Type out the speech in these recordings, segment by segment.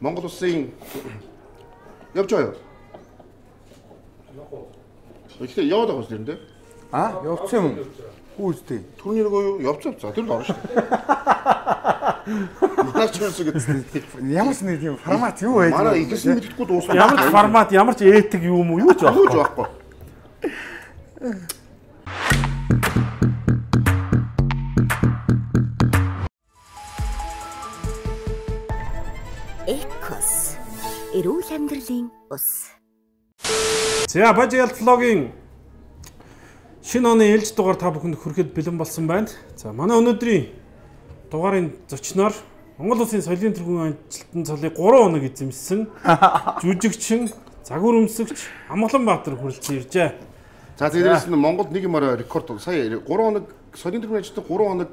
Монгол улсын явж байгаа юу? Ихтэй яваад байгаа юм дээ. А явцсан юм. Хүү үстэй. Түрний нөгөө юу явж явцаа. Тэр л орно шүү. Манай ч юмс гэдэг. Ямар ч нэг тийм формат юу байж Манай ихэсэн мэддэггүй дуусна. Ямар ч формат, ямар ч этик юм уу Юу ч байхгүй. Эрүүл амьдралын ус. За бажиал влогийн шинэ оны ээлж дугаар та бүхэнд хүрэхэд бэлэн болсон байна. За манай өнөөдрийн дугаарын зочноор Монгол Улсын соёлын тэргүүн ажилтны цолыг 3 хоног эзэмссэн жүжигчин, загвар өмсөгч Амгаланбаатар хүрэлцэн иржээ. За тэрээс нь Монголд нэг юм орой рекорд сая 3 хоног солин төрний ажилтны 3 хоног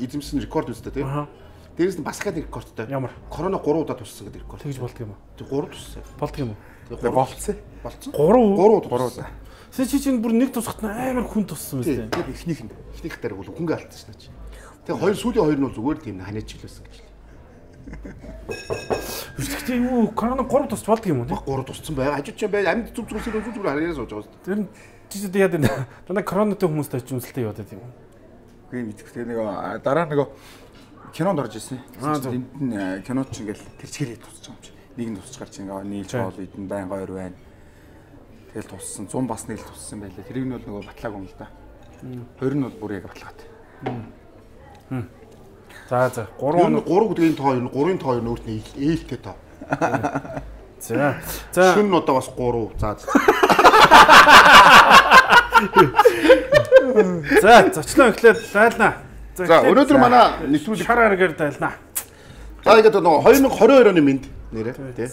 эзэмсэн рекорд үстэй тийм. Дээрээс нь бас хэд рекордтой. Ямар? Корона 3 удаа туссан гэдэг рекорд. Тэгж болдго юм уу? Тэг 3 туссан. Болдго юм уу? Тэгээ болцсон. болцсон. 3 3 удаа. 3 удаа. Сэ чи чинь бүр нэг тусахт амар хүн туссан Тийм. мэт. Яг ихнийх нь. Ихнийх дээр бол хөнгө алдсан шнаа чи. Тэгээ хоёр сүүлийн хоёр нь бол зүгээр тийм ханиач хэлсэн гэж. Гэхдээ юу корона 3 тусч болдго юм уу? Баг 3 туссан бай. Хажууд ч бай. Амьд зүг зүг зүг зүг харьяас сууж байгаа. Тэр нь чи ч яа дээ. Дандаа коронавитой хүмүүстэй ч үнэлтэй яваад байт юм. Үгүй мэдэх. Тэгээ нэг дараа нөгөө кинонд орж ирсэн. Аа, зөв. Энд нь а, кинод ч ингээл тэр чигээрээ тусч байгаа юм чи. Нэг нь тусч гарч ингээ нийлж хоол идэн байн гойр байна. Тэгэл туссан 100 бас нэг л туссан байлаа. Тэрийг нь бол нөгөө батлаагүй юм л да. Хоёр нь бол бүр яг батлагат. За за 3 Ер нь хоног. 3 гэдгийн тоо ер нь 3-ын тоо ер нь өөрт нь ээлтэй тоо. За. За Шүн нь одоо бас 3. За. За зочлоо эхлээд дайлнаа. За өнөөдөр манай нэвтрүүлэг шар аргаар дайлнаа. За ингээд нөгөө 2022 оны мэд нэрэ тий.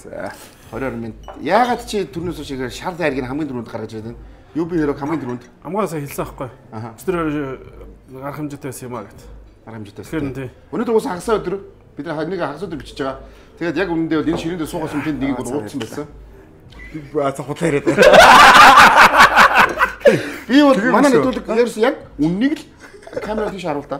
22 мэд. Яагаад чи түрнээс ихээр шар дайргийг хамгийн түрүүнд гаргаж ирсэн? UB хэрэг хамгийн түрүүнд Амгаа сая хэлсэн аахгүй. Аха. Бид нар арга хэмжээтэй байсан юм а гэт. арга хэмжээтэй. Тэгэхээр тий. Өнөөдөр бас хагас өдөр бид нар нэг хагас өдөр бичиж байгаа. Тэгээд яг үнэндээ бол энэ ширээндээ суугаас юм тэнд нэг бол уудсан байсан. Аа за худлаа яриад. Би бол манай нэвтрүүлэг ерөөс яг үннийг л камера тийш харуул та.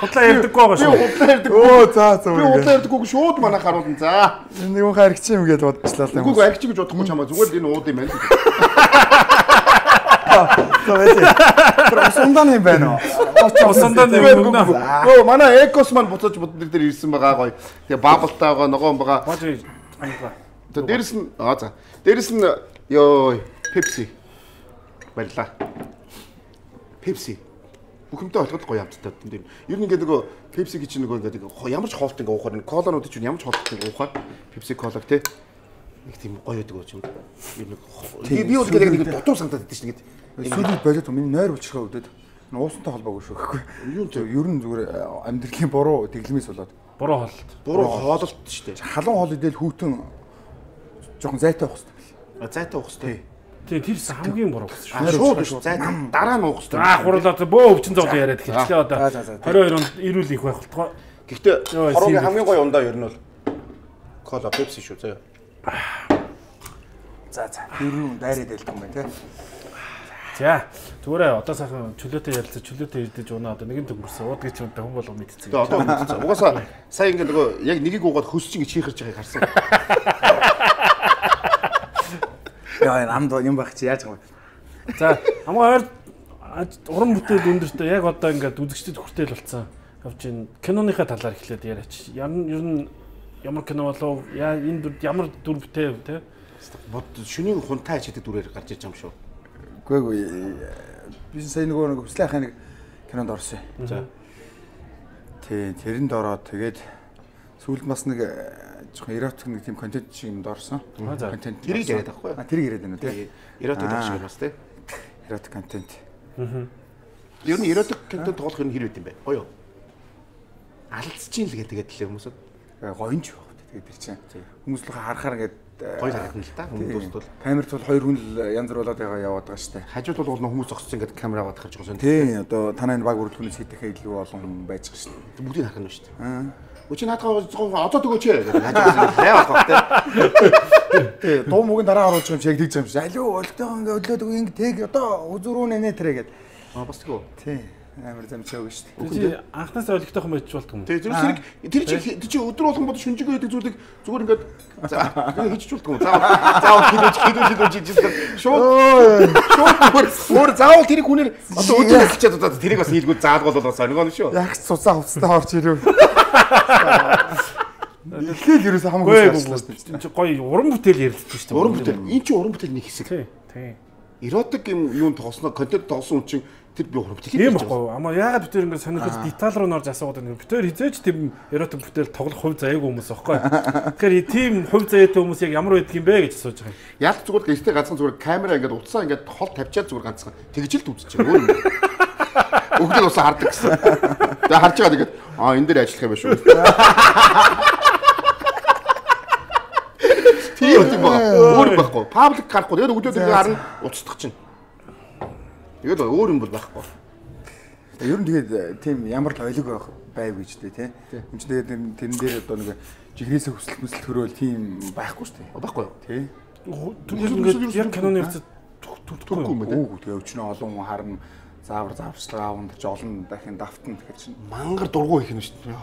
Худлаа ярьдаггүй байгаа Би шүү. худлаа ярьдаг. Оо за за. Би худлаа ярьдаггүй шууд манайх харуулна. За. Нэг хүн харигч юм гээд бодчихлаа юм. Үгүй агч гэж бодохгүй чамаа зүгээр л энэ ууд юм байна. Просондан юм байна уу? Нэг юм нэ. Өө манай экос маань буцаж бодныг дээр ирсэн байгаа гоё. Тэгээ бабалтай байгаа ногоон байгаа. Тэгээ дээрэс нь аа за. Дээрэс нь ёо Пепси. Баярлаа. Пепси. Бүхэмдээ олгод гоё амттай юм дээр. Ер нь ингээд нөгөө Пепси гэж нөгөө ингээд ямар ч хоолт ингээ уухаар энэ колонууд ч ямар ч хоолт ингээ уухаар Пепси колог те. Нэг тийм гоё байдаг юм. Ер нь би би бол ингээд нэг дутуу санагдаад байдаг шүү дээ. Сүүлийн болоод миний нойр булчирхаа өдөд. Уусантай холбоогүй шүү гэхгүй. Юу Зөв ер нь зүгээр э, амьдралын буруу тэглэмээс болоод. Буруу хоолт. Буруу хоололт шүү дээ. Халуун хоол идэл хүүтэн жоохон зайтай байх хэрэгтэй. Зайтай уух хэрэгтэй. Тий тэрс хамгийн буруу гэсэн шүү. Шууд шүү. Зай дараа нь уух хэрэгтэй. Аа хурлаа бөө өвчин зовлон яриад эхэллээ одоо. За, за, за. 22 онд ирүүл их байх болтгоо. Гэхдээ хороогийн хамгийн гоё ундаа ер нь бол кола пепси шүү заяа. За за. Дөрөв дайраад байлт юм байна те. За зүгээр одоо сайхан чөлөөтэй ярилцаж чөлөөтэй ирдэж унаа одоо нэгэн төгмөрсөн уудгийг ч хүн болго мэдчихсэн. Тэгээ одоо мэдчихсэн. Угаасаа сая ингээ нөгөө яг нэгийг уугаад хөсч ингээ чихэрч байгааг харсан. Яа энэ амд юм байх чи яаж юм. За хамгийн ойр уран бүтээл өндөртөө яг одоо ингээд үзэгчдэд хүртэл болсон. Явж ин киноныхаа талаар эхлээд яриач. Яр нь ер нь ямар кино болов? Яа энэ дүр ямар дүр бүтэв те? Бод шөнийн хунтай чидэд дүрээр гарч иж байгаа юм шүү. Үгүй ээ. Би сая нөгөө нэг хүслээ хаа нэг кинонд орсон. За. Тий, тэрэнд ороод тэгээд сүүлд бас нэг жоохон эротик нэг тийм контент шиг юмд орсон. Аа. Контент. Тэрийг яриад байхгүй юу? А тэрийг яриад байна уу тий. Эротик Аа. шиг бас тий. Эротик контент. Ер нь эротик контент тоглох юм хэр байт юм бэ? Гоё юу? Алдсаж ийн л гэдэг л хүмүүсд Э, Гоёнч байх үү тэгээд тэр чинь. Хүмүүс л харахаар ингээд э, гоё санагдана л та. Хүмүүст бол камерт бол хоёр хүн л янз бүр болоод байгаа яваад байгаа штэ. хажууд бол бол хүмүүс зогссон ингээд камера аваад гарч байгаа юм. Тий, одоо танай энэ баг бүрэлдэхүүнээс хийдэхээ илүү олон хүн байж байгаа штэ. Бүгдийг харах нь дээ. Аа. Өчиг наадгаа одоо төгөөч ээ. Хажууд хайвах баг тий. Тий, дуу мөгийн дараа оруулж байгаа юм шиг тэгж юм шиг. Алуу өлтөө ингээ өлөөд ингэ тэг одоо үзүрүүнэ нэ тэрэ гэд. Аа бас тэгөө. Тий. Амар замчааг шүү дээ. Чи анхнаасаа ойлгохтойхон байж болтго юм. Тэгээ зэрэг тэр чи тэр чи өдөр болгон бод шүнжигээ гэдэг зүйлийг зүгээр ингээд за хийчих болтго юм. Заавал заавал хилэж хилэж хилэж хийжсэн. Шууд шууд бүр өөр заавал тэрийг хүнээр одоо өдөр хэлчихээд одоо тэрийг бас хийлгүү заалгуул бол бас өнгөн шүү. Яг цуцаа хувцастай орж ирв. Эхлээл ерөөсөө хамаагүй ажилласан шүү дээ. Гоё уран бүтээл ярилцж шүү дээ. Уран бүтээл энэ чи уран бүтээл нэг хэсэг. Тий. Тий. Эротик юм юунд тоглосноо контент тоглосон хүн чинь тэр би уран бүтээл Тийм баггүй. Ама яагаад битэр ингэ сонирхож деталь руу норж асуугаад байна. Битэр хизээч тийм эротик бүтээл тоглох хувь заяаг хүмүүс байхгүй. Тэгэхээр тийм хувь заяатай хүмүүс яг ямар байдаг юм бэ гэж асууж байгаа юм. Ялт зүгээр гэртээ ганцхан зүгээр камера ингээд утсаа ингээд хол тавьчаад зүгээр ганцхан тэгж л үзчих өөр юм. Өгдөл усаа хардаг гэсэн. Тэгээ харж байгаа тэгээд аа энэ дээр ажиллах юм байна шүү. Тийм юм байна. Өөр байхгүй. Паблик гарахгүй. Тэгээд өгдөл ингээд харна уцдах чинь. Тэгээд өөр юм бол байхгүй. Ер нь тэгээд э, тийм ямар л ойлог байх байв гэж дээ тий. Энд чинь тэгээд тэр- тэрэн дээр одоо нэг жигнэсээ хүсэл мүсэл төрөөл тийм байхгүй шүү дээ. Байхгүй юу? Тий. Түнхэл ингээд яг киноны төртөхгүй Төрөхгүй юм. байна. Үгүй тэгээ өчнөө олон хүн харна заавар зааварчлага аавнд ч олон дахин давтан тэгэхээр чинь Мангар дургу их юм шүү дээ.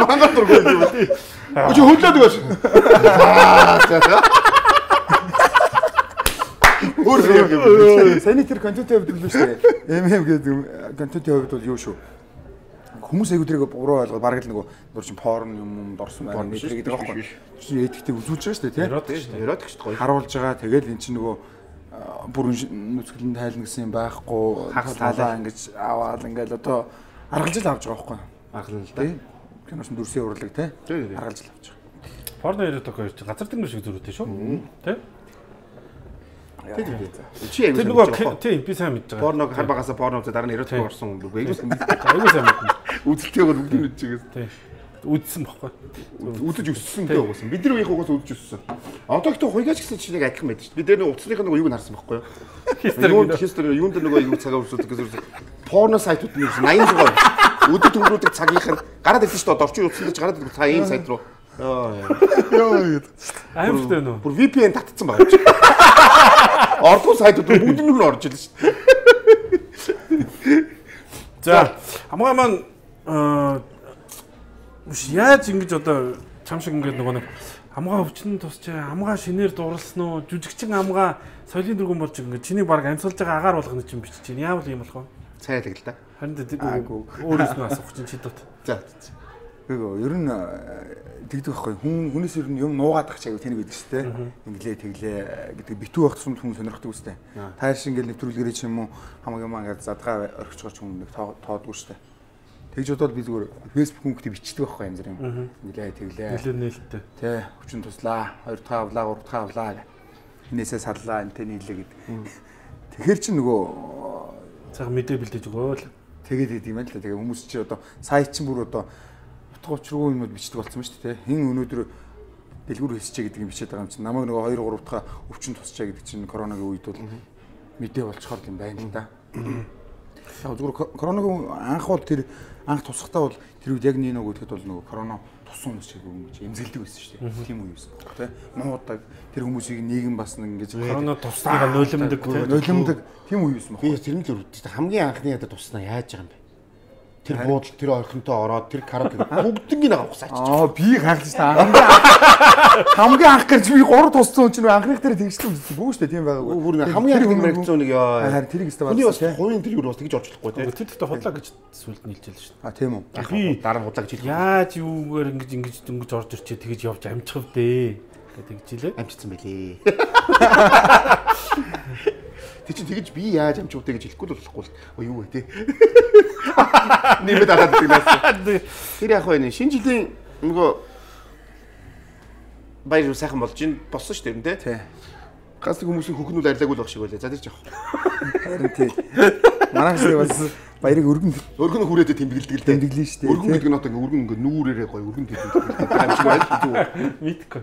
Мангар дургу их юм тий. Чи хөдлөөд өгөөш. Өөр юм. Контентын хувьд л шүү дээ. MM гэдэг контентын хувьд бол юу шүү. Хүмүүс айгуу тэрийг буруу ойлгоод бараг л нөгөө нур чин порн юм юм дорсон байна биш, гэдэг байхгүй. Чи эдгтээ үзүүлж байгаа шүү дээ тий. Эротик шүү дээ. Харуулж байгаа тэгэл эн чинь нөгөө ши- нүцгэлэн тайлна гэсэн юм байхгүй. Хагас талаа ингэж аваад ингээл одоо аргалж л авч байгаа байхгүй. Анхлаа л да. Киноч дүрсийн урлаг тий. Тий, тий. Аргалж л авч байгаа. Порно эротик хоёр чи газар дэнгэр шиг зөрүүтэй шүү. Тий? Чи Тэр нөгөө тий би сайн мэдж байгаа. порног хар багасаа порно үзээ дараа нь эротик орсон юм. Айгуус Айгуу сайн мэднэ. үзэлтэйгээр бүгд нь үзчихээс. Тий. Үдсэн баггүй. Үзэж өссөн дээ угсаа. Бид нар үеийнхээс үзэж өссөн. Одоо ихтэй хуйгаач гэсэн чинь нэг адилхан байдаг шүү. Бид нар уцсных нөгөө юуг нь харсан байхгүй юу? Юунд хистори юунд нөгөө юу цагаа өсөдөг гэсэн порно сайтууд нь 80 зугаар өдөр төнгөрүүдэг цагийнх нь гараад ирсэн шүү дээ. Орчин утсан дэж гараад ирсэн та ийм сайт руу. Йоо. Аимштай нөө. Бүр VPN татцсан байгаа юм. Ордгоо сайтууд бүгд нь орж ирсэн шүү дээ. За хамгаа маань аа биш яаж ингэж одоо чам шиг ингээд нөгөө нэг амгаа өвчин тусч амгаа шинээр дурлсан уу жүжигчин амгаа соёлын дөргөн болж ингээд чиний баг амьсгалж байгаа агаар болгоно чинь бичиж чинь яавал юм болох вэ? Цайлаг л да. Харин Аагүй. өөрөөс нь асуух чинь чи дот. За. Гэхдээ ер нь тэгдэг байхгүй хүн хүнээс ер нь юм нуугаад ах чаяг тэнэг гэдэг шүү дээ. Инглээ тэглээ гэдэг битүү байх тусам хүн сонирхдаг үстэй. Таар шиг ингээл нэвтрүүлгэрээ ч юм уу хамаг юм ингээд задгаа орхиж байгаа ч хүн нэг тоо- тоодгүй шүү дээ. Тэгж бодоод би зүгээр Facebook хүмүүст бичдэг байхгүй юм зэрэг юм. Инглээ тэглээ. Нэлээд нээлттэй. Тэ хүчин туслаа. Хоёр дахь авлаа, гурав дахь авлаа. гэх. Хинээсээ сарлаа, энтэй нийлээ гэдэг. Тэгэхээр чи нөгөө Цаг мэдээ бэлдэж өгөөл. тэгээд идэв юм байна л да. Тэгээ хүмүүс чи одоо сайт чинь бүр одоо утга учиргүй юмуд бичдэг болсон ба шүү дээ. Хин өнөөдөр дэлгүүр хийсчээ гэдэг юм бичээд байгаа юм чинь намайг нөгөө 2 3 дахь өвчин тусчаа гэдэг чинь коронагийн үед бол мэдээ болцохоор юм байна л да. Яг зүгээр ко- коронагийн анх бол тэр анх тусахтаа бол тэр үед яг нэг нэг гэхэд бол нөгөө корона тусан хүмүүс чиг юм гэж эмзэлдэг байсан шүү дээ. Тийм үе байсан. Тэ муудаг тэр хүмүүсийг нийгэм бас нэг ингэж Корона туснага нулимдаг тийм. нулимдаг тийм үе байсан Би тэр нь л үрдэж хамгийн анхны ядаа туснаа яаж байгаа юм бэ? Тэр буудал тэр орхинтой ороод тэр карат бүгднийг нэг авах сайч. Аа би хаглаж та хамгийн хамгийн анх гэж би 3 туссан хүн чинь анхных дээр тэгжлээ үзсэн бүү шүү дээ тийм байгаагүй. Бүр хамгийн анхны мэрэгцэн нэг ёо. Харин тэрийг өстө Хүний бас бацсан тийм. хувийн тэр юу бас тэгж орчлохгүй тий. Тэр дэхтэй худлаа гэж сүлд нийлж ялла шүү. А тийм үү. Би дараа нь худлаа гэж хэлэх. яаж юугаар ингэж ингэж дөнгөж орж ирчээ тэгэж явж амжихв дээ гэдэг жилээ. амжицсан байлээ. Тэг чи тэгэж би яаж амжуутай гэж хэлэхгүй л болохгүй л. Юу вэ те. Нэмэд алаад тэгнээс. Тэр яг байна. Шинэ жилийн нөгөө баяр уу сайхан болж ин болсон шүү дээ те. Нэг хүмүүсийн хөхнүүд арилаагүй л баг шиг байлаа. За тэр жоох. Харин тий. Манайх шиг бас баярыг өргөн Өргөн хүрээдэ тэмдэглэдэг л дээ. тэмдэглэн шүү дээ. Өргөн гэдэг нь одоо ингээ өргөн ингээ нүүрээрээ гоё өргөн тэмдэглэдэг. Мэдхгүй.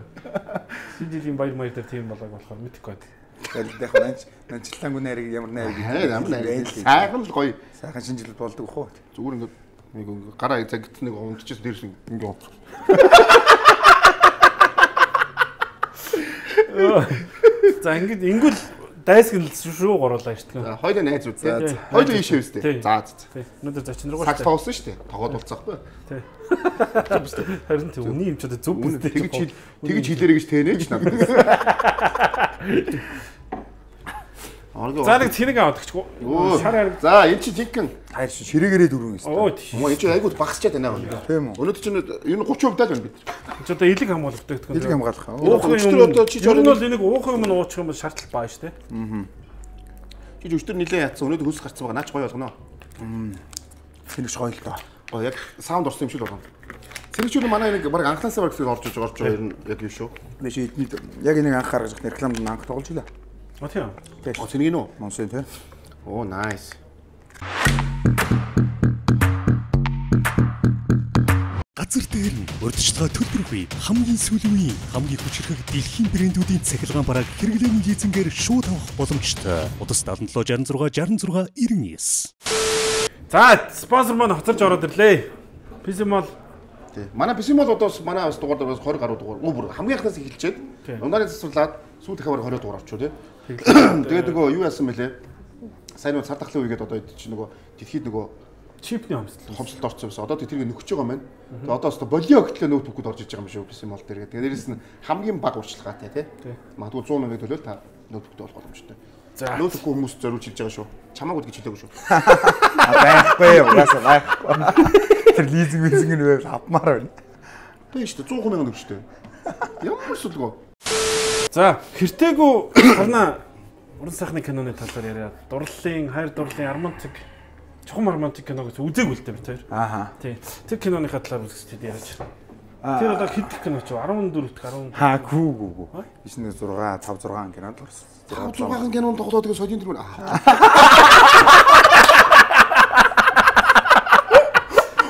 Шинэ жилийн баяр маяг дээр тийм болоог болохоор мэдхгүй. Тэгэл яг нанч нанчлангуу найрыг ямар ямар байл нэр. л. Сайхан л гоё. Сайхан шинжилэл болдог хөө. Зүгээр ингээ нэг гараа загтсан нэг унтчихсан дээрс ингээ унтчих. За ингэж ингүүл дайсгэл шүү гуруулаа шүү дээ. Найзууд. За, за. Хоёулаа ийшээ үстэй. Тий. За за. Өнөөдөр зочин руу Сакс тоглосон шүү дээ. Тоглоод болцсоохгүй. Тий. Харин тий үний юм ч одоо зүг бүстэй. тэгж хэл тэгж хэлээрэй гэж тэнэж надад. Орго. За нэг цэрэг аваад. Өө. Шар хараг. За энэ чи тикэн. Хайр чи ширэгэрээ дөрвөн юм. Оо тий. Мөн энэ чи айгууд багасчаад байна аа. Тийм үү? Өнөөдөр чинь нь 30% тал байна бид. Чи одоо элэг хамгаалалтай гэх юм. Илэг хамгаалах. Уухын юм. одоо чи Ер нь бол энийг уухын юм уучих юм бол шаардлага баа шүү дээ. чи өчтөр нилээ яатсан. Өнөөдөр хөлс гарцсан байгаа. Наач гоё болгоно. Тэнэгч гоё л доо. Гоё яг саунд орсон юм шиг болгоно. Сэрэгчүүд манай нэг баг анхнаасаа баг орж иж орж байгаа ер нь яг юм шүү. Би чи эднийд яг энийг анх гаргаж ирэх рекламд анх тоглож илаа. А тийм. О сэрэг нүү. Монсын тий. Оо nice. Газар дээр нь урьдчилгаа төлбөргүй хамгийн үеийн хамгийн хүчрхэг дэлхийн брэндүүдийн цахилгаан бараг хэрэглээний лизингээр шууд авах боломжтой. Удас 77 66 66 99. За спонсор маань хоцорж ороод ирлээ. Mall Тий. Манай бисим бол одоо манай бас дугаар дээр бас 20 гаруй дугаар. Өө бүр хамгийн анхнаас эхэлчихэд ундааны засварлаад сүүлд хавар 20 дугаар авчуу тий. Тэгээд нөгөө юу яасан бэлээ? Сайн уу цар тахлын үегээд одоо чи нөгөө дэлхийд нөгөө чипний хомсдол. хомсолд орсон юмсан. Одоо тэрийг нөхөж байгаа юм байна. Тэгээд одоо өстө болио гэтлээ ноутбукуд орж иж байгаа юм шүү бисим бол дээр. Тэгээд дээрэс нь хамгийн бага урьдчилгаатай тий. Магадгүй 100 сая төлөөл та ноутбукт болох боломжтой. За. Ноутбук хүмүүс зориулж хэлж байгаа шүү. Чамаагүй гэж хэлээгүй шүү. Байхгүй угаасаа байхгүй. Тэр лизинг визинг нь байвал авмаар байна. Тэгээ шүү дээ 100 сая төгрөг шүү дээ. Ямар сүлгөө. За хэртээгүү харна уран сайхны киноны талаар яриа. Дурлалын хайр дурлалын романтик чухам романтик кино гэж үзээгүй л дээ бид хоёр. Ааха. Тийм. Тэр киноныхаа талаар үзэхэд яриач. Тэр одоо хэд кино ч вэ? 14 дэх 14. Хаа гүү гүү гүү. Биш нэг 6 5 6 кинонд орсон. 5 6 кинонд тоглоод тэгээ соёлын тэр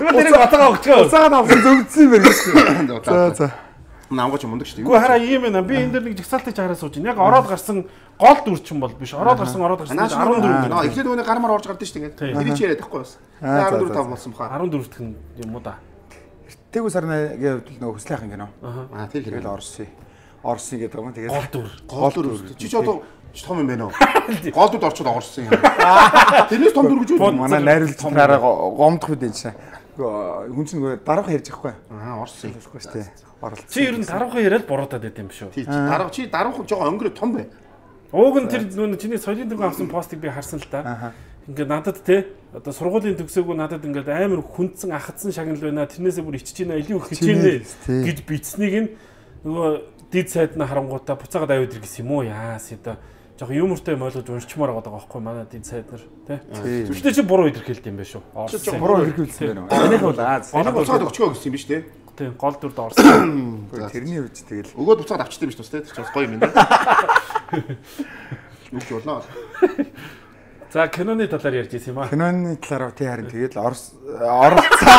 Тэр батгаа өгчөө. Уцаад авсан зөвдсөн юм байна. За за. Намгаач мундаг шүү дээ. Үгүй хараа ийм байна. Би энэ дээр нэг жигсаалтыг хараа сууж байна. Яг ороод гарсан гол дүрчин бол биш. Ороод гарсан ороод гарсан Наач 14 14 гэнэ. эхлээд нөгөө гармаар орж гардаг шүү дээ. Тийм. Тэр чи яриад байхгүй бас. Аа, за, 14 за. 5 болсон баха. 14 дэх нь юм уу да. Тэгүү сарнагийн хувьд л нөгөө хөслөхийн кино. Аа тэр хэрэг. Орсын. Орсын гэдэг юм. Тэгээд Гол дүр. Гол дүр. Чи ч одоо ч том юм байна уу? Гол дүрд орчод орсон юм. Тэрнээс том дүр гэж үү? манай найруулагч нараа гомдох үед энэ чинь. Хүн чинь нөгөө дараах ярьж байхгүй. Аа орсон. Тэгэхгүй шүү дээ. Оролцсон. Чи ер нь дараахан яриад буруутаад байт юм шүү. Тий дарга чи дарга жоо өнгөрөө том бай. Ууг нь тэр нүүн чиний соёлын дөрөв авсан постыг би харсан л та. Ингээд надад те одоо сургуулийн төгсөөгөө надад ингээд амар хүндсэн ахадсан шагнал байна. Тэрнээсээ бүр ичж байна. Илүү их Хичээнэ, тий. гэж бичснийг нь нөгөө дид сайд нь харангуудаа буцаагаад аваад ир гэсэн юм уу? Яас одоо жоохон юмртай юм ойлгож уншчмаар байгаа байхгүй манай дид сайд нар те. Тий. Тэгвэл чи буруу илэрхийлт юм байна шүү. Чи Орсон. Буруу хэрэгүүлсэн байна уу? Энийг бол аа. Оног буцаад өгчгөө гэсэн юм биш үү? Тийм гол дүрд орсон. Тэрний үед тэгэл Өгөөд буцаад авчтай биш тус те. Тэр ч бас гоё юм байна. Үгүй болно. За киноны талаар ярьж ирсэн юм аа. киноны талаар тий харин тэгэл оролцсон.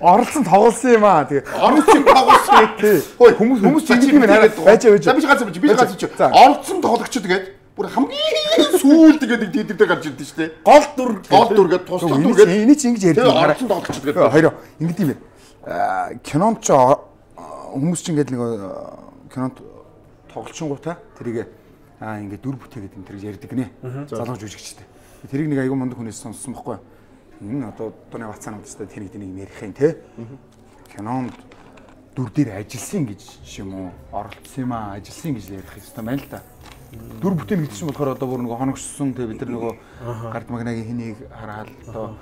Оролцсон тоглосон юм аа. Тэгээ Оролцсон тоглосон. тий. Хөөе Хүмүүс хүмүүс чинь юм хараад байж байж. За би ганц би ганц чи. За. Оролцсон тоглогч тэгээд бүр хамгийн сүүлд нэг тийдэр гарч ирдэ шүү дээ. Гол дүр Гол дүр гэдэг туслах дүр гэдэг. Эний чинь ингэж ярьдаг оролцсон тоглогч гэдэг. Хоёроо ингэдэг юм байна. Аа, Кинонд ч хүмүүс чинь ингээд нэг э, кинонд тоглолчингуудаа тэрийг аа ингээд дүр бүтээгээд энэ тэрийг ярьдаг нэ. Залгаж үжигчтэй. Тэрийг нэг айгүй мундаг хүнээс сонссон байхгүй. Энэ одоо дууны бацаанууд өстой тэр нэг юм ярих юм те. Кинонд дүр дээр ажилласан гэж юм уу? Оролцсон юм аа, ажилласан гэж ярих юм байна л да. Дүр бүтээн чинь болохоор одоо бүр нөгөө хоногшсон те бид нар нөгөө гард магнагийн хэнийг хараад одоо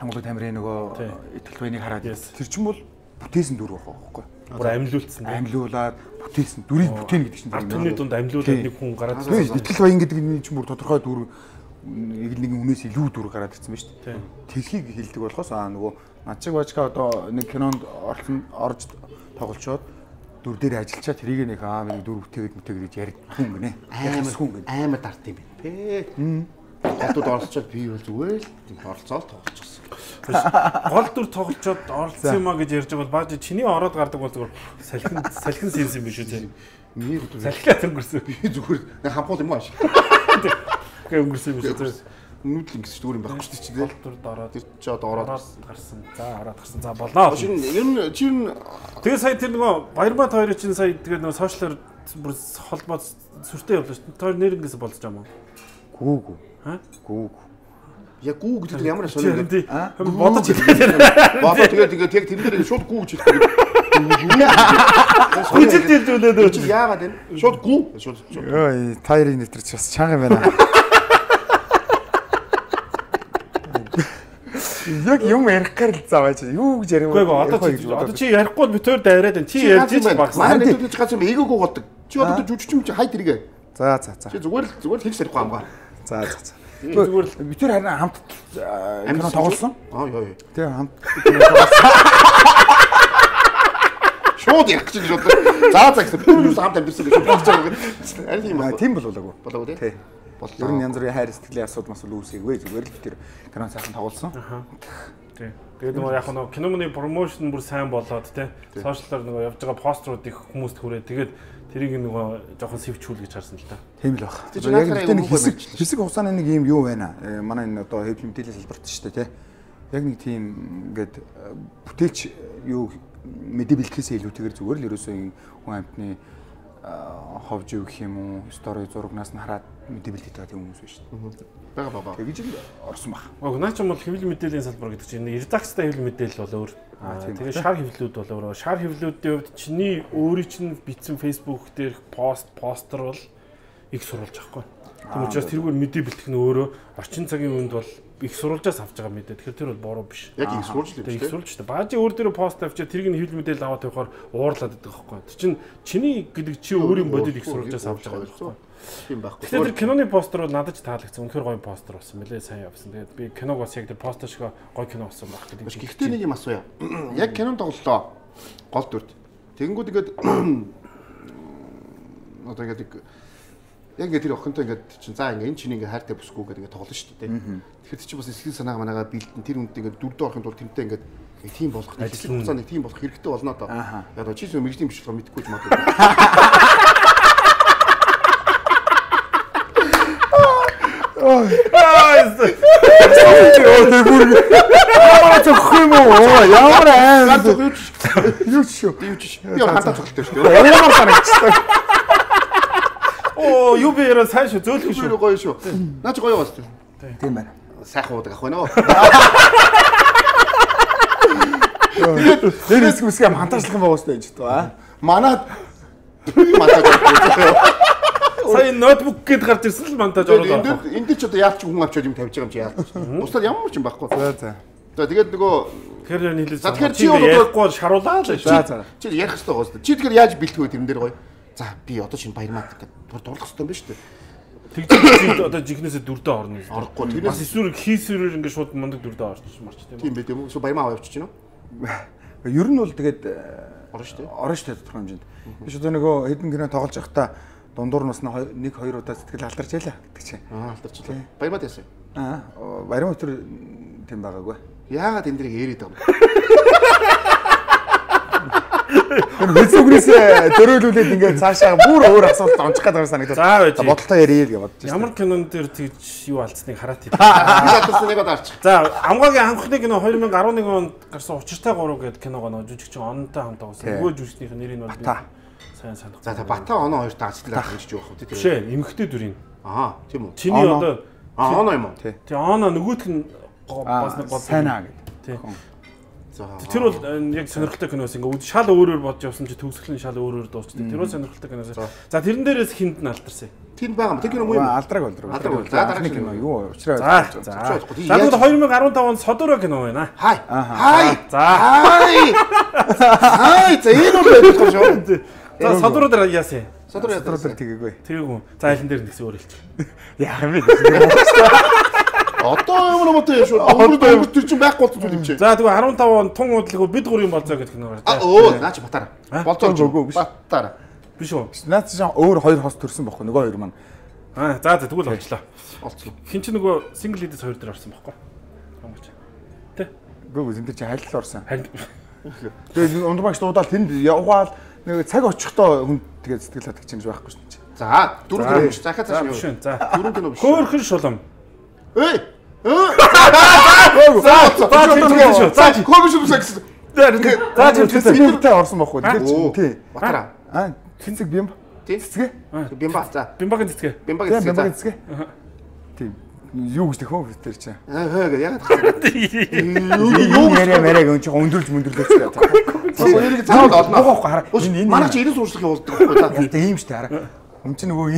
Монголын тамирын нөгөө итгэл байныг хараад тэр чинь бол бүтээсэн дүр байх байхгүй. бүр амьлуулсан. Амьлуулаад бүтээсэн. Дүрийг бүтээн гэдэг чинь түмний дунд амьлуулаад нэг хүн гараад Тийм итгэл баян гэдэг нь чинь бүр тодорхой дүр нэг нэгэн хүнээс илүү дүр гараад ирсэн ба шүү дээ. Тэрхийг хэлдэг болохоос аа нөгөө Начиг бажка одоо нэг кинонд орж тоглолцоод дүр дээр ажиллачаа тэрийг нэг аа нэг дүр бүтээгээд мүтээгээд гэж ярих хүн гинэ. Амар хүн гинэ. амар дарт юм байна. Бэ. Хотод оролцоод би бол зүгээр л тийм оролцоод тоглочихсон. гол дүр тоглолцоод оролцсон юм а гэж ярьж байгаа бол бааж чиний ороод гардаг бол зүгээр салхин салхин сенс юм биш үү те. Миний хөдөө Салхиад өнгөрсөн. би зүгээр нэг хампуул юм ааш. Гэ өнгөрсөн юм биш үү. Нүүдл ингэс зүгээр юм байхгүй шүү дээ чи тий. Болдурд ороод Тэр чи одоо ороод гарсан. За ороод гарсан. За болоо. Шин ер нь чи ер нь Тэгээ сая тэр нөгөө Баярмат хоёрын чинь сая тэгээ нөгөө сошиалар бүр холбоод сүртэй явлаа шүү дээ. Тэр нэрнгээс болж байгаа юм уу? Гүүг. Ха? Гүүг. яг гүү гэдэг ямар сонир тий. Аа? Бодож хэлээ. Баба тэгээд тэгээд яг тэр дээр шууд гүү гэж хэлдэг. Хүчтэй зүйлээд Чи яагаад вэ? Шууд гүү. Шууд шууд. Йой, тайрын нэвтэрч бас чанга юм байна. Яг юм ярих гар л зааваач. Юу гэж ярих Үгүй ээ одоо чи одоо чи ярихгүй би төр дайраад байна. Чи ярьж чи багсан. Манай нэгдэж гацсан ээгөөг болдог. Чи одоо жүжигчин чи хай тэргээ. За за за. Чи зүгээр л зүгээр л хэлж ярихгүй амгаа. За за за. Зүгээр л Би тэр харин хамт кино тоглосон. Аа ёо ёо. Тэг хамт Шууд ярих гэж шууд. За за гэсэн. Би юу хамт амьдсан гэж бодож байгаа юм аа, аа. тийм болоолаагүй. Болоогүй тий. Тий. Ер нь янз бүрийн хайр сэтгэлийн асуудал масуул үүсээгүй. Зүгээр л тэр кино сайхан тоглосон. тий. Тэгээд нөгөө яг нөгөө киномны промошн бүр сайн болоод тий. Сошиалаар нөгөө явж байгаа постеруудыг хүмүүст хүрээ. Тэгээд тэрийг нөгөө жоохон сэвчүүл гэж харсан л та. Тийм л баг. Яг нэг хэсэг хэсэг хугацааны нэг юм юу байна. Э, Манай энэ одоо хэвлэл мэдээлэл салбарт шүү дээ тий. Яг нэг тийм ингээд э, бүтээлч юу мэдээ бэлтгэхээс илүүтэйгээр зүгээр л ерөөсөө хүн амтны ховж юу гэх юм уу, стори зурагнаас нь хараад мэдээ бэлдээд байгаа тийм хүмүүс дээ. Бага бага. Тэгэж л орсон баг. Ог наа ч юм бол хэвлэл мэдээллийн салбар гэдэг чинь редакцтай хэвлэл мэдээлэл бол өөр. Аа тийм тэгээ шар хэвлэлүүд бол өөр. Шар хэвлэлүүдийн хувьд чиний өөрийн чинь бичсэн Facebook дээр пост постер бол их сурулж авахгүй. Тийм учраас тэрүүгээр мэдээ бэлтгэх нь өөрөө орчин цагийн үнд бол их сурулжаас авч байгаа мэдээ. Тэгэхээр тэр бол буруу биш. Яг их сурч л Тэгээ их юм сурулж шүү дээ. Баажи өөр дээрээ пост авчаа тэрийг нь хэвлэл мэдээлэл аваад тавихаар уурлаад байдаг байхгүй. Тэр чинь чиний гэдэг чи өөрийн бодит их сурулжаас авч байгаа байхгүй. Тийм байхгүй. Тэгэхээр тэр киноны постэр бол надад ч таалагдсан. Үнэхээр гоё постэр болсон мөлий сайн явсан. Тэгээд би киног бас яг тэр постэр шиг гоё кино болсон байх гэдэг. Гэхдээ нэг юм асууя. Яг кинон тоглолоо. Гол дүрт. Тэгэнгүүт ингээд одоо ингээд яг ингээд тэр охинтой ингээд чинь за ингээд энэ чинь ингээд хайртай бүсгүй ингээд ингээд тоглоно шүү дээ. Тэгэхээр чи бас сэтгэл санаагаа манайгаа бэлдэн тэр үндэ ингээд дүрдээ орохын тулд тэрнтэй ингээд нэг тийм болох хэсэг хугацаанд нэг тийм болох хэрэгтэй болно доо. Яг чи зөв мэрэгжлийн бичлэг мэдхгүй ч магадгүй. Ямар зөх юм уу? Ямар аим. Юу ч Юу ч шүү. юу ч би хатаа цогтой шүү. Ямар санагдчихсан. Оо юу би яраа сайн шүү зөөлхөн Шүү шүү. гоё шүү. Наа чи гоё байна шүү. Тийм байна. Сайхан уудаг ах байна уу? Тэр хэсэг үсгээ монтажлах юм байгаа шүү дээ энэ ч аа. Манад мантаж Сая ноутбук гээд гарч ирсэн л монтаж байгаа. дээр энэ дээр ч одоо яалч хүн авчиад юм тавьж байгаа юм чи яалч. Бусдад ямар ч юм байхгүй. За за. За тэгээд нөгөө Тэгэхээр яг хэлээ. За, тэгэхээр чи чи бол одоо- ярихгүй бол шаруулаа л шүү. За за. чи ярих хэрэгтэй шүү. Чи тэгэхээр яаж бэлтгэв тэрэн дээр гоё. За би одоо шинэ баярмаа гэдэг дур дурлах хэрэгтэй юм байна шүү дээ. Тэгж одоо жигнэсээ дүрдээ орно. Орохгүй Бас тэрнээс эсвэл хийсвэрээр ингээд шууд мундаг дүрдээ орч марч тийм үү? тийм байт юм уу? Сүү баярмаа явчих чинь Ер нь бол тэгээд Орно шүү дээ. орно шүү дээ тодорхой хэмжээнд. Би ч одоо нөгөө хэдэн кино тоглож байхдаа дундуур нь бас нэг хоёр удаа сэтгэл алдарч ялаа гэдэг чинь. Аа алдарчлаа. Баярмаа яасан. Аа, барим өтөр тийм байгаагүй. Яагаад энэ дэрийг яриад байгаа юм? Тэр хэсэгнээс дөрөөлүүлээд ингээд цаашаа бүр өөр асуулт онцох гэдэг санагдаад. За байж. Бодолтой ярил гэж бодож байна. Ямар кинон дээр тэгж юу алдсныг хараад тийм. Би алдарсан нэг удаа арч. За амгаагийн анхны кино 2011 онд гарсан Учиртай 3 гэдэг киног нөө жүжигчин онтой хамт тоглосон. Тий. Нөгөө жүжигчнийх нэрийг нь бол би. Сайн санах. За та Бата оноо хоёр таа сэтгэл авах гэж юу байх вэ? Биш ээ, эмгхтэй дүрийн. Аа тийм үү. Чиний одоо Аа оноо юм уу? Тий. оноо нөгөөх нь бас нэг гол сайнаа гэдэг. Тий. За Тэр бол яг сонирхолтой киноос ингээ шал өөрөөр бодж явсан чи төгсгөлийн шал өөрөөр дуусчихдээ. Тэр бол сонирхолтой киноос. За тэрэн дээрээс хинд нь алдарсан. тийм байгаа юм. Тэр кино муу юм. Алдраг болдрог. Алдраг бол. За, дараагийн кино юу уучраа. За За, тэгвэл 2015 онд Содоро кино байна. Хай. Хай. За. Хай. Хай. За энэ бол байдаг шүү. За Содоро дээр яасан. Содор яа. Дотроо тэгээгүй. Тэгээгүй. За алин дээр нэгс өөр хэлчих. Яах юм бэ? Одоо юм уу тийм шүү. Өнгөрд өнгөрд тэр чинь байхгүй болсон юм чи. За тэгвэл 15 онд тун уудлаг бид гурийн болцоо гэдэг кино А гараад. өө наа чи батаар. Болцоо Үгүй, биш. Батаар. Биш үү? Наад чинь өөр хоёр хос төрсэн байхгүй нөгөө хоёр маань. Аа за за тэгвэл олчлаа. Олцлоо. Хин ч нөгөө single lead-с хоёр дээр орсон байхгүй. Хонгоч. Тэ? Үгүй зэн дээр чи хайлт орсон. Харин Тэгээд ундмагч дуудаал тэнд явгаал нэг цаг очихдоо хүн тэгээд сэтгэл хатгах чинь гэж байхгүй шүү дээ. За дөрөв кино биш. За хаа за цааш юу? За. Дөрөв кино биш. Хөөхөн шулам. Эй. За за за за комиш юмсаа гэсэн. За тийм бимбтэй орсон байхгүй. Тэгэхээр чи тий. Батара. Аа цэцэг бимб. Тийм. Цэцгээ. Бимба за. Бимбагийн цэцгээ. Гэсэн. бимбгийн За. цэцгээ. Тийм. Юу гэж тэхөө тэр чи. Аа ягаад тахсан. Юу яриа мэрэг өн чи өндөрж мөндөрлөөч гэдэг. Бас хоёрыг цаанд олно. Гоогохгүй хараа. Энэ манай чи 90 сууршлахын болдог байхгүй да. Гэхдээ ийм штэ хараа. Хүн чинь нөгөө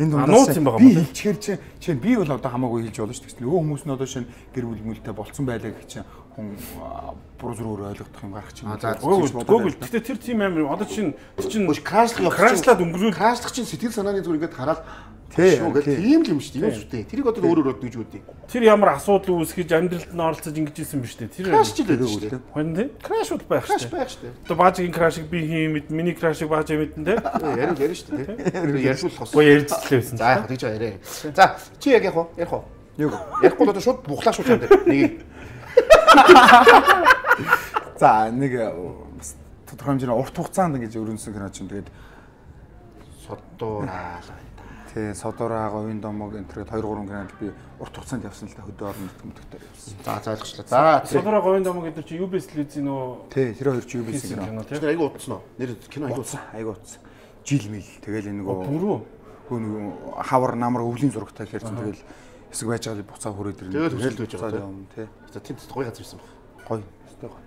энэ дундаас би юм байна. хэлчихэр чи чинь би бол одоо хамаагүй хэлж болно шүү дээ. Нөгөө хүмүүс нь одоо шинэ гэр бүл мүлтэй болцсон байлаа гэх чинь хүн буруу зүрээр ойлгох юм гарах чинь. А, за, Гөөг гөөг. Гэтэ тэр тийм амир одоо чинь чинь крашлах крашлаад өнгөрүүл крашлах чинь сэтгэл санааны зүгээр ингээд хараад шүү тий. тийм л юм шүү дээ. Юу шүү дээ. Тэрийг одоо өөрөөр бодно гэж үгүй. тэр ямар асуудал үүсгэж амьдралд нь оролцож ингэж исэн биш үү? Тэр Краш ч шүү дээ. Хүн тийм крашуд байх Краш шүү. байх шүү дээ. Одоо баажгийн крашиг би хийм мэд, миний крашиг бааж мэдэн те. Ярил ярил шүү дээ. Ярьжуулах бас. Гоо ярьцлээ байсан. За яг тийж яриа. За чи яг яг уу ярих уу? Юу. Ярихгүй одоо шууд бухлаа шууд чам дээр. Нэг За нэг э, тодорхой хэмжээний урт хугацаанд ингэж өрнөсөн кино чинь тэгээд содуураа. Тий содороо говийн домог энэ төрөд 2 3 кинонд би урт хугацаанд явсан л да хөдөө орон нутгад явсан. За за ойлгочлаа. За. Содороо говийн домог гэдэг чи UBS телевизийн нөө Тий тэр хоёр чи байсан кино. Тэр айгу утсан уу? Нэр кино айгу утсан. Айгу утсан. Жил мэл тэгэл энэ нөгөө Бүрүү. хөө нөгөө хавар намар өвлийн зурагтай хэрсэн тэгэл хэсэг байж байгаа буцаа хүрээд ирнэ. Тэгээд хөсөлт байж байгаа, юм тий. За тэнд гоё газар ирсэн баг. Гоё. Өстой гоё.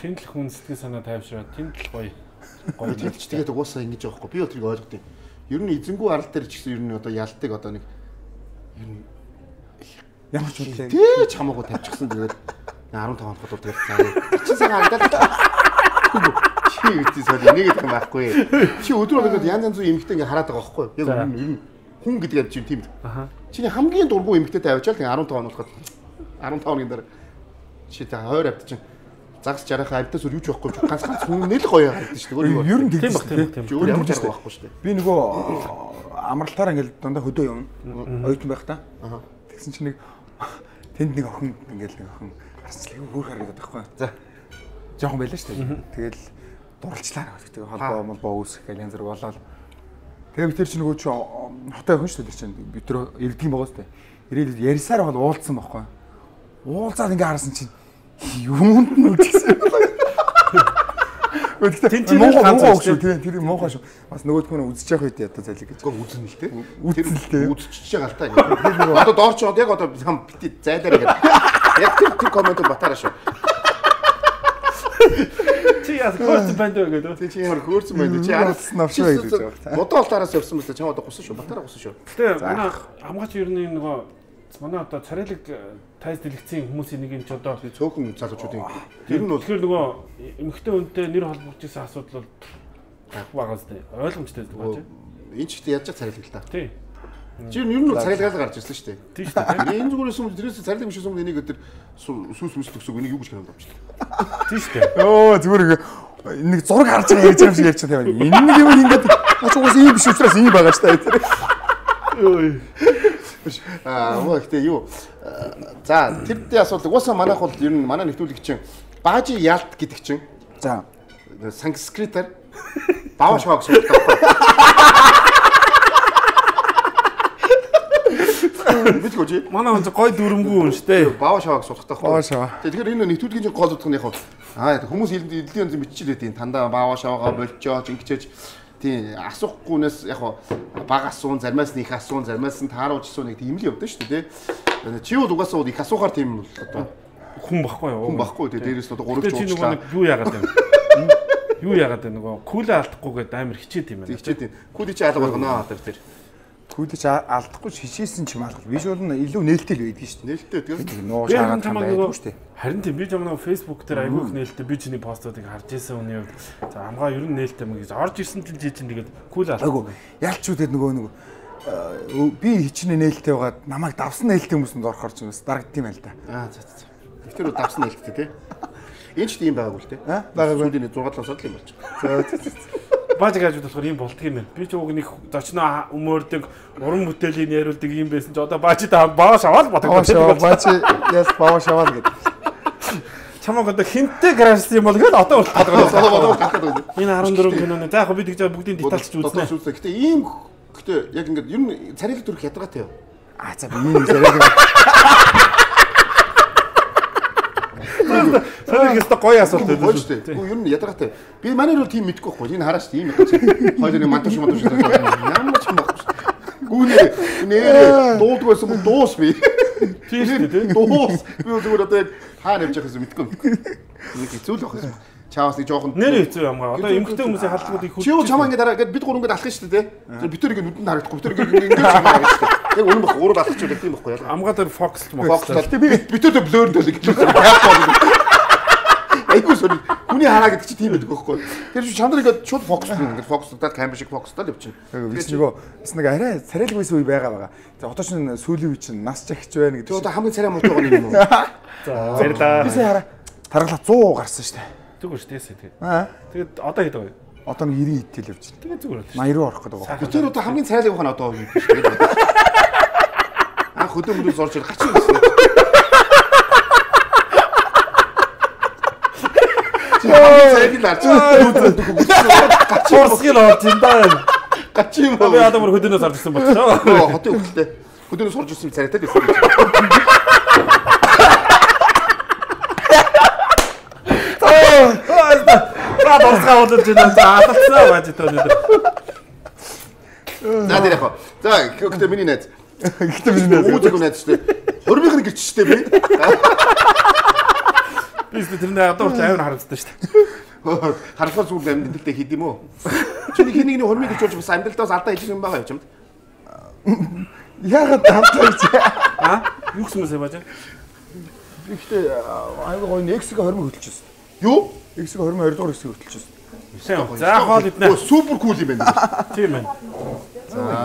Тэнд л хүн сэтгэл санаа тайвшраад тэнд л гоё. Гоё Гоё тэлч тэгээд угаасаа ингэж байгаа хгүй. Би бол тэрийг ойлгодیں۔ Ер нь эзэнгүү арал дээр ч гэсэн ер нь одоо ялтыг одоо нэг ер нь Ямар ч үлээ. Тээж хамаагүй тавьчихсан тэгээд 15 хоногт бол тэгээд заа. Чи сайн харагдаад чи үгүй сая нэг гэх юм байхгүй. Чи өдөр болгоод янз янз зүг эмгтэй ингээ хараад байгаа байхгүй. Яг За. ер нь хүн гэдгээр чи тийм. Аха. Чиний хамгийн дургу эмгтэй тавьчаал тэгээ 15 хоног болоход 15 хоногийн дараа чи та хойр авд чинь загас жарахаа авдаас өөр юу ч байхгүй ганц ганц хүн нэл гоё харагдаж шүү дээ. Ер нь Тийм бах тийм тийм. өөр ямар арга байхгүй шүү дээ. Би нөгөө амралтаараа ингээл дандаа хөдөө явна. Ойтон байх та. Тэгсэн чинь нэг тэнд нэг охин ингээл нэг охин харцлыг хөөх харагдаад байхгүй. За. Жохон байлаа шүү дээ. Тэгэл дурлцлаа. Тэгээ холбоо молбоо үүсэх гэл янз бүр болоод. Тэгээ би тэр чинь нөгөө чи хотоо охин шүү дээ тэр чинь би тэр ирдэг юм байгаа шүү дээ. Ирээд ярьсаар бол уулзсан байхгүй. Уулзаад ингээ харсан чинь юунд нь үлдсэн. Гэхдээ Тэн чинь муухай муухай шүү шүү тийм тэр муухай шүү. Бас нөгөөдх нь үзэж явах үед ядаа зайлиг гэж. Гэхдээ үзэн л те. Үзэн л те. Үзчихэж байгаа л та. Одоо доор ч яг одоо хам бити зайлаарэ гэдэг. Яг тэр тэр коммент батараа шүү. Чи яа кост банд байгаа гэдэг. Чи ямар хөөрсөн байд чи Уулс навшаа гэж байгаа та. Бодоо алтаараас явсан мэт чам одоо гусан шүү. Батараа гусан шүү. Гэтэ манай хамгаач ер нь нөгөө манай одоо царайлаг тайз дэлгэцийн хүмүүсийн нэг юм ч одоо Би цөөхөн залуучуудын тэр нь бол тэгэхээр нөгөө эмэгтэй хүнтэй нэр холбогдож байсан асуудал бол байгаа зү ойлгомжтой зү бааж. энэ ч ихтэй яаж царайлаг л та. Тий. Чи ер нь бол царайлгаал гарч ирсэн шүү дээ. Тий шүү дээ. Энэ зүгээр юм тэрээс царайлаг биш юм энийг өдөр сүс сүс төгсөг энийг юу гэж хэлээд авчихлаа. Тий шүү дээ. Өө зүгээр нэг зураг харж байгаа ярьж байгаа юм шиг ярьж байгаа юм. Энэ нэг юм ингээд наач угаас ийм биш учраас ийм байгаа ч та тэр. Аа мөн ихтэй юу за тэр дэе асуудал угаасаа манайх бол ер нь манай нэвтрүүлэг чинь баажи ялт гэдэг чинь За. санскритаар баава шоо гэсэн үг байхгүй. Мэдгүй чи Манай хүн гой дүрмгүй хүн штэ. гэсэн утгатай Баава байхгүй. шаваа. Тэгэхээр энэ нэвтрүүлгийн чинь гол утга нь яг. Аа хүмүүс хэлэнд эдлийн янз биччихлээ тийм тандаа баава шоогоо болчоо ингэчээж тийм асуухгүйнээс яг баг асуун заримаас нь их асуун заримаас нь тааруулж асуун нэг тийм л явдсан шүү дээ. Чи бол угаасаа их асуухаар тийм одоо Хүн баггүй юу? хүн байхгүй тий дээрээс одоо гурав чи нөгөө жуучлаа. нэг юу яагаад байна? Юу яагаад байна нөгөө кулээ алдахгүйгээд амар хичээд юм байна. Тийм. Куди чи алга болгоно тэр тэр. Күүдэж алдахгүй хичээсэн ч юм алга. Вижуал нь илүү нээлттэй л байдгийн шүү Нээлттэй дээ. тэгэл. Нуу Би харин шаагаад чамайг байдгүй нөгөө шүү дээ. харин тийм би ч юм нөгөө Facebook дээр айгүй их нээлттэй би чиний постуудыг харж ирсэн үний хувьд за амгаа ер нь нээлттэй мэн гэж орж ирсэн чинь чи чинь тэгээд кул Айгу алдахгүй. ялч үдээд нөгөө нөгөө э, би хичнээн нээлттэй байгаад намайг давсан нээлттэй хүмүүсэнд орохоор ч юм бас дарагдсан юм байл та. Аа за за. Тэр давсан нээлттэй тий. Энэ ч тийм байгаагүй л тий. Аа, байгаагүй. Сүүлийн 6 7 сар л юм болж. Баажиг ажууд болохоор ийм болдго юм байна. Би ч уг нэг зочноо өмөрдөг уран бүтээлийн яриулдаг юм байсан чи одоо баажид бааш аваад Баава боддог. шаваа бачи яс баава шаваа гэдэг. Чамаг одоо хинтээ грашсан юм бол гээд одоо гахаад байна. Энэ 14 киноны за яг би тэгж бүгдийн детальч үзнэ. Гэтэ ийм гэтэ яг ингээд ер нь царайлаг төрөх ядаргаатай юу? Аа за би энэ яриаг Санийх өстө гоё асуулт байдаг шүү дээ. Юу ер нь ядаргатай. Би манай руу тийм мэдгүй байхгүй. Энэ хараач тийм их гэж. Хоёул нэг мантууш мантууш ямар ч юм байхгүй. Гүнээ нэр дуудгүй байсан бол дуус би. Тийм шүү дээ. Дуус. Би зүгээр одоо яг хаа навж яхаас мэдгүй. Нэг хэцүү л байх юм. Чаавас нэг жоохон Нэр хэцүү юм аа. Одоо эмгтэй хүмүүсийн халдлагуудыг Чи юу чамаа ингэ дараа ингээд бид гурав ингээд алах шүү дээ. Тэр бид тэрийг нүдэнд харагдахгүй. Чамаа харагдаж шүү дээ. Яг үнэн баг урал алах ч үгүй тийм байхгүй яа. амгаа дээр Фокс мокслж. тал. Би бид тэр блөрөнд л гэж. Айгуу сони. Хүний хараа гэдэг чи тийм байдаг байхгүй. Тэр чи чамд ингээд шууд фокус ингээд фокусдаад камер шиг фокусдаад явчихна. Вис нөгөө бас нэг арай царайлгүйс үе байгаа байгаа. За одоо чинь сүүлийн үе чинь нас чагч байна гэдэг. Тэгээ одоо хамгийн царай муутай байгаа юм уу? Баярлаа. Вис хараа таргалаа 100 гарсан шүү дээ. Зүгээр шүү дээ. Тэгээд. Аа. Тэгээд одоо хэд вэ? Одоо нэг 90 итэл явж байна. Тэгээд зүгээр байна. 80 руу орох гэдэг байгаа. Би тэр одоо хамгийн царайлаг байх нь одоо тэгээд. Анх хөдөө мөрөөс орж ир гачин гэсэн. Хамгийн царайлаг ларч. Форсгил орж ин даа. Би юм. одоо бүр хөдөөнөөс орж ирсэн болчихоо. Оо хотын хөлтэй. Хөдөөнөөс орж ирсэн царайтай байсан. За дурсгаа болож байна. За алдсан байж. За тэр яг. За гэхдээ миний найз. Гэхдээ би нэ. Уудаг найз шүү дээ. Хормих нь гэрч шүү дээ би. Би тэрнээ одоо ч амар харамсдаг шүү дээ. Харахаар зүгээр амьдралдаа хийд юм уу? Чиний хин нэгний хормиг гэж болж бас амьдралдаас алдаа хийж юм байгаа юм чамд. Яагаад хамтлагч? Аа? Юу гэсэн мэсэ бааж? Гэхдээ аяга гоё X-ийг хормог хөтөлчихсэн. Юу? X-ийг хормог 20 дугаар X-ийг хөтөлчихсэн. Сайн. За хоол Оо иднэ. супер кул юм байна. Тийм байна.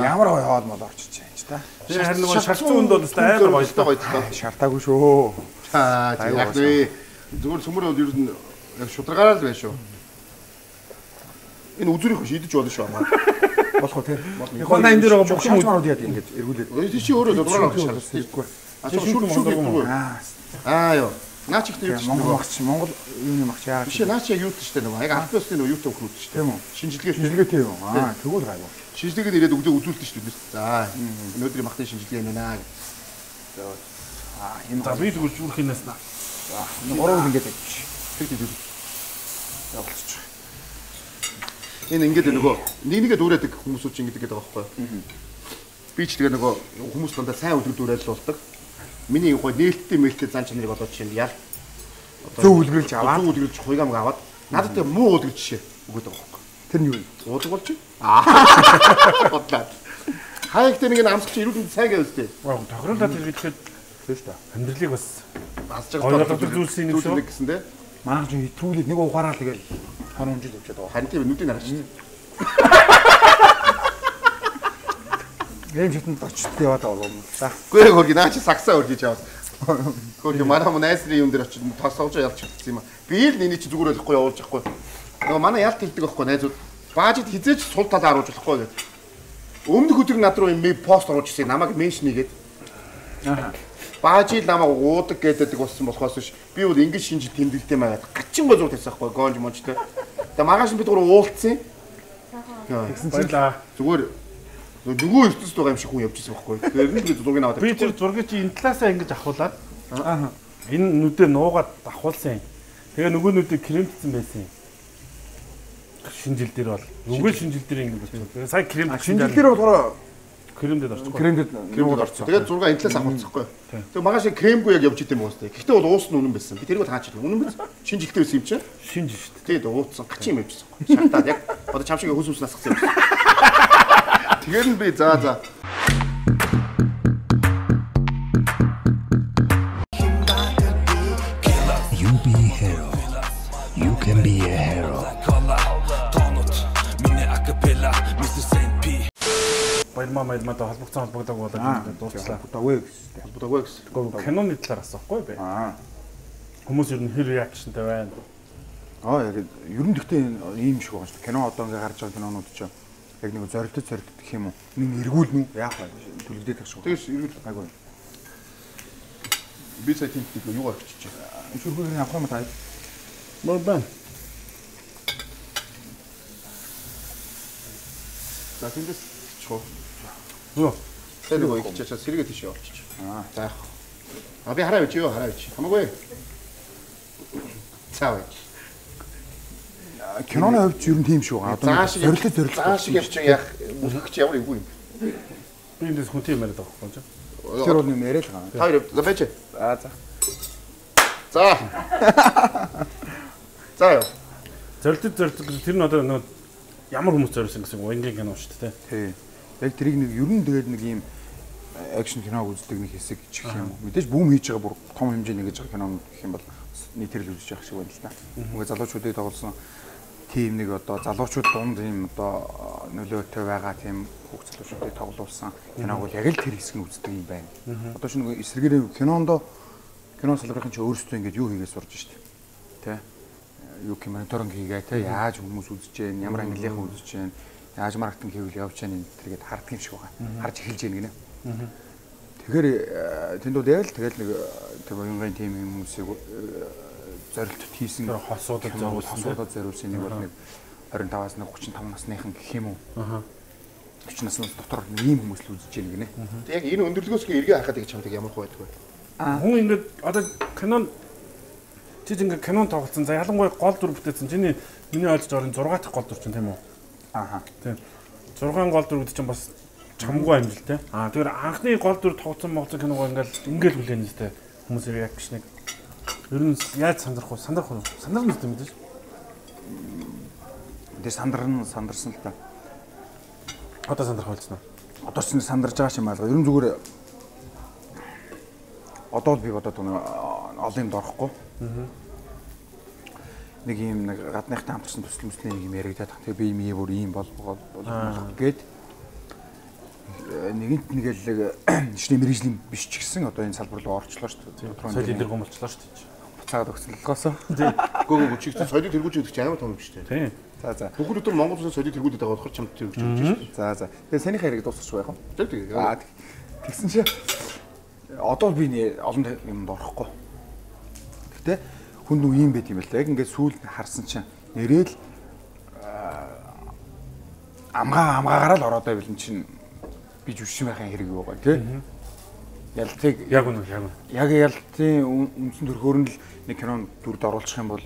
Ямар гоё хоол мол орчиж байна ч та. Би харин нөгөө шарцсан үнд бол амар гоё. гоё тоо. Шартаагүй шүү. Тийм яг нэ. Зүгээр сүмөр бол ер нь яг шударгаараа л байна шүү. Энэ үзүрийнхөө шийдэж болно шүү амаа. Болох уу те. Манай энэ дээр байгаа бүх юм марууд яа ингэж эргүүлээд. Өө чи өөрөө шударгаар шалж. Хэрэггүй. А чи шүр гэдэг. Аа. Аа ёо. Наач ихтэй юу Монгол магч Монгол юуны магч яагаад Биш наач яг юу гэдэг нөгөө яг альбиосны нөгөө юутай хөрүүд шүү тийм үү? Шинжилгээ Шинжилгээ тийм үү? Аа, тэгвэл гайваа. шинжилгээнд ирээд өглөө үзүүлдэг шүү дээ. За өнөөдрийн махны шинжилгээ юм байна. Аа, энэ За би тэгвэл зүрх хинээс наа. Энэ гурав ингэж байж. Тэг тэг тэг. Явуулчих. Энэ ингээд нөгөө нэг нэгэ дүүрээдэг хүмүүсүүд чинь ингэдэг гэдэг байгаа байхгүй. Би ч тэгээ нөгөө хүмүүс дандаа сайн өдөр дүүрэл болдог. Миний гоо нээлттэй мэлттэй зан чанарыг одоо чинь ял Зөв үлгэрэлж аваад зөв үлгэрж хуйгаам аваад надад тэгээ муу үлгэрж жишээ өгöd байгаа байхгүй. тэр нь юу вэ? Уудаг болж чинь. Аа. Бодлаа. Хайгтай нэг амсч ирүүл мэнд сайн гэвс тээ. Тохируулаад хэрэглэхэд Тийм шүү дээ. амьдралыг бас Бас Ойлгодог зүйлсийн нэг шүү. гэсэн тээ. Маань ч итрүүлээд нэг ухаараа л тэгэл хономжил явчихад байгаа. Харин тийм нүдийг хараач. Гэм шатнд очтд яваад байгаа юм. За. Гүй яг хөргий наа чи сагсаа өргөж яваад. Хөргий манай хүмүүс найсны юм дээр очиж тосоож ялч чадсан юм аа. Би л нэний чи зүгээр болохгүй явуулж байхгүй. Нөгөө манай ялт хэлдэг байхгүй найзууд. Баажид хизээч сул талаа харуулж болохгүй гэдэг. Өмнөх өдөр над руу юм пост оруулж ирсэн намайг меншн хийгээд. Баажид намайг уудаг гэдэг болсон болохоос биш. Би бол ингэж шинж тэмдэглэтэй байгаад гачин гоо зурд байсан байхгүй гонж мончтой. Тэгээ маргааш бид гурав уулцсан. баялаа. Зүгээр нөгөө ертөнцид байгаа юм шиг хүн явж ирсэн байхгүй. Нь би зургийг аваад Би тэр зургийг чи энэ талаасаа ингэж авахуулаад аа энэ нүдээ нуугаад авахулсан. Тэгээ нөгөө нүдээ кремтсэн байсан. Шинжил дээр бол нөгөө шинжил дээр ингэ болчихсон. Тэгээ сая крем Шинжил дээр болохоор кремдэд орчихгүй. кремдэд Кремд орцсон. Тэгээд зураг энэ талаас авахцахгүй. Тэгээд магаш кремгүй яг явж идэм уустай. Гэхдээ бол уус нь үнэн байсан. Би тэрийг хаач ирсэн. Үнэн биз? Шинэ жилтэй байсан юм чинь. Шинж шүү дээ. Тэгээд ууцсан. Гачин юм явжсан. Шантаад яг одоо чам шиг хөс хөс насгсан юм. Тэгээд нь би за за. You be a hero. You can be a Баярмаа баярмаатай холбогдсон холбогдог болоод дуучлаа. Дагвэ гэсэн. Будаагүй гэсэн. Гэхдээ киноны талаар асуухгүй бай. Аа. Хүмүүс ер нь хэр реакшнтай байна. Аа яг ер нь гэхдээ ийм шиг байгаа шүү. Кино одоо ингээ гарч байгаа кинонууд ч яг нэг зоригтой зоригтой гэх юм уу. Нэг эргүүлнэ үү? Яах вэ? Төлөвлөдөд байх шүү. Тэгээс ирүүл Айгүй. би сая тэмдэг юу арчиж. Шүрхүүрийн авах юм таа. Мөр байна. За тэндээс чуу. Юу? Тэр нөгөө их чачаа сэргээ тийш явуулчих. Аа. За яах. А би хараа бич юу хараа бич. Хамаагүй. Цаа бай. киноны хувьд ер нь тийм шүү. Одоо зорилт зорилт. зааш явчих яах. Мөрөх чи ямар юу юм. Би эндээс хүнтэй юм яриад байгаа байхгүй юу? Тэр бол юм яриа л байгаа. Хоёр за байж. Аа за. За. За яа. Зорилт зорилт тэр нь одоо нөгөө ямар хүмүүс зориулсан гэсэн Венгийн кино шүү дээ. Тий. Яг тэрийг нэг ер нь тэгээд нэг ийм акшн киног үздэг нэг хэсэг ч гэх юм уу. Мэдээж бүүм хийж байгаа бүр том хэмжээний гэж байгаа кино гэх юм бол нийтэрл үзэж явах шиг байна л да. Ингээ залуучуудыг тоглосон тийм нэг одоо залуучууд дунд ийм одоо нөлөөтэй байгаа тийм хүүхд залуучуудыг тоглуулсан киног бол яг л тэр хэсэг нь үздэг юм байна. Одоо ч нэг эсрэгээрээ кинонд кино салбарын чи өөрсдөө ингээд юу хийгээ сурж штеп. Тэ? Юу гэх мониторинг хийгээ тэ яаж хүмүүс үзэж гэн ямар ангилынхан үзэж гэн яаж маркетинг хийвэл явж гэн энэ тэргээд харддаг юм шиг байгаа. Харж эхэлж гэн гинэ. Тэгэхээр э, тэнд бол яг л тэгэл нэг э, тэр боёнгын тим хүмүүсийг э, зорилтод хийсэн хосуудад зориулсан, хосуудад зориулсан нэг бол нэг 25-аас нэг 35 насныхан гэх юм уу. Аа. 40 наснаас дотор ийм хүмүүс л үзэж гэн гинэ. Яг энэ өндөрлгөөс эргээ харахад яг чамдаг ямар хөө байдаг вэ? Хүн ингээд одоо кинон чи ингээд кинон тоглолцсон. За ялангуяа гол дүр бүтээсэн. Чиний миний ойлгож байгаа 6 дахь гол дүр чинь тийм үү? Ааха. Тийм. 6 гол дүр гэдэг чинь бас чамгүй амжилт те. Аа тэгэхээр анхны гол дүр тоглосон моцсон киногоо ингээл ингээл хүлээнэ сте. Хүмүүс реакшныг ер нь яаж сандрах вэ? Сандрах уу? Сандрах юм мэдээж. Тэгээ сандарн сандарсан л та. Одоо сандрах болчихно. Одоо ч сандарж байгаа юм аа. Ер нь зүгээр одоо л би бодоод байгаа олон юмд орохгүй. Нэг юм нэг гадныхтай хамтарсан төсөл мөслийн нэг юм яригадаад байгаа. Тэгээ би юм ийм бүр ийм бол бол гээд нэгэнт нэгэл шний мэрэгжлийн биш ч гэсэн одоо энэ салбар руу орчлоо шүү дээ. Соёлын дэргэн болчлоо шүү дээ. буцаад өгсөлгоосоо. Гөө гөө чигт соёлын тэргүүж гэдэг чинь амар том юм шүү дээ. Тийм. За за. Бүгд өдөр Монгол улсын соёлын тэргүүдэд байгаа болохоор чамд тэргүүж өгч шүү дээ. За за. Тэгээ санийхаа хэрэг дуусчих байх уу? Тэг тэг. Аа тэгсэн чи одоо би нэ олон юмд орохгүй. Гэтэ хүн нүг юм байт юм байна л да. Яг ингээд сүүл харсан чинь нэрэл амгаа амгаагаараа л ороод байвал чинь би жүжигчин байхын хэрэг юу байгаа тий. Ялтыг Яг үнэ яг үнэ. яг ялтын үн- үндсэн төрхөөр нь л нэг кинонд дүрд оруулах юм бол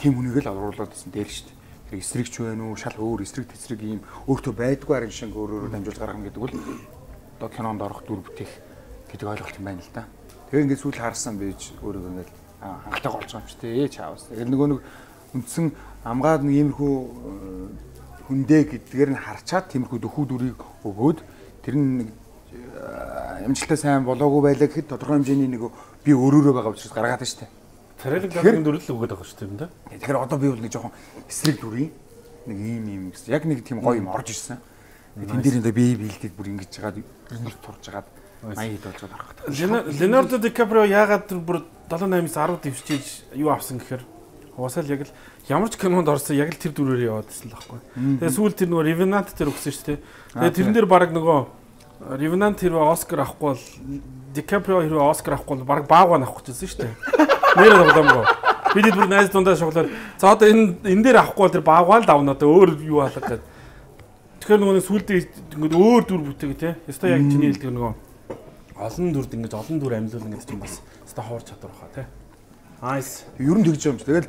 тийм хүнийг л оруулаад гэсэн дээр шүү дээ. Тэр эсрэгч байна уу, шал өөр эсрэг тесрэг ийм өөртөө байдгүй харин шиг өөр өөр дамжуулж гаргах гэдэг бол одоо кинонд орох дүр бүтээх гэдэг ойлголт юм байна л да. Тэгээ ингээд сүүл харсан бийж өөрийгөө ингээд хангалттай байгаа юм чи тээ чаавс. Тэгэхээр нөгөө нэг үндсэн амгаад нэг иймэрхүү э, хүндээ гэдгээр нь харчаад тиймэрхүү дөхүү дүрийг өгөөд тэр нь нэг э, амжилттай сайн болоогүй байлаа гэхэд тодорхой хэмжээний нэг би өөрөөрөө байгаа учраас гаргаад дээ. Трейлер гэдэг дүрлэл өгöd байгаа шүү дээ юм да. Тэгэхээр одоо би бол нэг жоохон эсрэг дүрийн нэг ийм ийм гэсэн. Яг нэг тийм гоё юм орж ирсэн. Тэн дээр энэ би биелдэд бүр ингэж жагаад ингэж турж жагаад маяг хэд болж байгаа харахад. Леонардо Ди Каприо яагаад бүр 7-8-аас 10 дэвшиж юу авсан гэхээр уусаал яг л ямар ч кинонд орсон яг л тэр дүрээр яваад байсан л байхгүй. Тэгээ сүүл тэр нөгөө Revenant тэр өгсөн шүү дээ. Тэгээ тэрэн дээр баг нөгөө Revenant хэрвээ Оскар авахгүй бол Ди Каприо хэрвээ Оскар авахгүй бол баг баагаа авах гэсэн шүү дээ. Нэрээ тоглоомгоо. Бид бүр найз дундаа шоглоод за одоо энэ энэ дээр авахгүй бол тэр баагаа л давна одоо өөр юу хаалга гэдэг. Тэгэхээр нөгөө сүулдэ ингээд өөр дүр бүтээг те. Яста яг чиний хэлдэг нөгөө олон дүрд ингэж олон дүр амьлуулна гэдэг чинь бас яста хоор чадвар баха те. Nice. Ер нь тэгж юм чи. Тэгэл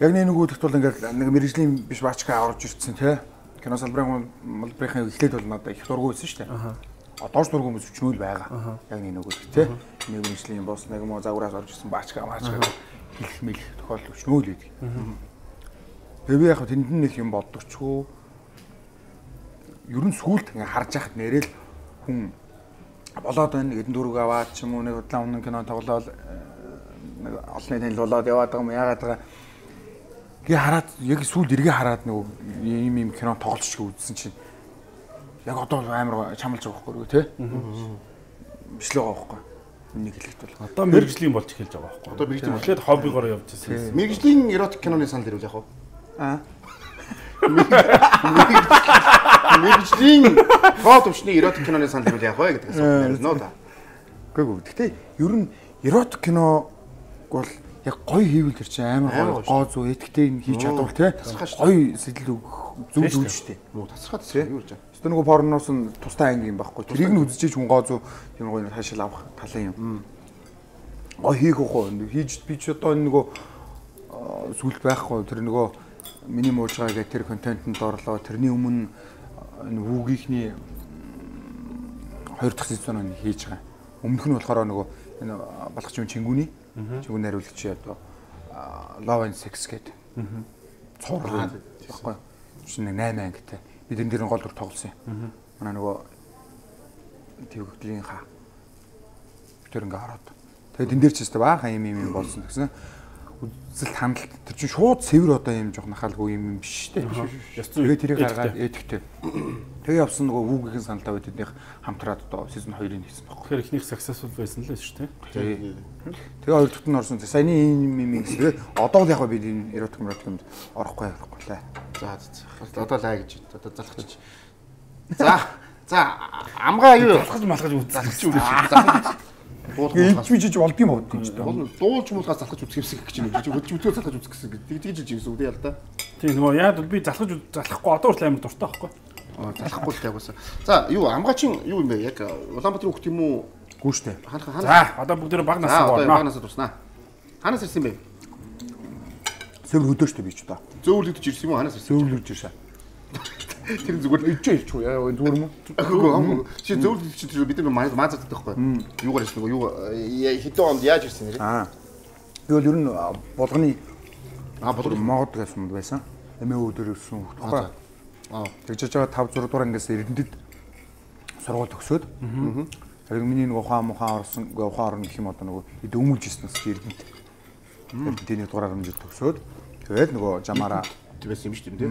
яг нэг нэг үгт бол ингээд нэг мэрэгжлийн биш баачгаа орж ирсэн тий. Кино салбарын малбрын эхлээд бол надад их дургүй байсан шүү дээ. Одоо ч дургүй хүмүүс өчнөөл байгаа. Яг нэг нэг үгт тий. Нэг мэрэгжлийн бос нэг мо загвараас орж ирсэн баачгаа маачгаа хэлэх мэл тохиол өчнөөл байдаг. Тэгээ би яг хөө тэнд нэг юм боддогчгүй. Ер нь сүулт ингээд харж яхад нэрэл хүн болоод байна. Эдэн дөрөв аваад ч юм уу нэг удаан өмнө кино тоглоод нэг олонний танил болоод яваад байгаа юм яагаад байгаа? Гээ хараад яг сүүл эргээ хараад нэг ийм ийм кино тоглолч үзсэн чинь. Яг одоо амар чамлж байгаа байхгүй биш л байгаа байхгүй нэг хэлэхэд бол. Одоо мэрэгжлийн болж эхэлж байгаа байхгүй. Одоо мэрэгжлийн эхлээд хоббигоор явж ирсэн. Мэргэжлийн эротик киноны санал ирвэл яг уу. аа Мэргэжлийн тоо төвчний эротик киноны санал ирвэл яг вэ гэдэг асуулт нөө та. Үгүй ээ. Гэтэ ер нь эротик кино бол яг гоё хийвэл тэр чинь амар гоё гоё гоо зүй этгтэй хийж чадвал шүү гоё сэтэл өгөх зүг зүйл шүү дээ. Муу тасархаа тасархаа юу гэж байна. Одоо нөгөө порноос нь тустай анги юм байхгүй. Тэрийг нь үзчихэж хүн гоо зүү юм гоё хаашаал авах талын юм. Гоо хийх уу хийж би ч одоо нөгөө сүлд байхгүй тэр нөгөө миний муужгаа гэх тэр контентэнд орлоо тэрний өмнө энэ вүүгийнхний хоёр дахь сезоныг хийж байгаа. Өмнөх нь болохоор нөгөө энэ балгачин чингүний чингүн найруулагч одоо Love and Sex гэдэг. Цуур байхгүй. Шинэ 8 ангитай. Бид энэ дэрэн гол дүр тоглосон юм. Манай нөгөө твэгдлийн ха. Тэр ингээ хараад. Тэгээд энэ дээр ч өстө баахан юм юм юм болсон гэсэн. Үзэл хандлт тэр чинь шууд цэвэр одоо юм жоох нахаалгүй юм юм биш үү? Тэгээд тэрийг гаргаад эдгтэй. Тэгээ явсан нөгөө вүүгийн саналтай байд тэднийх хамтраад одоо сезон 2-ыг хийсэн байхгүй. Тэгэхээр ихнийх successful байсан л шүү дээ. Тэгээ тэгээ хоёр дахь нь орсон. Саяны юм юм юм гэсэн. Одоо л яг би энэ эротик эротикнд орохгүй орохгүй лээ. За за. Одоо лай гэж. Одоо залхаж. За. За амгаа юу? Залхаж малхаж залхаж юу гэж. Залхаж. Ич бижиж болд юм уу гэж. Бол дуулж муулгаас залхаж үзэх хэвсэг гэж юм. Хөдж өдөө залхаж үзэх гэсэн. Тэг тэгж жиж гэсэн үг яа л да. Тийм нөгөө яад бол би залхаж залхахгүй одоо хүртэл амар дуртай байхгүй. Аа залхахгүй л тайгуулсан. За юу амгаачин юу юм бэ? Яг Улаанбаатар хөх тийм үү? Гүүштэй. Ханах ханах. За одоо бүгд баг насаа одоо болно. багнасаа туснаа. Ханаас ирсэн бэ? Цэвэр хөдөөштэй би ч удаа. Зөөвлөгдөж ирсэн юм уу? Ханаас ирсэн? Зөөвлөж ирсэн. Тэр зүгээр ирч үү яа зүгээр юм уу? Аггүй амгүй. Чи зөөвлөгдөж чинь бид нар маа маазаад байхгүй. Юугаар ирсэн нөгөө юу хэдэн онд яаж ирсэн нэрээ? Аа. Би бол ер нь а, болгоны Аа бодлоо. мод гэсэн юм байсан. Эмээ өдөр өссөн хөх тохой. Аа. Тэгж байгаа 5 6 дугаар ангиас Эрдэнэтэд сургууль төгсөөд. Яг миний нэг ухаан мухаан орсон, ухаан орно гэх юм одоо нөгөө эд өмүүлж ирсэн бас Эрдэнэт. Эрдэнэний дугаар хэмжээ төгсөөд тэгээд нөгөө жамаараа Тэвээс юм шүү дээ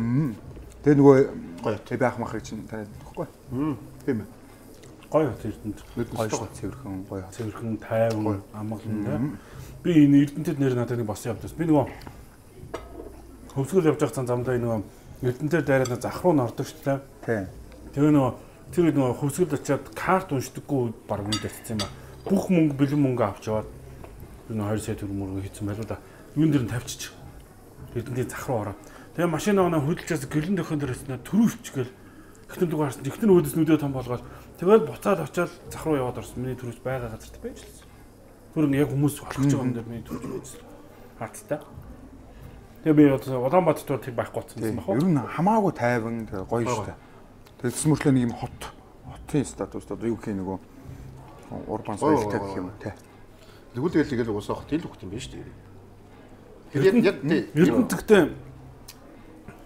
тийм. тэгээд нөгөө Гоё. тэг байх махыг чинь таниад баггүй. Тийм ээ. Гоё хот эрдэнэт. Гоё цэвэрхэн гоё. Цэвэрхэн тайван амгалан тий. Би энэ эрдэнэтэд нэр надад нэг босон явдаас. Би нөгөө хөвсгөл явж байгаа замдаа нөгөө эрдэнэтээр дайраад зах руу н ордог шүү дээ. Тийм. Тэгээ нөгөө тэр нөгөө хөвсгөл очиад карт уншдаггүй баг үнд тавьчихсан юм а. Бүх мөнгө бэлэн мөнгө авч яваад нөгөө 2 сая төгрөг мөргө хийсэн байлоо да. Юун дээр нь тавьчих. Эрдэнэтийн зах руу ороо. Тэгээ машин аваа хөдөлжээс гэлэн дөхөн дээр өснө төрөвчгөл ихтэн дугаар харсан. Ихтэн өөдөс нүдээ том болгоод тэгэл буцаад очиад зах руу яваад орсон. Миний төрөж байгаа газарт байж л. Тэр нь яг хүмүүс болох ч байгаа юм дээр миний төрөж байж л. Харттай. Тэгээ би одоо Улаанбаатарт бол тэг байхгүй болсон юм Тийм. баг. Ер нь хамаагүй тайван тэгээ гоё шүү дээ. Тэгсэн мөртлөө нэг юм хот хотын статус одоо юу гэх юм нөгөө урбан соёлтой гэх юм те. Тэгвэл тэгэл тэгэл уусаа хот ил хөхт юм байна шүү дээ. Тэр яг яг тий. Эрдэнэтгтээ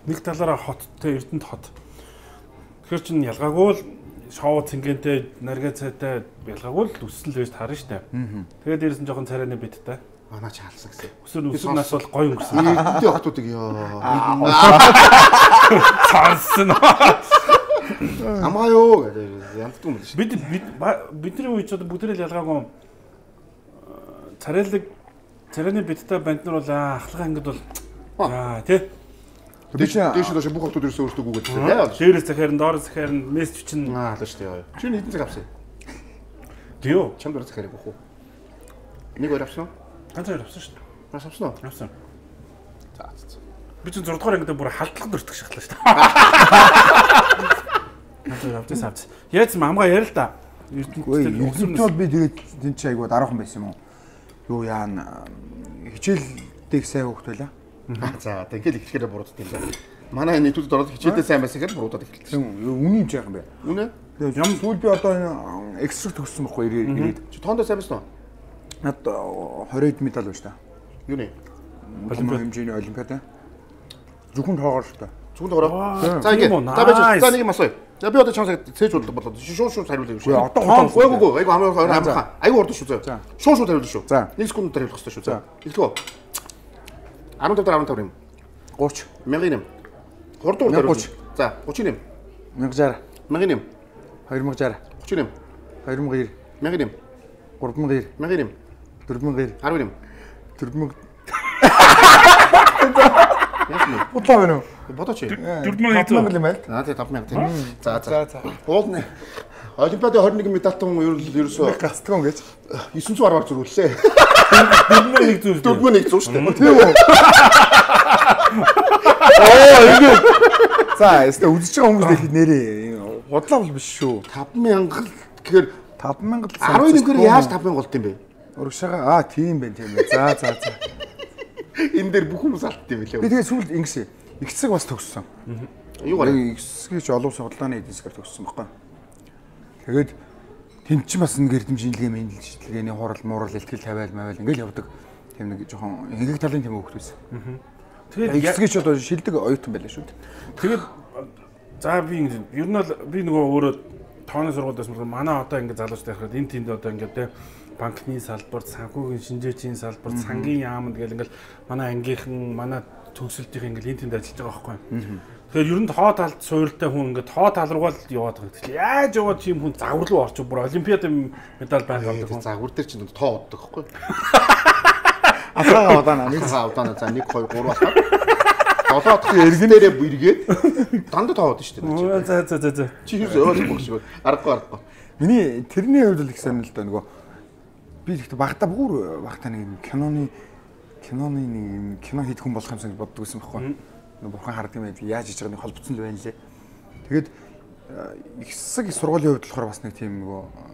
нэг талаараа хоттой Эрдэнэт хот. Тэгэхээр чин ялгаагүй л шоу цэнгэнтэй нарийн цайтай ялгаагүй л өссөн л байж харна штэ. Тэгээд нь жоохон царайны биттэй. Манаа ч хаалсан гэсэн. Өсөр өсөр нас бол гоё өнгөрсөн. Эдгээр хотуудыг ёо. Цаарсан. Амгаа юу гэдэг янздаг юм шүү. Бид бидний үед ч одоо бүгдээ л ялгаагүй царайлаг царайны биттэй банд нар бол ахлах ангид бол аа тий. Чи дэш дэш бүх хотууд ерөөсөө өөртөө гүгэл дээ. Дээрээс захаар нь доороос захаар нь мессеж чинь Аа л шүү дээ. Чи хэдэн цаг авсан? юу? Чамд орох хэрэг бохоо. Нэг өөр авсан уу? Ганцаар авсан шүү дээ. Бас авсан уу? Авсан. За за. Би чинь 6 дугаар ангид бүр халдлага дуртах шахлаа шүү дээ. Надад авдас авдас. Яаж юм амгаа ярил л да. Эрдэнэт бол би тэгээд тэн чи айгуу дараахан байсан юм уу? Юу яана хичээлдээ сайн хөвгт байлаа. За тэгэл ихлэхээр бурууддаг юм байна. Манай энэ нийтүүд ороод хичээлдээ сайн байсан гэхэд буруудаад эхэлсэн. Тийм үү? Үний юм жаахан бай. Үнэ? Юм сүүл би одоо энэ экстракт төгссөн байхгүй ирээд. Чи тоондоо сайн байсан уу? Над 20-д медаль байна шүү дээ. Юу нэ? Олимпиад хэмжээний олимпиад. Зөвхөн тоогоор шүү дээ. Зүгт ороо. Ваа, За ингэ. үү, За байж. За нэг юм асууя. За би одоо чамсаг цээж болдог болоод шууд шууд хариулъя шүү. Одоо Тоон хотоос гой гой. Айгу хамгийн хоёр амархан. Айгу урд шүү зөө. Шууд шууд хариулъя шүү. За. Нэг секунд хариулах хэрэгтэй шүү. За. За. Эхлэв. 15 дээр 15 юм. 30 Мянган юм. 3 дугаар Мянга хариулъя. За 30 юм. 1060 Мянган юм. 2060 30 юм. 2090 Мянган юм. 3090 Мянган юм. 4090 10 юм. 40 Яасан бэ? Бодлоо байна уу? Бодооч. Дөрвөн Мангал юм байл. Аа тэгээ 5 мянга тийм. За За. Уулна. Олимпиадын 21 медальтай хүн ерөөсөө Гастгон гэж. 900 гараар зөрүүллээ. Дөрвөн нэг зүйл. Дөрвөн нэг зүү шүү дээ. Тийм үү? Оо ингэ. За, эсвэл үзэж байгаа хүмүүс дэлхийд нэрээ Бодлоо бол биш шүү. 5000 гэхээр 5000 л 11 гэр яаж 5000 болт юм бэ? Урагшаага аа тийм байх тийм байх. За за за. Энэ дээр бүх хүмүүс алдт юм Би билээ. тэгээ сүүлд ингэсэн. Ихсэг бас төгссөн. Юугаар? Ихсгийч олон судалгааны эдийн засгаар төгссөн байхгүй. Тэгээд тэнд ч бас нэг эрдэмжинлэгээ мэдлэгээний хурал муурал ихтгэл тавиал мавиал ингээл явдаг. Тийм нэг жоохон ингээг талын тийм хөвгтөөс. Тэгээд Ихсгийч одоо шилдэг оюутан байлаа шүү дээ. тэгээд за би ингэ ер нь бол би нөгөө өөрөө тооны сургуулиас мөр манай одоо ингэ залуучтай харахад энэ тэнд одоо ингэ те банкны салбар, санхүүгийн шинжээчийн салбар, сангийн яамд гэл ингээл манай ангийнхан, манай төгсөлтийн ингээл энэ тэнд ажиллаж байгаа байхгүй. Тэгэхээр ер нь тоо талд суурилтай хүн ингээд тоо тал руугаа л яваад байгаа. Тэгэхээр яаж яваад тийм хүн загвар руу орчих бүр олимпиад медаль байх гэдэг хүн. загвар дээр чинь тоо оддог байхгүй. Атгаа удаана. Нэг цаа удаана за 1 2 3 болоход. Долоод эргэн дээрээ бүргээд дандаа тоо одсон шүү дээ. За за за за. Чи юу ойлгох шиг аргагүй аргагүй. Миний тэрний хувьд л их сонир л да нөгөө би ихтэй багтаа бүр багтаа нэг юм киноны киноны нэг юм кино хийх хүн болох юмсан боддог байсан байхгүй. Нөгөө бурхан хардаг юм байл яаж хийж байгааг нь холбогдсон л байна лээ. Тэгээд э, ихсэг сургуулийн хувьд болохоор бас нэг тийм нөгөө э,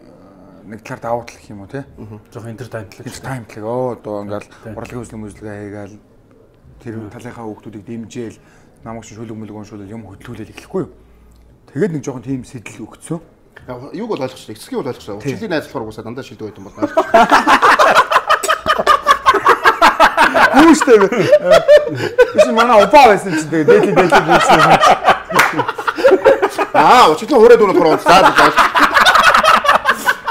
нэг талаар давуу тал гэх юм уу те. Жохон Гэж таймтлаг оо одоо ингээл урлагийн үзлэг мүзлэгээ хийгээл тэр талынхаа хүүхдүүдийг дэмжээл намайг ч шүлэг мүлэг уншуулаад юм хөтлүүлэл эхлэхгүй юу. Тэгээд нэг жоохон тийм сэтэл өгцөө. Юуг бол ойлгочихлоо. Эцгийг бол ойлгочихлоо. Учирлын найзлахаар угаасаа дандаа шилдэг байт юм бол ойлгочихлоо. Хүүштэй. Биш манай опа байсан чинь тэгээд дээдли дээдли гэсэн. Аа, учирлын хуурай дүүнэ болохоор за за.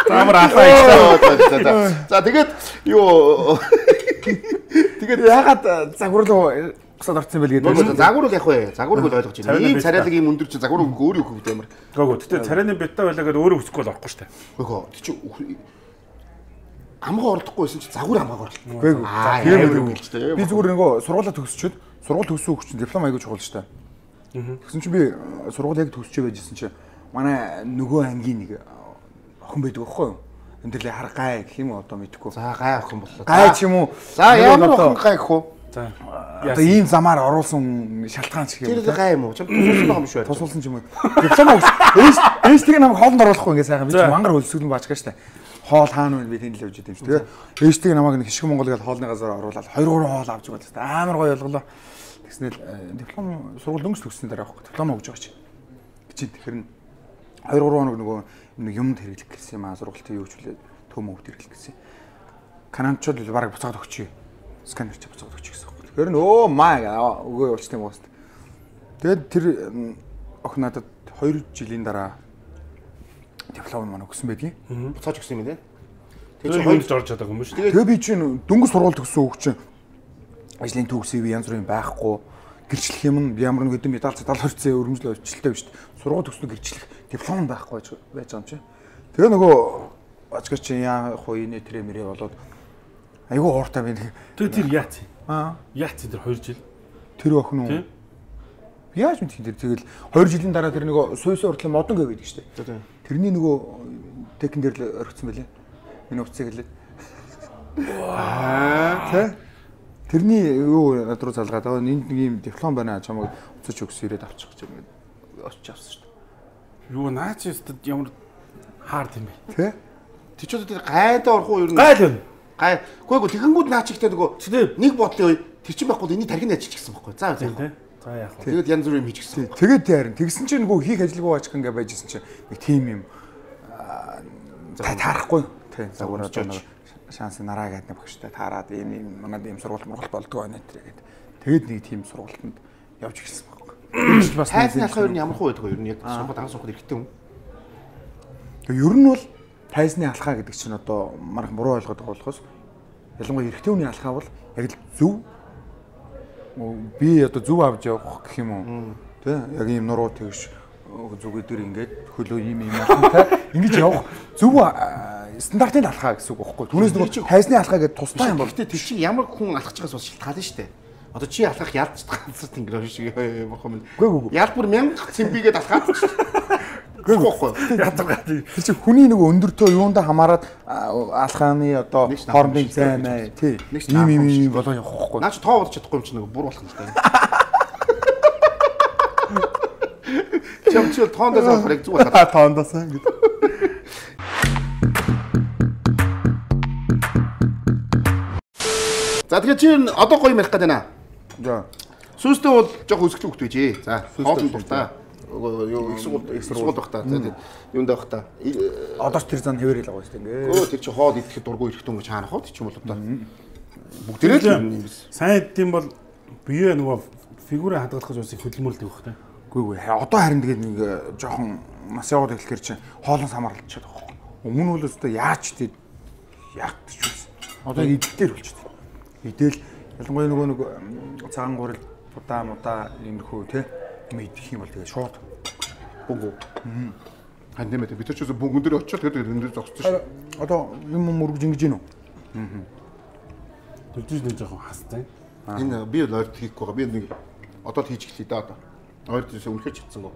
Заамар алаа. За за тэгээд юу Тэгээд ягаад загварлуу бусад орсон Нөгөө гэдэг. загвар бол яг вэ? Загварыг бол ойлгож байна. Ийм царайлаг ийм өндөр чинь загвар өгөх өөрөө өгөх юм. Гэгөө. Гэтэ царайны битаа байлаа гэдэг өөрөө хүсэхгүй бол орохгүй штэ. Хөөе. Тэг чи амгаа ордохгүй байсан чи загвар амгаа орлоо. Аа, Тийм үү. үг хэлж тээ. Би зүгээр нөгөө сургуулаа төгсчөөд сургууль төгссөн хүүхд чинь диплом аягүй чухал дээ. Тэгсэн чинь би э, сургууль яг төгсчөө байжсэн чинь манай нөгөө ангийн нэг э, охин байдаг байхгүй юу? Энд дээр л хар гай гэх юм уу одоо мэдхгүй. За гай охин боллоо. Гай ч юм уу. За ямар охин гай гэх үү? За. Одоо ийм замаар оруулсан шалтгаан ч Тэр юм уу. гай юм уу? Чам байгаа юм шүү. Тусуулсан ч юм уу. Диплом өгс. Ээж ээжтэйг намайг хоолнд оруулахгүй ингээ сайхан би ч мангар хөлсгөл баачгаа штэ. Хоол хаана вэ би тэнд л явж идэв шүү. Тэгээ ээжтэйг намайг нэг хишг Монгол гэж хоолны газар оруулаад 2 3 хоол авч байгаа л амар гоё болголоо. Тэгснээр э, диплом сургууль өнгөс төгссөн дараа авахгүй диплом өгж байгаа чи. Чи тэгэхээр нь 2 3 хоног нөгөө нэг юмд хэрэглэх гэсэн юм аа сургуультын юу ч үлээ төм өвд хэрэглэх гэсэн. Кананчууд л бараг буцаад өгчээ. Сканер чи буцаад өгч гэсэн юм. Тэгэхээр нь өө маа өгөө явуулчих юм уу. Тэгээд тэр охин надад 2 жилийн дараа диплом маань өгсөн байдгийг. Буцааж өгсөн юм нэ. Тэр чи хоёр орж чадаагүй юм шүү. Тэгээ би чинь дөнгөж сургууль төгссөн хүүхд чинь ажлын түүх CV янз бүрийн байхгүй гэрчлэх юм нь ямар нэг хэдэн медаль цадал хорцсон өргөмжлөө өвчлөлтэй биш. Сургууль төгснө гэрчлэх диплом байхгүй байж байгаа юм чи. Тэгээ нөгөө очгоч яах вэ нэ тэрэ мэрэ болоод айгүй ууртай би нэг Тэр тэр яац. аа Яац тэр 2 жил. тэр охин уу Тийм. Яаж мэдэх юм тэр тэгэл 2 жилийн дараа тэр нөгөө суйсаа уртлын модон гэв гэдэг штеп. Тэрний нөгөө текэн дээр л орхисон байлээ. Энэ уцыг хэлээд. Аа тэ. Тэрний юу над руу залгаад аа энд нэг юм диплом байна чамайг уцаж өгс ирээд авчих гэж юм очиж авсан штеп. Юу наач өстөд ямар хаард юм бэ? Тэ? Тэг чи одоо гайдаа орох уу ер нь? Гайл байна. Гай. Гүй гүй тэгэнгүүт наа чихтэй нөгөө нэг бодлын үе тэр чинь байхгүй энийг тархины ажиллаж гисэн байхгүй. За за. За яах вэ? Тэгээд янз бүрийн хийж гисэн. Тэгээд таарин. Тэгсэн чинь нөгөө хийх ажилгүй баачих ингээ байжсэн чинь нэг тим юм та таарахгүй. Тэ. Загвар одоо нэг шанс нараа гэдэг нэг багштай таарад ийм ийм манад ийм сургууль мургалт болдгоо байна тэргээд. Тэгээд нэг тим сургуультанд явж ирсэн байхгүй. Бас алхаа ер нь ямар хуу байдаг вэ? Ер нь яг сухад анх сухад эргэтэй хүн. Тэгээ ер нь бол тайзны алхаа гэдэг чинь одоо марх буруу ойлгоод байгаа болохоос ялангуяа эрэгтэй хүний алхаа бол яг л зөв би одоо зөв авч явах гэх юм уу тий яг ийм нуруу тэгш зүгээ дээр ингээд хөлөө ийм ийм алхантай ингэж явах зөв стандартын алхаа гэсэн үг байхгүй түүнээс нөгөө тайзны алхаа гэдэг тусдаа юм бол Гэхдээ тэр чинь ямар хүн алхаж байгаас бол шалтгаална шүү дээ. Одоо чи алхах ялж ганцаар тэнгэр шиг бохом. Гүй, гүй, гүй. Ялбар 1000 цэмбигээд алхаад. Гүй гүй. тэр чинь хүний нөгөө өндөртөө юундаа хамаарат а, алхааны одоо Нэг хоорондын зай мэй тий Нэг ийм ийм ийм болоо явах байхгүй Наа чи тоо удаж чадахгүй юм чи нэг бур болох юм л та. Чи Чам чи бол тоондоо авахаар яг зүг байна. Тоондоосаа ингэ. За тэгэхээр чи одоо гоё ярих гэдэг байна. За. Сүүстэй бол жоох өсгөл хөвгт байжээ. За, хоолн дуртай. Юу их сургууль их сургууль байх та. Тийм. Юунд байх та. Одоо ч тэр зан хэвэрэл байгаа шүү дээ. Өө тэр чи хоол идэхэд дургүй ирэхтэн гэж хаана хот ч юм бол одоо. Бүгдээрээ л юм биш. Сайн хэдтiin бол бие нөгөө фигурээ хадгалах гэж усыг хөдөлмөрлөдөг байх та. Үгүй ээ. Одоо харин тэгээд нэг э, жоохон нас яваад эхлэхэр чинь хоолон самарлчихад байгаа байхгүй. Өмнө нь бол өстой яаж тий яах гэж байсан. Одоо идэлтээр болчихсон. Идэл ялангуяа нөгөө нэг цагаан гурил будаа мудаа иймэрхүү тий юм идэх юм бол тэгээд шууд Бөнгөө. Хань нэмээд бид ч гэсэн бөнгөн дээр очиод тэгээд энэ дээр зогссон шүү. одоо юм мөргөж ингэж гин үү? Тэгжиж нэг жоохон хастай. Энэ би л ойрт хийхгүй байгаа. Би нэг одоо л хийж эхлэе да одоо. Ойрт юусе үнэхээр чицсангүй.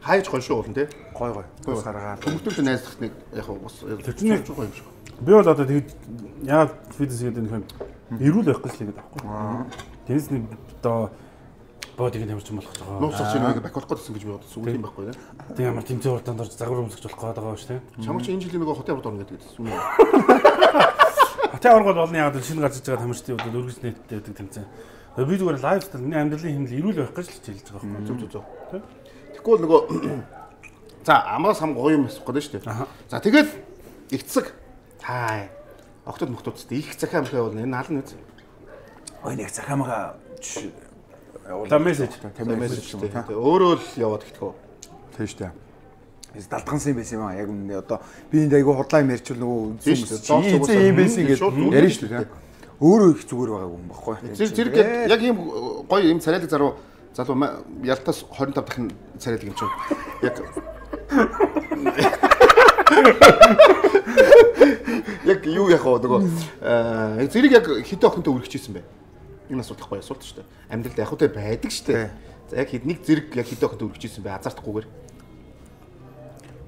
Хайж гоё шүү уулын тий. Гой гой. Ус гаргаад. Хүмүүсттэй найзлах нэг яг бас Тэр чинь нэг- гоё юм шиг. Би бол одоо тэгж яагаад фитнес гэдэг нэг юм эрүүл байх гэж л ингэж аахгүй. Тэрс нэг одоо бодиг нь ямарч болох байгаа. Нууцсах чинь нэг бакуулах гэсэн гэж би бодсон. Үгүй юм байхгүй тий. Тэг ямар тэмцээн уртанд орж загвар өмсгч болох гээд байгаа шүү дээ. Чамаа чи энэ жилийн нөгөө хотын аваад орно гэдэг юм. Хотын оргол болно яагаад шинэ гарч иж байгаа тамирчдын хувьд өргөж нэттэй байдаг тэмцээн. Би зүгээр лайфстайл миний амьдралын хэмнэл эрүүл байх гэж л хэлж байгаа байхгүй. Зүг зүг зүг. Тэгэхгүй бол нөгөө за амаас хам гоё юм асуух гэдэг шүү дээ. За тэгэл игцэг хай. Октод мөхтөдтэй их захаа мөхөө бол энэ алан үз. Ой нэг захаамага Та мессеж. Мессеж шүү дээ. Өөрөө л яваад. Тийм шүү дээ. Эс далдгансан юм байсан юм аа. Яг үнэ одоо би энд айгу худлаа юм ярьчвал нөгөө үзсэн юм байсан гэж ярина шүү дээ. Өөрөө их зүгээр байгаа юм баггүй. Тэр тэр яг- яг ийм гоё юм царайлаг заруу залуу ялтаас 25 дахин царайлаг юм чинь. Яг Яг юу вэ нөгөө э, зэрэг яг хэдэн охинтой үргэлжчихсэн бэ? Энэ асуудал гоё асуулт шүү дээ. Амьдралд яг үтэй байдаг шүү дээ. За яг хэд нэг зэрэг яг хэдэн охинтой үргэлжчихсэн бэ? Азартахгүйгээр.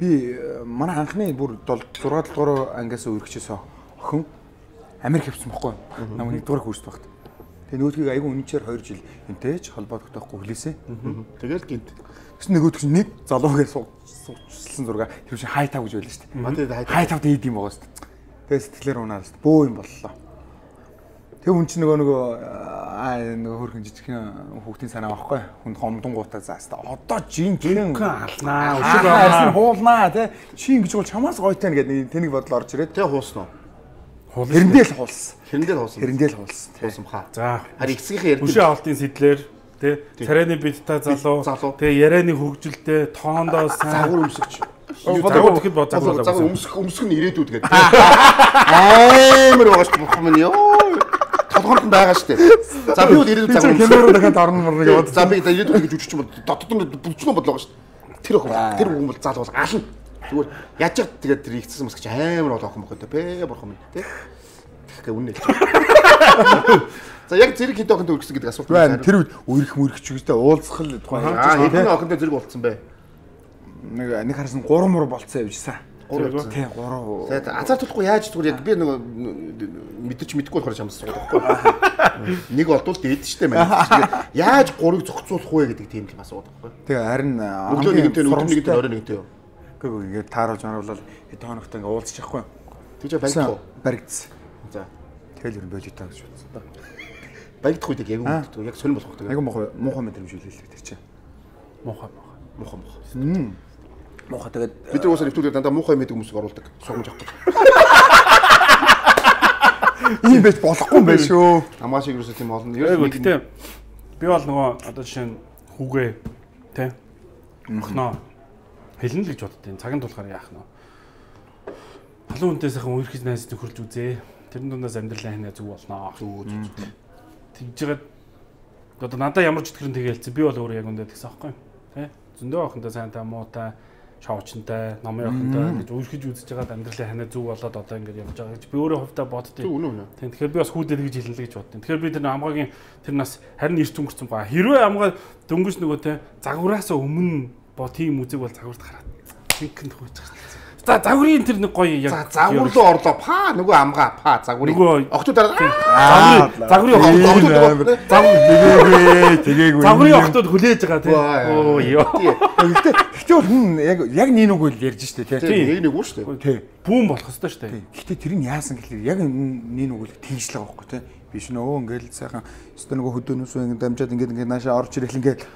Би э, манай анхны бүр 6 7 дугаар ангиас өргөчөөсөө охин Америк явсан байхгүй. Намайг нэг дугаар хүрсэн багт. Тэгээ нөгөөдгийг айгүй үнэнчээр 2 жил энтэй ч холбогдохгүй хүлээсэн. Тэгэл гинт. Гэсэн нөгөөд чинь нэг залуугаар суучлсан зураг тэр чинь хай тав гэж байлаа шүү дээ. Хай тавд ийд юм байгаа шүү дээ. Тэгээ сэтгэлээр унаад шүү дээ. Бөө юм боллоо. Тэг үн чинь нөгөө нөгөө аа нөгөө хөрхэн жижигхэн хүүхдийн санаа байхгүй. Хүнд хомдонгуудаа заастаа. Одоо жинхэнэ алнаа, өшөг аваа. Хуулнаа тий. Чи ингэж бол чамаас гойтой нэгэд тэнийг бодол орж ирээд хэрэндээ л хуулсан. Хэрэндээ л хуусан. Хэрэндээ л хуулсан. тий. хуусан хаа. За. Харин эцгийнхээ ярьд. Хөшөө авалтын сэтлэр тий царайны бидтай залуу залуу. тэгээ ярианы хөгжилтэй тоондоо сайн Загвар өмсгч. загвар тэгэхэд бод Загвар загвар өмсөх өмсөх нь ирээдүүд гэдэг. Амар байгаа шүү бурхан минь ёо. Толгойд нь байгаа шүү дээ. За би бол ирээдүйд загвар өмсөх. Кинороо дахиад орно морно гэж бодсон. За би ирээдүйд гэж үжиж юм бол дотод нь бүлчнөө бодлоо шүү дээ. Тэр охин тэр хүн бол зал бол ална. Зүгээр яаж яг тэгээд тэр ихсэн мөсгч амар бол охин бохоо бэ бурхан минь тий. Тэгэхгээ үнэ хэлж. За яг зэрэг хэд охинтой үргэсэн гэдэг асуулт Байна. Тэр үед үерх мөрөх ч үстэй уулзах л тухайн Аа хэдэн охинтой зэрэг болцсон бэ? нэг нэг харсан 3 мөр болцсон явжсан. Гурав явсан. Тий 3. За азартуулахгүй яаж зүгээр яг би нөгөө мэдэрч мэдгүй болохоор чамсаж байгаа байхгүй. Нэг олдвол дээд штэ маань. Яаж гурыг зохицуулах вэ гэдэг тийм л асуудаг байхгүй. Тэгээ харин Өглөө нэгэнтэй өдөр нэгэнтэй орой нэгэнтэй юу. Гэхдээ ингээд тааруулж маруулаад хэд хоногтой ингээд уулзчих байхгүй. Тэгж баригдах уу? Баригдсан. За. Тэгэл ер нь болоо таа гэж бодсон. Баригдах үед яг яг үгддэг. Яг сонир болох гэдэг. Айгу мохоо муухай мэдрэмжүүлээ л тэр чинь. муухай муухай. Муухай муухай. Муухай тэгээд Бид нар уусаа нэвтрүүлгээр дандаа муухай мэдэг хүмүүсийг оруулдаг. Сугамж авахгүй. ийм байж болохгүй юм байна шүү. Амгаа шиг юусаа тийм олон. Айгу гэтээ би бол нөгөө одоо жишээ нь хүүгээ тий охноо хэлнэ л гэж боддیں۔ Цагийн тулахаар яах нь. Халуун хүнтэй сайхан үерхэж найз төхөрж үзээ. Тэрэн дундаас амьдралаа хийнэ зүг болно. Тэгж жагаад одоо надаа ямар ч итгэрэн тэгэлцээ би бол өөрөө яг үндэ тэгсэн аахгүй. Тэ? Зөндөө охинтой сайн та муутай шоучнтай, номын охинтой гэж үргэлж үзэж байгаа амьдралын ханаа зүв болоод одоо ингэж явж байгаа гэж би өөрөө хувьдаа боддیں۔ Тийм. Тэгэхээр би бас хүүдэл гэж хэлнэ гэж боддیں۔ Тэгэхээр би тэр амгагийн тэр нас харин эрт өнгөрцөн баа. Хэрвээ амгаа дөнгөж нөгөө те загвараасаа өмнө бо тийм үзэг бол загварт хараад тэнхэн төгөөж байгаа. За загварын тэр нэг гоё яг. За загвар руу орлоо. Па нөгөө амгаа па загварыг. Нөгөө- Октод дараа Загварын загварын охтууд Тэгээгүй, тэгээгүй. загварын охтууд хүлээж байгаа тий. Оо ёо. Гэхдээ бол хүн яг яг нэг нэг үйл ярьж штэ тий. Тийм. Нэг нэг үү шүү дээ. Тий. Бүүн болох хэвээр дээ. Гэхдээ тэр нь яасан гэхэлээ яг нэг нэг үйл тэгж л байгаа байхгүй тий. Биш нөө ингээл сайхан өстө нөгөө хөдөөнөөс ингэ дамжаад ингээд ингээд наашаа орж ирэх ингээд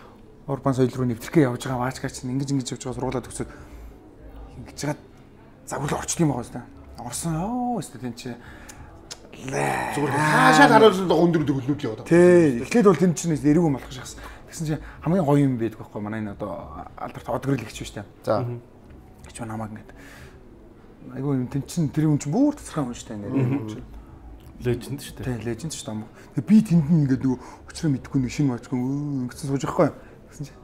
урбан соёл руу нэвтрэхээ явж байгаа маачгаач ингэж ингэж явж байгаа сургуулаа төгсөд ингэж жагаад загвар орчд юм байгаа өстө. Орсон ёо өстө тэн чи Зүгээр хаашаа харуулсан өндөр төгөлнүүд яваад. Тий. Эхлээд бол тэн чинь эргүү болох шахсан. Тэгсэн чинь хамгийн гоё юм байдаг байхгүй манай энэ одоо алдарт одгрэл ихч шүү дээ. За. Гэж намайг ингээд айгүй юм тэн чинь тэр юм чинь бүр тасраа хүн шүү дээ ингээд. Леженд шүү дээ. Тий, леженд шүү дээ. Тэгээ би тэнд нь ингээд нөгөө өчрөө мэдгүй нэг шинэ мачгүй ингэсэн сууж байхгүй. Гэсэн чинь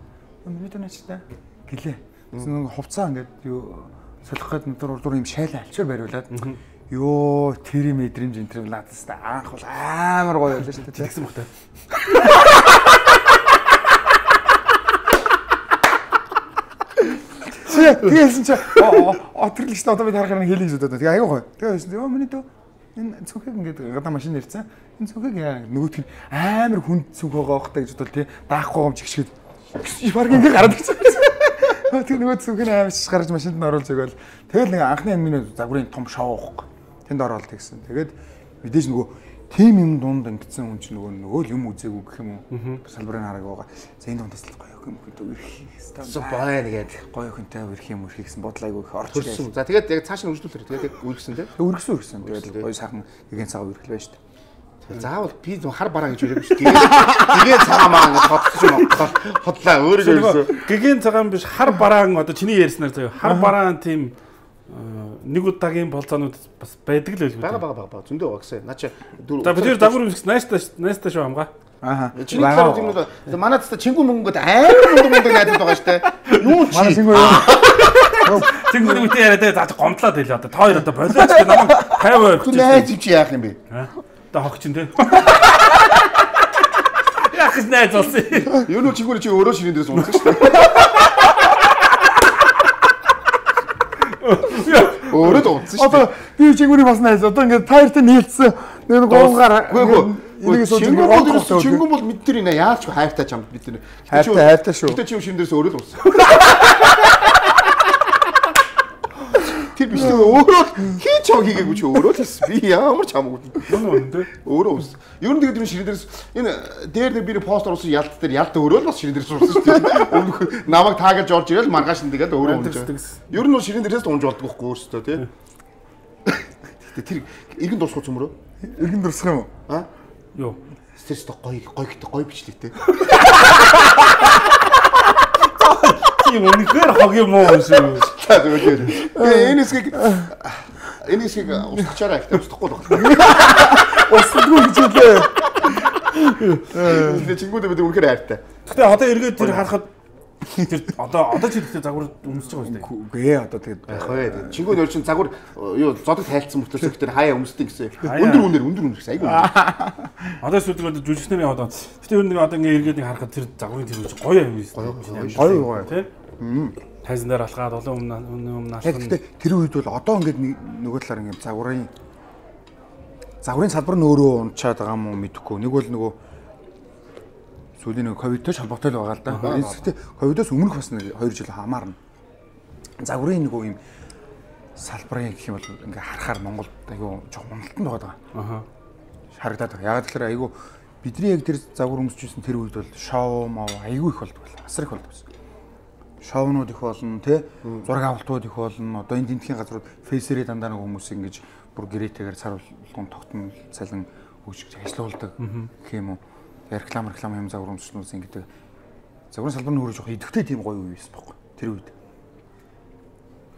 миний тэнэ ч та гэлээ. Гэсэн нөгөө хувцаа ингээд юу солих гээд надад урд юм шайлаа алчаар бариулаад Йоо, тэр юм мэдрэмж энэ тэр надаас та анх бол амар гоё байлаа шүү дээ. Тэгсэн бахтай. Тэгээсэн чи отрилж та одоо бид харахаар хэлий шүү дээ. Тэгээ аюу гоё. Тэгээсэн ёо миний дөө энэ цүнхэг ингээд гадаа машин ирсэн. Энэ цүнхэг нөгөөтг нь амар хүнд цүнх байгаа бохтой гэж бодвол тий даахгүй юм чигшгээд баг ингээд гараад ирсэн. Тэг нөгөө зүнх нь аимшиж гарч машинд нь оруулж өгөөл. Тэгэл нэг анхны амины загварын том шоу байхгүй. Тэнд оролт гэсэн. Тэгээд мэдээж нөгөө тим юм дунд ингэсэн хүн чинь нөгөө нөгөө л юм үзээгүй гэх юм уу. Салбарын хараг байгаа. За энэ дундас л гоё юм хүн төв ирэх юм. Зөв байна гээд гоё хүнтэй ирэх юм ирэх гэсэн бодол айгүй их орч. За тэгээд яг цааш нь үргэлжлүүлэр тэгээд яг үргэлжсэн тийм. Үргэлжсэн үргэлжсэн. Тэгээд гоё сайхан нэгэн цаг үргэлж байна шүү дээ. Заавал би зөв хар бараа гэж хэлээгүй шүү. Тэгээд тэгээд цагаа маа ингэ хотлож юм хотлаа өөрийгөө ерөөсөө. Гэгийн цагаан биш хар бараан одоо чиний ярьснаар заяа хар бараан тийм э, нэг удаагийн болцоонууд бас байдаг л байлгүй. Бага бага бага бага зөндөө. Наа чи дөрөв. За бид нэр загвар үсгс найстаа найстаа шүү хамгаа. Ааха. Чиний талаар юм бол манай тест чингүү мөнгөд амар мундаг мундаг найдад байгаа штэ. Юу чи? Манай сингүү юу? Тэнгэр үгүй яриад за гомдлоод хэлээ одоо та хоёр одоо болооч гэх намайг 50 Хүн өрчих. найз чи яах юм бэ? Одоо хогчин те. Яах гэж найз болсон. Юу нөө чингүү чи өөрөө ширэн дээрс унсан штэ. Өөрөө дуудсан штэ. Одоо би чингүүний бас найз одоо ингээд таартай нийлцсэн. Нэг гоонгаар Үгүй Чингүү ингээд бол бид нар яалч хайртай чамд бид нар. Хайртай, хайртай шүү. Гэтэ чи шин дээрс өөрөө л унсан. Тэр биш нэг өөрөө хийж чам хийгээгүй чи өөрөө л хийсэн. Би ямар ч хамаагүй. Өөрөө ус. Ер нь тэгээд энэ ширэн дээрс энэ дээр дээр би пост оруулсан ялт дээр ялт өөрөө л бас ширэн дээрс урсан шүү дээ. Өмнөх намайг таагаад орж ирэл маргааш нь тэгээд өөрөө унж. Ер нь бол ширэн дээрээс унж болдог байхгүй өөрөөсөө тий. Гэтэ тэр иргэн дурсах цөмрөө. иргэн дурсах юм уу? А? Юу. Стерс то гой гой гой бичлэгтэй. Тийм үнэхээр хог юм уу шүү. За зүгээр. Тэгээ энэ хэсгийг энэ хэсгийг устгачаарай гэхдээ устгахгүй л байна. Усдгүй гэж хэлээ. Тэгээ чингүүдээ бид үнэхээр хайртай. Гэтэ одоо эргээд тэр харахад тэр одоо одоо ч ихтэй загвар өмсөж байгаа шүү дээ. Үгүй одоо тэгээд Яг бай. Чингүүд өөр чин цагур юу зодог тайлцсан мөртлөөс ихтэй хаяа өмсдөг гэсэн. Өндөр үнээр өндөр үнэр гэсэн. Айгу. Одоо сүлдэг одоо жүжигчнэрийн одоо гэтэ ер нь одоо ингээ эргээд нэг харахад тэр загварын тэр гоё юм биш. гоё гоё. Тэ? Тайзан дээр алхаад олон өмнө өмнө гэхдээ тэр үед бол одоо ингээд нөгөө талаар ингээд загварын загварын салбар нь өөрөө унчаад байгаа юм уу мэдэхгүй. Нэг бол нөгөө сүүлийн нэг ковидтой ч холбоотой л байгаа л да. Гэхдээ ковидоос өмнөх бас нэг 2 жил хамаарна. Загварын нөгөө юм салбарын гэх юм бол ингээд харахаар Монголд айгүй жоо уналтанд байгаа. Аха. харагдаад байгаа. Ягаад гэхээр айгүй бидний яг тэр загвар өмсөжсэн тэр үед бол шоу мав айгүй их болдог байлаа. Асар их болдог байсан. Шоунууд их болно, тэ? Зураг авалтууд их болно. Одоо энэ тентхийн газрууд фейсэрээ дандаа нэг хүмүүс ингэж бүр гэрээтэйгээр цар болгон тогтмол цалин өгч ажиллаулдаг гэх юм уу. Реклам реклам юм загвар өмсчнүүс ингэдэг. Загварын салбар нь өөрөө жоох идэвхтэй тийм гоё үе байсан байхгүй. Тэр үед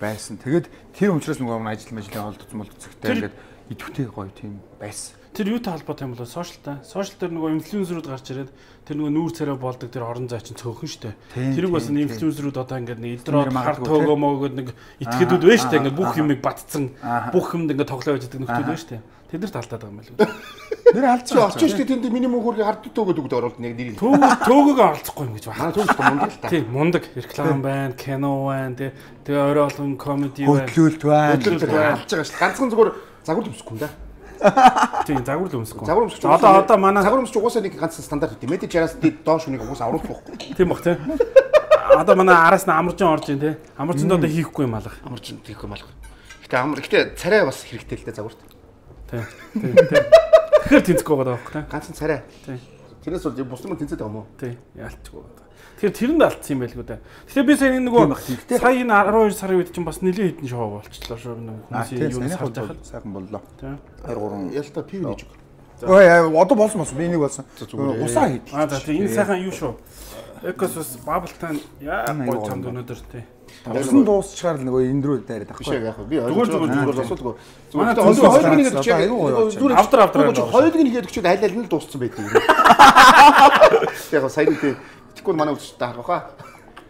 байсан. Тэгээд тэр учраас нөгөө ажил мэжлийн холдсон молдцогтой Тэр- ингээд идэвхтэй гоё тийм байсан. Тэр юутай холбоотой юм бол сошиалтай. Сошиал дээр нөгөө инфлюенсерүүд гарч ирээд тэр нөгөө нүүр царай болдог тэр орон зай чинь цөөхөн штэ. Тэрийг бас инфлюенсерүүд одоо ингээд нэг илдроод Нэр хар тоогоо могоод нэг итгэдүүд байж штэ ингээд бүх юмыг батцсан бүх юмд ингээд тоглоо байж байгаа Ааха. байж штэ. Тэд нар талтаад байгаа юм байл үү. Нэр Чи алдсан. очиж штэ тэнд минимум хөргө хард төөгөд өгд оруулд нэг нэрийг. Төг төөгөө оролцохгүй юм гэж байна. Төгс мундаг л та. Тийм мундаг реклам байна, кино байна, тий. Тэгээ орой олон комеди байна. Хөдлөлт байна. Хөдлөлт алж байгаа шүү. Ганцхан зүгээр загвар өмсөхгүй юм да. Тийм загвар л өмсөхгүй. Загвар өмсөж Одоо одоо манай загвар өмсөж угаасаа нэг ганц стандарт үү. Мэдээж яраас доош үнийг угаасаа оруулах байхгүй. тийм бах тий. Одоо манай араас нь амаржин орж ийн тий. Амаржинд одоо хийхгүй юм алга. Амарч тийхгүй малах. Гэтэ амар гэтэ царай бас хэрэгтэй л дээ загварт. Тий. Тийм тий. Тэгэхээр тэнцэхгүй байгаа байхгүй тий. Ганцхан царай. Тий. Тэрнээс бол бус юм тэнцээд байгаа юм уу? Тий. Яалтчгүй. Тэгэхээр тэрэнд алдсан юм байлгүй дээ. Тэгэхээр би сая энэ нөгөө сая энэ 12 сарын үед чинь бас нэлээд хитэн шоу болчихлоо шүү. Нэг А хүмүүсийн юу бол байхад. сайхан боллоо. Тий. 2 3 Ялта пив нэж өг. Ой одоо болсон болсон. Би нэг болсон. Усаа хийд. Аа за тийм энэ сайхан юу шүү. Экос бас бабалтайн яа гой чамд өнөдөр тий. Усан дуусчаар л нөгөө энэ рүү дайраад Биш байхгүй. яг би Зүгээр, зүгээр, зүгээр. Манай Зүгээр чиг аюу гоё болж зүгээр Автар, автар байна. Хоёрыг нэгээд өчөөд айл айл нь л дууссан байдаг. Яг сая нэг тэгэхгүй манай үсч таарах хаа.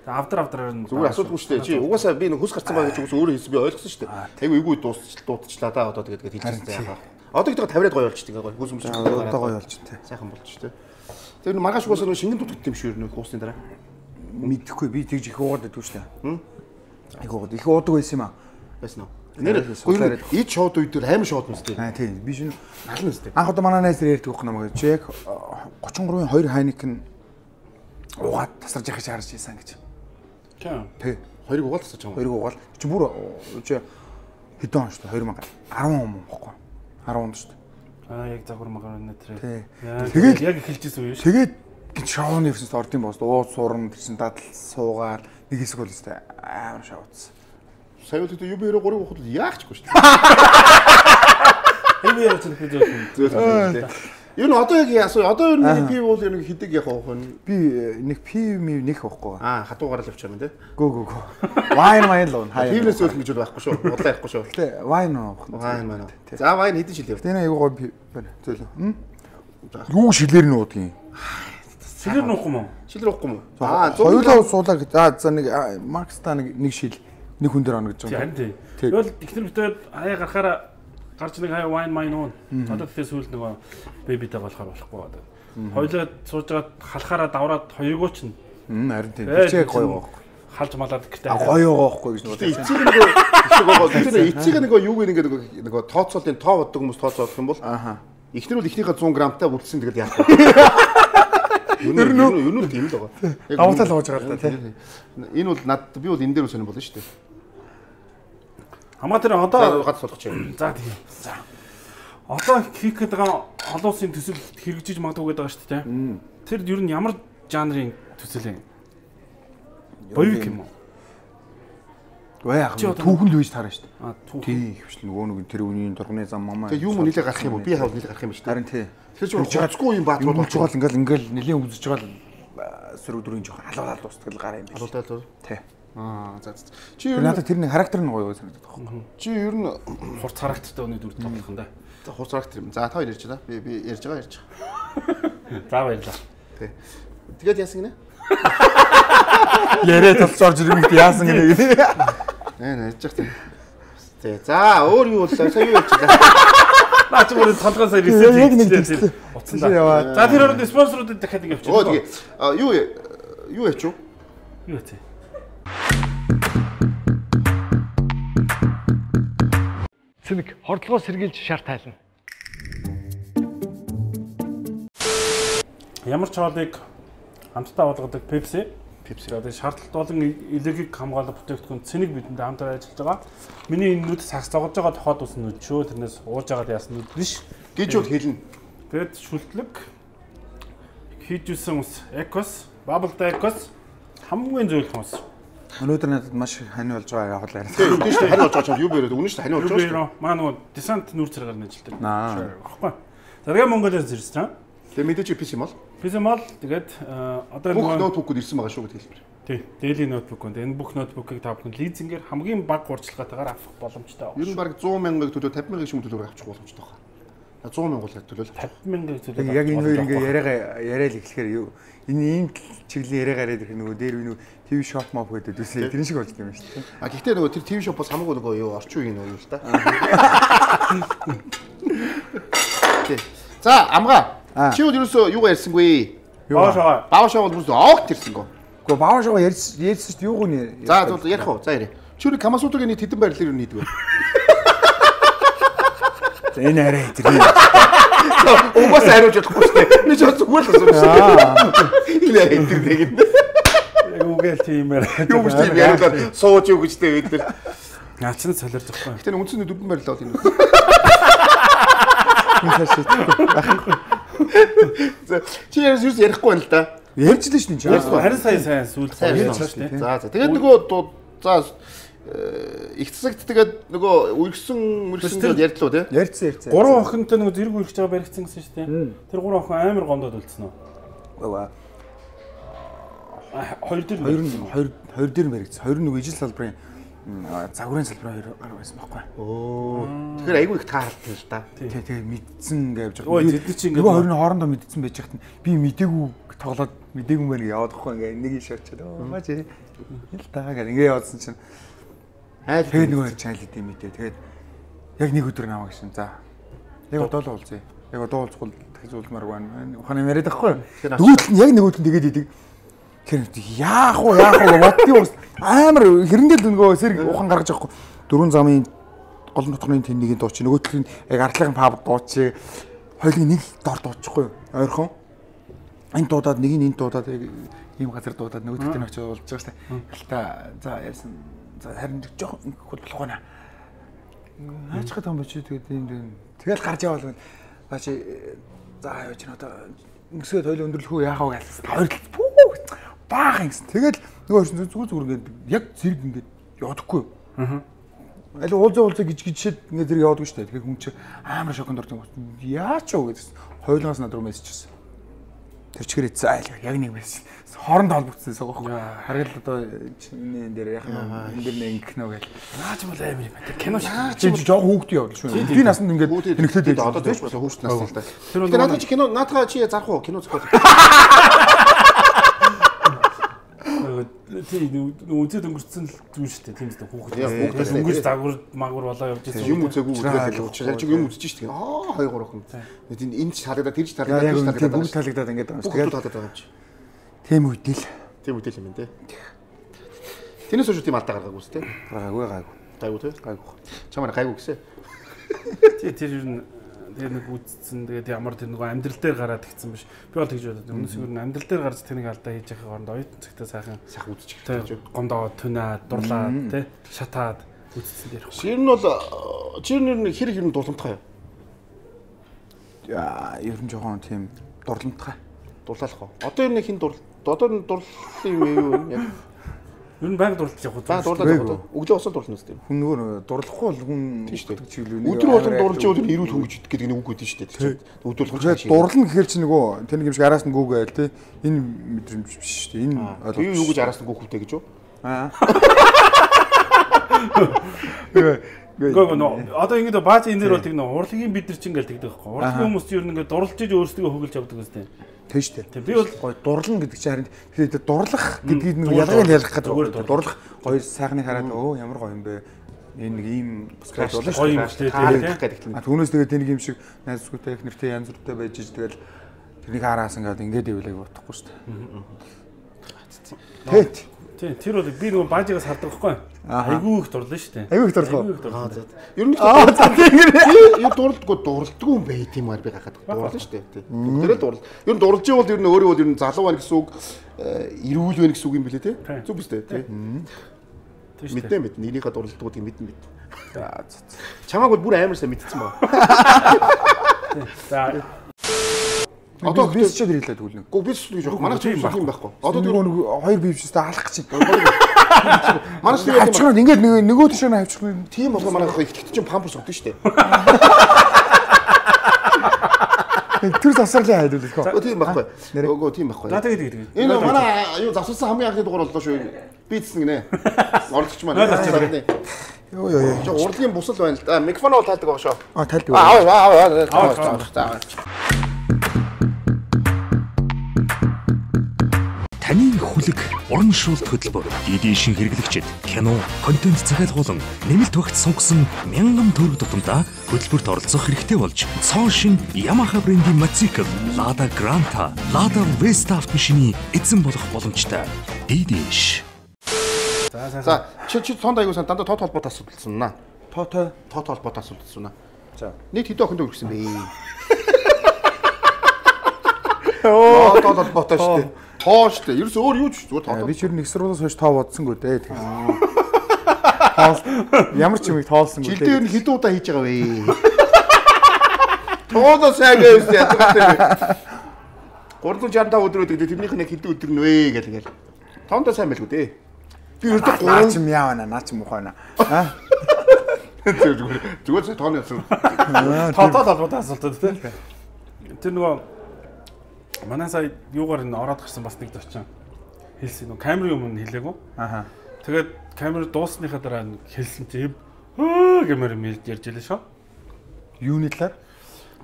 Автар автараар нь Зүгээр асуудалгүй шүү дээ. Чи угаасаа би нэг хөс гарцсан байгаа гэж угаасаа өөрөө хэлсэн би ойлгосон шүү дээ. Айгу эйгүү дуусч дуутчлаа да одоо тэгээд тэгээд хэлчихсэн яхаа. Одоо гэдэг 50-аад гоё болчих тэгээ гоё. Хөс өмсч Одоо гоё болж тээ. сайхан шүү дээ. Тэр маргааш угаасаа нэг шингэн дутгт юм шүү нэг уусны дараа. Мэдхгүй би тэгж их уугаад байдгүй шүү дээ. Уугаад их уудаг байсан юм аа. Байсан уу? Нэр ид шоуд үед төр аим шоуд мэт. Аа тийм би шинэ Нална өстэй. анх удаа манай найз ярьдаг байхгүй намайг. Чи яг 33-ын 2 хайникэн уугаад тасарж яхаж харж ийсэн гэж. Тийм. Тий. Хоёрыг угаал тасаж байгаа юм. Хоёрыг уугаад чи бүр чи хэдэн он шүү дээ 2000 10 он байхгүй. 10 он шүү дээ. Аа яг загвар магаар өнө тэр. Тий. Тэгээд яг эхэлж исэн үе шүү. Тэгээд гин шоуны ертөнцид орд юм боос ууд сурна тэрсэн дадал суугаар нэг хэсэг бол өстэй амар шоуцсан. Сая үед юу бэрэ 3 ухад яах чгүй шүү дээ. Энэ би яаж хэлэх вэ? Зөөлөн. Юу н одоо яг асуу одоо юу нэг пив бол яг хидэг яг авах нь. Би нэг пив мив нэг байхгүй. Аа хатуугаар л авчаа юм те. Гөө гөө гөө. Вайн майн л. Хаяа. Пивнес өөх гэж байхгүй шүү. Удлаа явахгүй шүү. Тэ вайн уух. Вайн маань. За вайн хэдэн жил явах. Тэний аюу гоо пив байна. Зөөлөө. Хм? Юу шилэр нь уудгийн. Сэлэр нуух юм уу? Шилэр уухгүй юу? Аа Хоёулаа суулаа гэж. За нэг аа, Макста нэг нэг шил нэг хүн дээр оноо гэж Тийм байна. тий. Тий. Тэгвэл ихнэр битээд хаяа гарахаараа гарч нэг хаяа wine mine уун. Одоо тэгтээ сүүл нөгөө бэбитэй болохоор болохгүй одоо. Хоёлоо сууж байгаад халахаараа давраад хоёргоо ч нь харин тийм. Чиг тийм. гоё байхгүй. халж малаад гэртээ. Гоё байгаа байхгүй гэж нөгөө. эцэг нөгөө эцэг байгаа. Тэр эцэг нөгөө юу гэх нэг нөгөө тооцоолын тоо боддог хүмүүс тооцоолох юм бол Аха. эхнэр бол эхнийхээ 100 грамтай бүрдсэн тэгэл яах вэ? Юу юу юу тийм л байгаа. Яг Давтал ууж байгаа л да тий. Энэ бол над би бол энэ дээр сонирн болно шүү дээ. Хамаа тэр одоо гад суулгач юм. за тийм. За. Одоо хийх гээд байгаа олон улсын төсөл хэрэгжиж магадгүй гэдэг байгаа шүү дээ. Тэр ер нь ямар жанрын төсөл юм? Боевик юм уу? Ой яах Чи вэ? одоо- Түүхэнд байж таарна шүү дээ. А түүх. Тий, хвшил нөгөө нэг тэр үний дургуны зам мамаа. Тэгээ юу мөн нилээ гарах юм бол би хавал нилээ гарах юм ба шүү дээ. Харин тий. Тэр чинь хоцгүй юм баатрууд Болж байгаа л ингээл ингээл нэлийн үзэж байгаа л сөрөг дөрөв жоохон халуулаад дуустдаг л гараа юм биш. Алуутай л. Тий. Аа за за. Чи ер нь надад тэрний характер нь гоё санагдаад байна. чи ер нь Хурц характертай өнөө дүр тоглох юм да. хуц характер юм. За та хоёр ярьж байна. Би би ярьж байгаа ярьж байгаа. За баярлалаа. Тий. Тэгээд яасан гинэ? Яриа толцож орж ирмэгт яасан гинэ гэдэг. Нэ нэ ярьж байгаа. Тий. За өөр юу боллоо? Сая юу ярьж байгаа? Наа чи бүр толгой сая ресет Яг нэг хийчихсэн. Утсан да. За тэр өрөөнд спонсоруудад дахиад ингэ Оо явчих. тэгээ а, юу юу яач юу? Юу вэ? Цэвэг хордлогоо сэргийлж шар тайлна. Ямар ч хоолыг хамтдаа болгодог Pepsi. Pepsi. За тэгээ шаардлагатай болон элегийг хамгаалах бүтээгдэхүүн цэник бидэндээ хамтдаа ажиллаж байгаа. Миний энэ нүд сагс зогож байгаа тохоод ус нүд шүү. Тэрнээс ууж байгаад яасан нүд биш. Гэж бол хэлнэ. Тэгээд шүлтлэг хийж үсэн ус Ecos, Bubble Ecos хамгийн зөвлөх ус. Өнөөдөр надад маш хань болж байгаа явах яриа. Тий, тийм шүү. Хариу болж байгаа ч юу бэрээд үнэн шүү. Хариу болж байгаа шүү. Маа нөгөө десант нүүр царгаар нь ажилладаг. Аа. Баггүй. За тэгээ Монголоос ирсэн. Тэгээ мэдээж PC юм бол Пизмол тэгээд э, одоо нөгөө ноутбукуд ирсэн байгаа шүү гэдэг хэлбэр. тий notebook үнд энэ бүх ноутбукийг та бүхэн лизингээр хамгийн бага урьдчилгаатайгаар авах боломжтой Ер нь байна. баг 100 мянга төлөө 50 мянга шимүү төлөөр авчих боломжтой байна. 100 мянга бол төлөөл. 50 мянган төлөв. Яг энэ хоёр ингээ яриагаа яриад эхлэхээр юу энэ ийм чиглэлийн яриагаа яриад ирэх нөгөө дээр нөгөө ТV shop mop гэдэг үсээ тэрэн шиг болж байгаа юм шүү дээ. А гэхдээ нөгөө тэр TV shop-оос хамаагүй нөгөө юу орчин үеийн нөгөө юу л та. Тий. За амгаа. Аа. Чи бол ерөөсөө юугаар ярьсангүй? Баа шаа. Баав шаа бол бүрс огт ирсэнгөө. Гэхдээ баава шого ярьж ярьсан шүү дээ. Юу гүн За зөв ярих уу? За ярь. Чи юу Камасутрагийн нийт хэдэн байрлал юу нийтвэ? Энэ арай хэтрээ. Угаас хариулж чадахгүй шүү дээ. Би ч зүгээр л асууж шүү. Энэ хэдэр нэг. Үгээл тиймэр. Юу гэж тийм яриулаад сууж юу гэж дээ бид нар. Наач нь солиорч байгаа. Гэтэ үндсэндээ дөрвөн байрлал бол энэ. Чи яас юус ярихгүй байна л да. Ярьж л шүү дээ. Харин сая сайн сүүлд. За за тэгээд нөгөө за их цэцэгт тэгээд нөгөө үргсэн мөргсөн Тэр- гэж ярьдлуу тий. Ярьсан ярьсан. Гурван охинтой нэг зэрэг үргэж байгаа баригдсан гэсэн шүү дээ. Тэр гурван охин амар гомдоод үлдсэн үү? Баа. А, Хоёр дээр Хоёр нь хоёр хоёр дээр нь баригдсан. Хоёр нь нөгөө ижил салбарын загварын салбарын хоёр гар байсан байхгүй. Оо. Тэгэхээр айгүй их тааралтай л да. Тэгээ тэгээ мэдсэн гэж явж Ой, тэд нар чи ингээд нөгөө хоёр нь хоорондоо мэдсэн байж хат би мдээгүй тоглоод мдээгүй мэн яваад байхгүй ингээ нэг иш очоод оо маа чи ил таа гэх ингээ яваадсан чинь Айл тэгээд нөгөө чайл идэм мэдээ. Тэгээд яг нэг өдөр намайг шин за. Яг одоо л уулзъя. Яг одоо уулзахгүй дахиж уулзмаар байна. Ухааны яриад байхгүй нөгөөдөл нь яг нэг өдөр тэгээд идэг. Тэр яах вэ? Яах вэ? Боддгийн ус амар хэрэндээ л нөгөө сэрэг ухан гаргаж байхгүй дөрвөн замын гол нутгын тэннийг дууч нөгөөдөл нь яг ардлахын паб дууч хоёлын нэг дор дуучихгүй ойрхон. Энэ дуудаад нэг нь энэ дуудаад яг ийм газар дуудаад нөгөөдөлт нь очиж уулзж байгаа шүү дээ та за яасан харин жоох ингэхгүй болох байна Аачихад том бич тэгээд энэ дээр тэгэл гарч яваал баа чи за яа чи одоо ингэсгээд хоёул өндөрлөх үү яахаа гэсэн хоёр л баах ингэсэн. Тэгэл нөгөө чинь зүгээр зүгээр ингээд яг зэрэг ингээд явдаггүй. Аа аль уулзаа уулзаа гэж гिचээд ингээд зэрэг явдаггүй шүү дээ. Тэгэхээр хүн чи амар шоконд орсон яач юу гэсэн хоёулаас над руу мессеж ирсэн тэр чигээр эцээ айл яг нэг мессеж хооронд холбогдсон байгаа байхгүй харгал одоо энэ энэ дээр яг энэ дээр нэг ингэх нөө гэл наач бол амар юм байна. Кино шиг. чи жоох хүүхдээ явдал шүү. Би насанд ингээд Тэнэгтэй одоо дэж болоо хүүхд нас л да. Тэр надад чи кино наадгаа чи зарах уу кино зохиол. тийм үзээд өнгөрцөн л зүйл шүү дээ. Тийм үстэй хүүхэд. Хүүхдээс өнгөрч загвар магвар болоо явж байсан. Юм үзээгүй үзээд л чи юм үзэж штеп. Аа хоёр гурав хүн. Тэгээд энэ ч харагдаад тэр ч харагдаад яг тэр ч харагдаад. бүгд таалагдаад ингээд байгаа. Тэгээд таалагдаад байгаа юм чи. тийм үедэл Тийм үдэл юм те. Тэнэс шүү тийм алдаа гаргаагүй үстэй. гайгүй гайгүй. Гайгүй те. Гайгүй. Чамаар гайгүй гэсэн. Тий тэр нь тэр нэг үдцсэн тэгээд ямар тэр нэг амьдрал дээр гараад игцэн биш. Би бол тэгж бодод. Өмнөс ер нь амьдрал дээр гарч тэрнийг алдаа хийж явах хооронд оюутан цагтаа сайхан Сах үзчих хэрэгтэй. гомдоо түнаад дурлаад тэ шатаад үдцсэн дээр. Ер нь бол чи ер нь хэрэг ер нь дуламтгай. Яа, ер нь жоохон тийм дурлантгай. Дулаалах уу? Одоо ер нь хин дурл одоо дурлалын юм юу юм яг. Ер нь байнга дурлаж явах үү. дурлаад байгаа. Өглөө босоод дурлна үстэй. Хүн нөгөө дурлахгүй бол хүн дээ. чиглүү Өдөр болгон дурлж өдөр ирүүл хүн гэж гэдэг нэг үг үүдэн шүү дээ. Өдөр болгон Тэгээд дурлна гэхэр чи нөгөө тэр нэг юм шиг араас нь гүүгээл те энэ мэдрэмж биш шүү дээ. Энэ Би юу гэж араас нь гүөхүүтэй гэж юу? Аа. Гөө нөө одоо ингэ бааз энэ дээр бол тэг нөө урлагийн бид нар ч ингээл тэгдэг байхгүй. Урлагийн хүмүүс ер нь ингээ дурлж иж өөрсдөө хөглж явдаг үстэй. Тийм шүү дээ. Тэг би бол Гой дурлна гэдэг чинь харин тэгээд дурлах гэдгийг нэг ялгааг нь ялгах гэдэг. Дурлах гоё сайхныг хараад өө ямар гоё юм бэ. Энэ нэг ийм бусгай дурлах гоё шүү юм дээ. шүү дээ. Гэдэг. А түүнээс тэгээд тэнийг юм шиг найз зүгтэй их нэртэй янз бүртэй байж иж тэгэл тэрнийг хараас ингээд ингээд ивлэг бодохгүй шүү дээ. Тэт. Тий тэр бол би нөгөө баажигаас хардаг байхгүй. Айгүй их дурлаа шүү дээ. Их? Айгүй их дурлаа. Ер нь Аа за тэгэр. юу дурлдаггүй дурлдаггүй юм байт юм аа би гахаад дурлаа шүү дээ. тий. Бүгдээрээ дурл. Ер нь дурлж ивэл ер нь өөрөө бол ер нь залуу байна гэсэн үг э, эрүүл байна гэсэн үг юм билээ тий. Зүг биз дээ тий. Тий шүү дээ. Мэднэ мэднэ. Энийхээ дурлдаггүйг мэднэ мэд. За за. Чамааг бол бүр амар сайн мэдсэн баг. За Одоо бис ч дээр хэлээд үлнэ. Гү би шүү гэж байна. Манай ч юм байхгүй. Одоо Одоо тэр нэг хоёр бие биштэй алах гэж байна. манай ч юм байна. Хавчраа ингээд нөгөө нөгөө тийш нь хавчих нь Тийм болго манай их ихт чинь памперс өгдөн шүү дээ. тэр засварлын хайдул их. Өө тийм байхгүй. Өгөө тийм байхгүй. за тэгээд тэгээд. Энэ манай юу завсалсан хамгийн анхны дугаар боллоо шүү. Би эцсэн гинэ. Орлогч маань. Йоо ёо ёо. Урлагийн бусал байна л да. Микрофон бол тайлдаг байгаа шүү. А тайлд. Аа аа аа аа. Таны хүлэг урамшуулт хөтөлбөр, DD шин хэрэглэгчид, кино, контент захиалгуулан, нэмэлт багт сонгосон мянган төгрөг тутамдаа хөтөлбөрт оролцох хэрэгтэй болж, цоо шин Yamaha брендийн мотоцикл Lada Granta, Lada Vesta автомашины эзэн болох боломжтой. DD ш. За за. За чи чи цонд аягүй сан дандаа тоо толботой асуудалсан наа. Тоотой. Тоо толботой асуудалсан наа. За. Нийт хэдэн охинд өргөсөн бэ? Оо тоо толботой шүү дээ. Тоо шүү дээ. Ерөөс өөр юу ч зүгээр тоо. Би ч ер нь их сургуулиас хойш тоо бодсонгүй дээ. Тоол ямар ч юмыг тоолсонгүй Жилдээ ер нь хэдэн удаа хийж байгаа вэ? Тоодоо сайн гээвс яа. 365 өдөр өдөр тэрнийх нь яг хэдэн өдөр нвэ гэл гэл. Тоондоо сайн байлгүй дээ. Би ердөө Наа 3 чи мяа байна, наа чи мухай байна. Аа. зүгээр зүгээр тооны асуу. Тоо толботой асуултууд тий. Тэр нөгөө манай сая юугаар н ороод гарсан бас нэг зочин хэлсэн нөгөө камерын өмнө хэлээгүү. Аха. Тэгээд камер дуусныхаа дараа хэлсэн чи аа гэмээр юм ярьж ялээ шүү. Юуны талаар?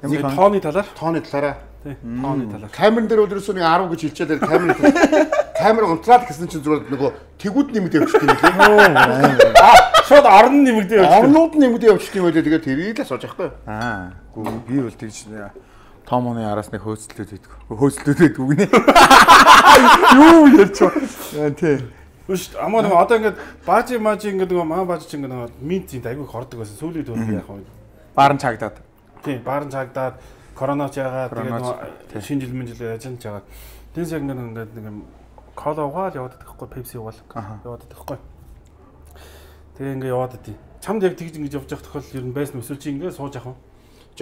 Нэг тооны талаар. Тооны талаараа. Тооны талаар. камерын дээр өдрөөсөө нэг 10 гэж хэлчихээд камер камер унтраад гэсэн чинь зүгээр нөгөө тэгүүд нэмэгдээ явчихсан юм лээ. Аа шууд орон нэмэгдээ явж. Орнууд нэмэгдээ явчихсан юм байлээ. Тэгээд тэрийг л асууж байхгүй. Аа. Гүү би бол тэгж нэ Томоны араас нэг хөөцлөд байдаг. Хөөцлөд байдаг үгнэ. Юу ярьч вэ? Тий. Үш амаа нөгөө одоо ингээд баажи маажи ингээд нөгөө маа баажи чинь ингээд минт зинт айгүй хордог байсан. Сүүлийн дөрөв яах вэ? Баарн чагдаад. Тийм, баарн цагдаад коронавич яагаад тэгээд шинэ жил мэн жил ажин жагаад. Тэнс яг ингээд ингээд нэг юм кола угаал яваад байдаг хгүй пепси угаал яваад байдаг хгүй. Тэгээ ингээд яваад байдیں۔ Чамд яг тэгж ингэж явж явах тохиол ер нь байсан өсөл чи ингээд сууж явах уу?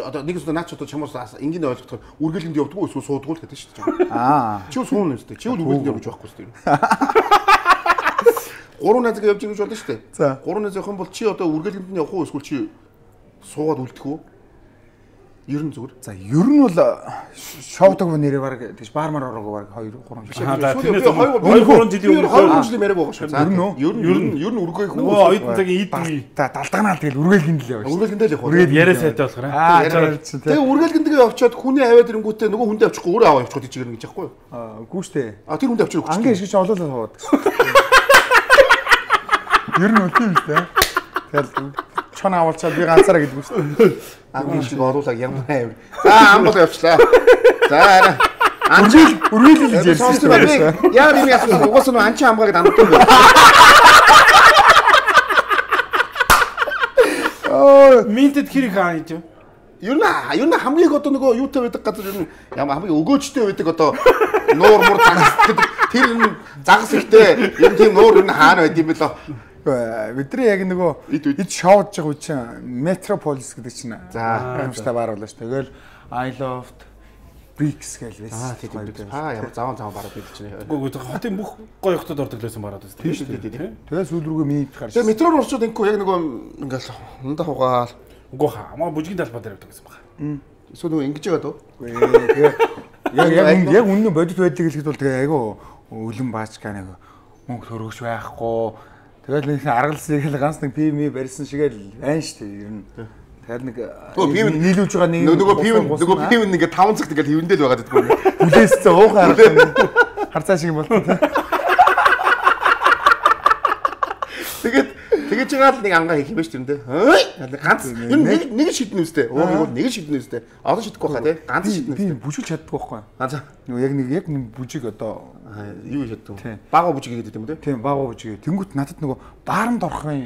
Одоо нэг зүйл наач одоо чамаас энгийн ойлгох үргэлжлэнд явдггүй эсвэл суудггүй л гэдэг шүү дээ. Аа. Чи бол суун юм дээ. Чи бол үргэлжлэнд явж байхгүй дээ. Гурван найзгаа явж байгаа гэж бодсон шүү дээ. За. Гурван найз явах юм бол чи одоо үргэлжлэнд нь явах уу эсвэл чи суугаад үлдэх үү? Ер нь зүгээр. За ер нь бол шоудаг нэрээр баг тэгж баармаар ороогүй баг 2 3 жил. Аа, хоёр өмнө- хоёр жилийн өмнө- хоёр жилийн мэрэг байгаа шүү. Ер нь? Ер нь ер нь ер нь үргэлж Нөгөө хүү. оюутан цагийн ид үе Та далдагнаа тэгэл үргэлгэн л явж. Үргэлжлэндээ л явах. Үргэлж яриа сайтай болохоор. Аа, Тэгээ үргэлжлэндээ явчаад хүний аваад ирэнгүүтээ нөгөө хүндээ авчихгүй өөрөө аваа явчих гэж байгаа гэж яахгүй юу? Аа, гүүштэй. А тэр хүндээ авчих Ангийн ишгэж олоолаа хаваад. Ер нь үгүй юм шүү дээ. Тэгэл чон авалчаад би ганцаараа гэдгүй шүү дээ. Ангийн шиг оруулаг ямар аав. За амбал явчлаа. За арай. Анчи Үргэлж л ярьсан шүү дээ. Яа юм яасан угаас нь анчи хамгаагаад амтсан байх. Минтэд хэрэг хаа гэж юм. Юу нэ юу нэ хамгийн их одоо нөгөө юутай байдаг газар юу ямар хамгийн өгөөчтэй байдаг одоо нуур мур загас гэдэг тэр нь загас ихтэй юм тийм нуур юу хаана байд юм бэлээ. Бидний яг нөгөө ид шоудж байгаа үе чинь Metropolis гэдэг чинь. За. Хамштай бааруулаа шүү. Тэгэл I loved Bricks гэж байсан. Аа тийм тийм. Аа ямар заван заван бараад байдаг чинь. Үгүй ээ хотын бүх гоё хотод ордог лсэн бараад байсан. Тийм шүү дээ. Тэгэл сүүл рүүгээ минь гарч. Тэгээ метро руу орчод ингэв яг нөгөө ингээл ундаа хугаал. Үгүй хаа бүжгийн талбай дээр явдаг гэсэн байна. Эсвэл нөгөө ингэж байгаа дөө. Тэгээ яг яг яг үнэн бодит байдлыг хэлэхэд бол тэгээ айгүй өлөн баачка нэг мөнгө төрөгч байхгүй. Тэгэл нэг аргалсыг л ганц нэг пими барьсан шигээл байна шүү дээ ер нь. Тэгэл нэг Нөгөө пим нийлүүлж байгаа нэг нөгөө пив нөгөө пив ингээ 5 цагт ингээл хөвөндөл байгаа гэдэг юм. хүлээсцээ уухай харагдсан. Харцаа шиг юм болсон. Тэгээд тэгэж байгаа л нэг ангаа хийх юм биш тэрэндээ. Хөөй ганц ер нь нэг нэг шиднэ үстэй. Ууг бол нэг шиднэ үстэй. Одоо шидэхгүй хаа тий. Ганц шиднэ Би үстэй. бүжүүлж чаддгүй байхгүй. За Нөгөө яг нэг яг нэг бүжиг одоо юу Тийм. вэ? Бага бүжиг гэдэг юм үү? тийм бага бүжиг. Тэнгүүт надад нөгөө бааранд орохын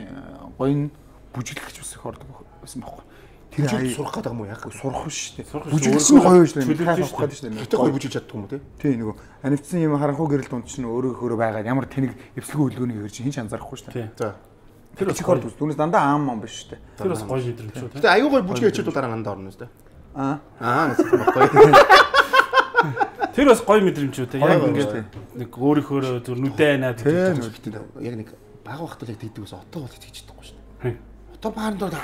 гоё нь бүжиглэгч бас их ордог байсан байхгүй. Тэр аяа- сурах гэдэг юм уу вэ? сурах. Сурах шүү. Бүжиглэж нь гоё Кайф шүү авах гэдэг шүү дээ. Гэтэ гоё бүжиг чаддаг юм уу тий? Тийм нөгөө анивцсан юм харанхуй гэрэл дунд чинь өөрөө хөрөө байгаа ямар тэнэг эвслэггүй хөлгөөний хэр чинь хинч анзаарахгүй шүү дээ. Тий. За. Тэр бас дүс. Түүнээс дандаа аам ам биш шүү дээ. Тэр бас гоё мэдрэмж шүү. Гэтэ аюу гоё бүжиг хийчихэд бол дараа нандаа орно үстэй. Аа. Аа гэсэн баггүй. Тэр бас гоё мэдрэмж шүү. Яг Гоё ингээд гоё. нэг өөрийнхөө зүр нүдэ айнаад Тийм. Гэтэ яг нэг бага бахтал яг тэгдэг ус отоо бол итгэж чадахгүй шүү дээ. Отоо баанд бол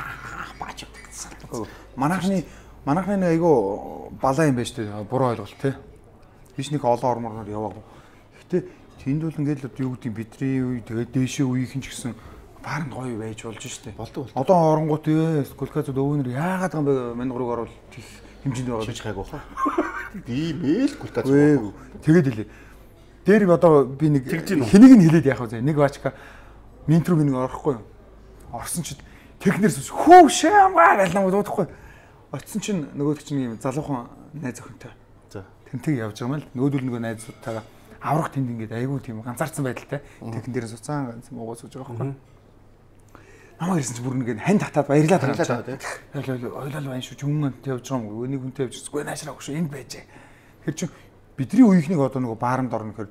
баач. Манайхны манайхны нэг айгу балаа юм байна шүү дээ. Буруу ойлголт тий. Биш нэг олон орморноор яваагүй. Гэтэ тэнд бол ингээд л юу гэдэг бидний үе тэгээд дээшээ үеийнхэн ч гэсэн баарнд гоё байж болж штэ. Болдог бол. Одоо оронгууд ээ скулкацууд өвөнөр яагаад юм бэ? Мань гурыг оруулах их хэмжээнд байгаа Шиж хайгуу хаа. Би мэйл гултаач. Үгүй тэгээд хэлээ. дээр одоо би нэг хэнийг нь хэлээд яах вэ? Нэг бачка минт рүү би нэг орохгүй юу? Орсон чинь технэрс хүү шамгаа намайг дуудахгүй. Очсон чинь нөгөөд чинь юм залуухан найз охинтой. За. Тэнтэг явж байгаа юм л нөгөөдөл нөгөө найзуудтайгаа аврах тэнд ингээд айгүй тийм ганцаарцсан байдалтай. Техн дээрээ суцаан ганц муугаа сууж байгаа байхгүй. Намайг ирсэн чинь бүр ингээд хань татаад баярлаад Баярлаад ойлол байна шүү. Жүнгөнд явж байгаа юм. Өнийг хүнтэй явж үгүй наашраа шүү. Энд байж. Тэр чинь бидний үеийнхнийг одоо нөгөө бааранд орно гэхээр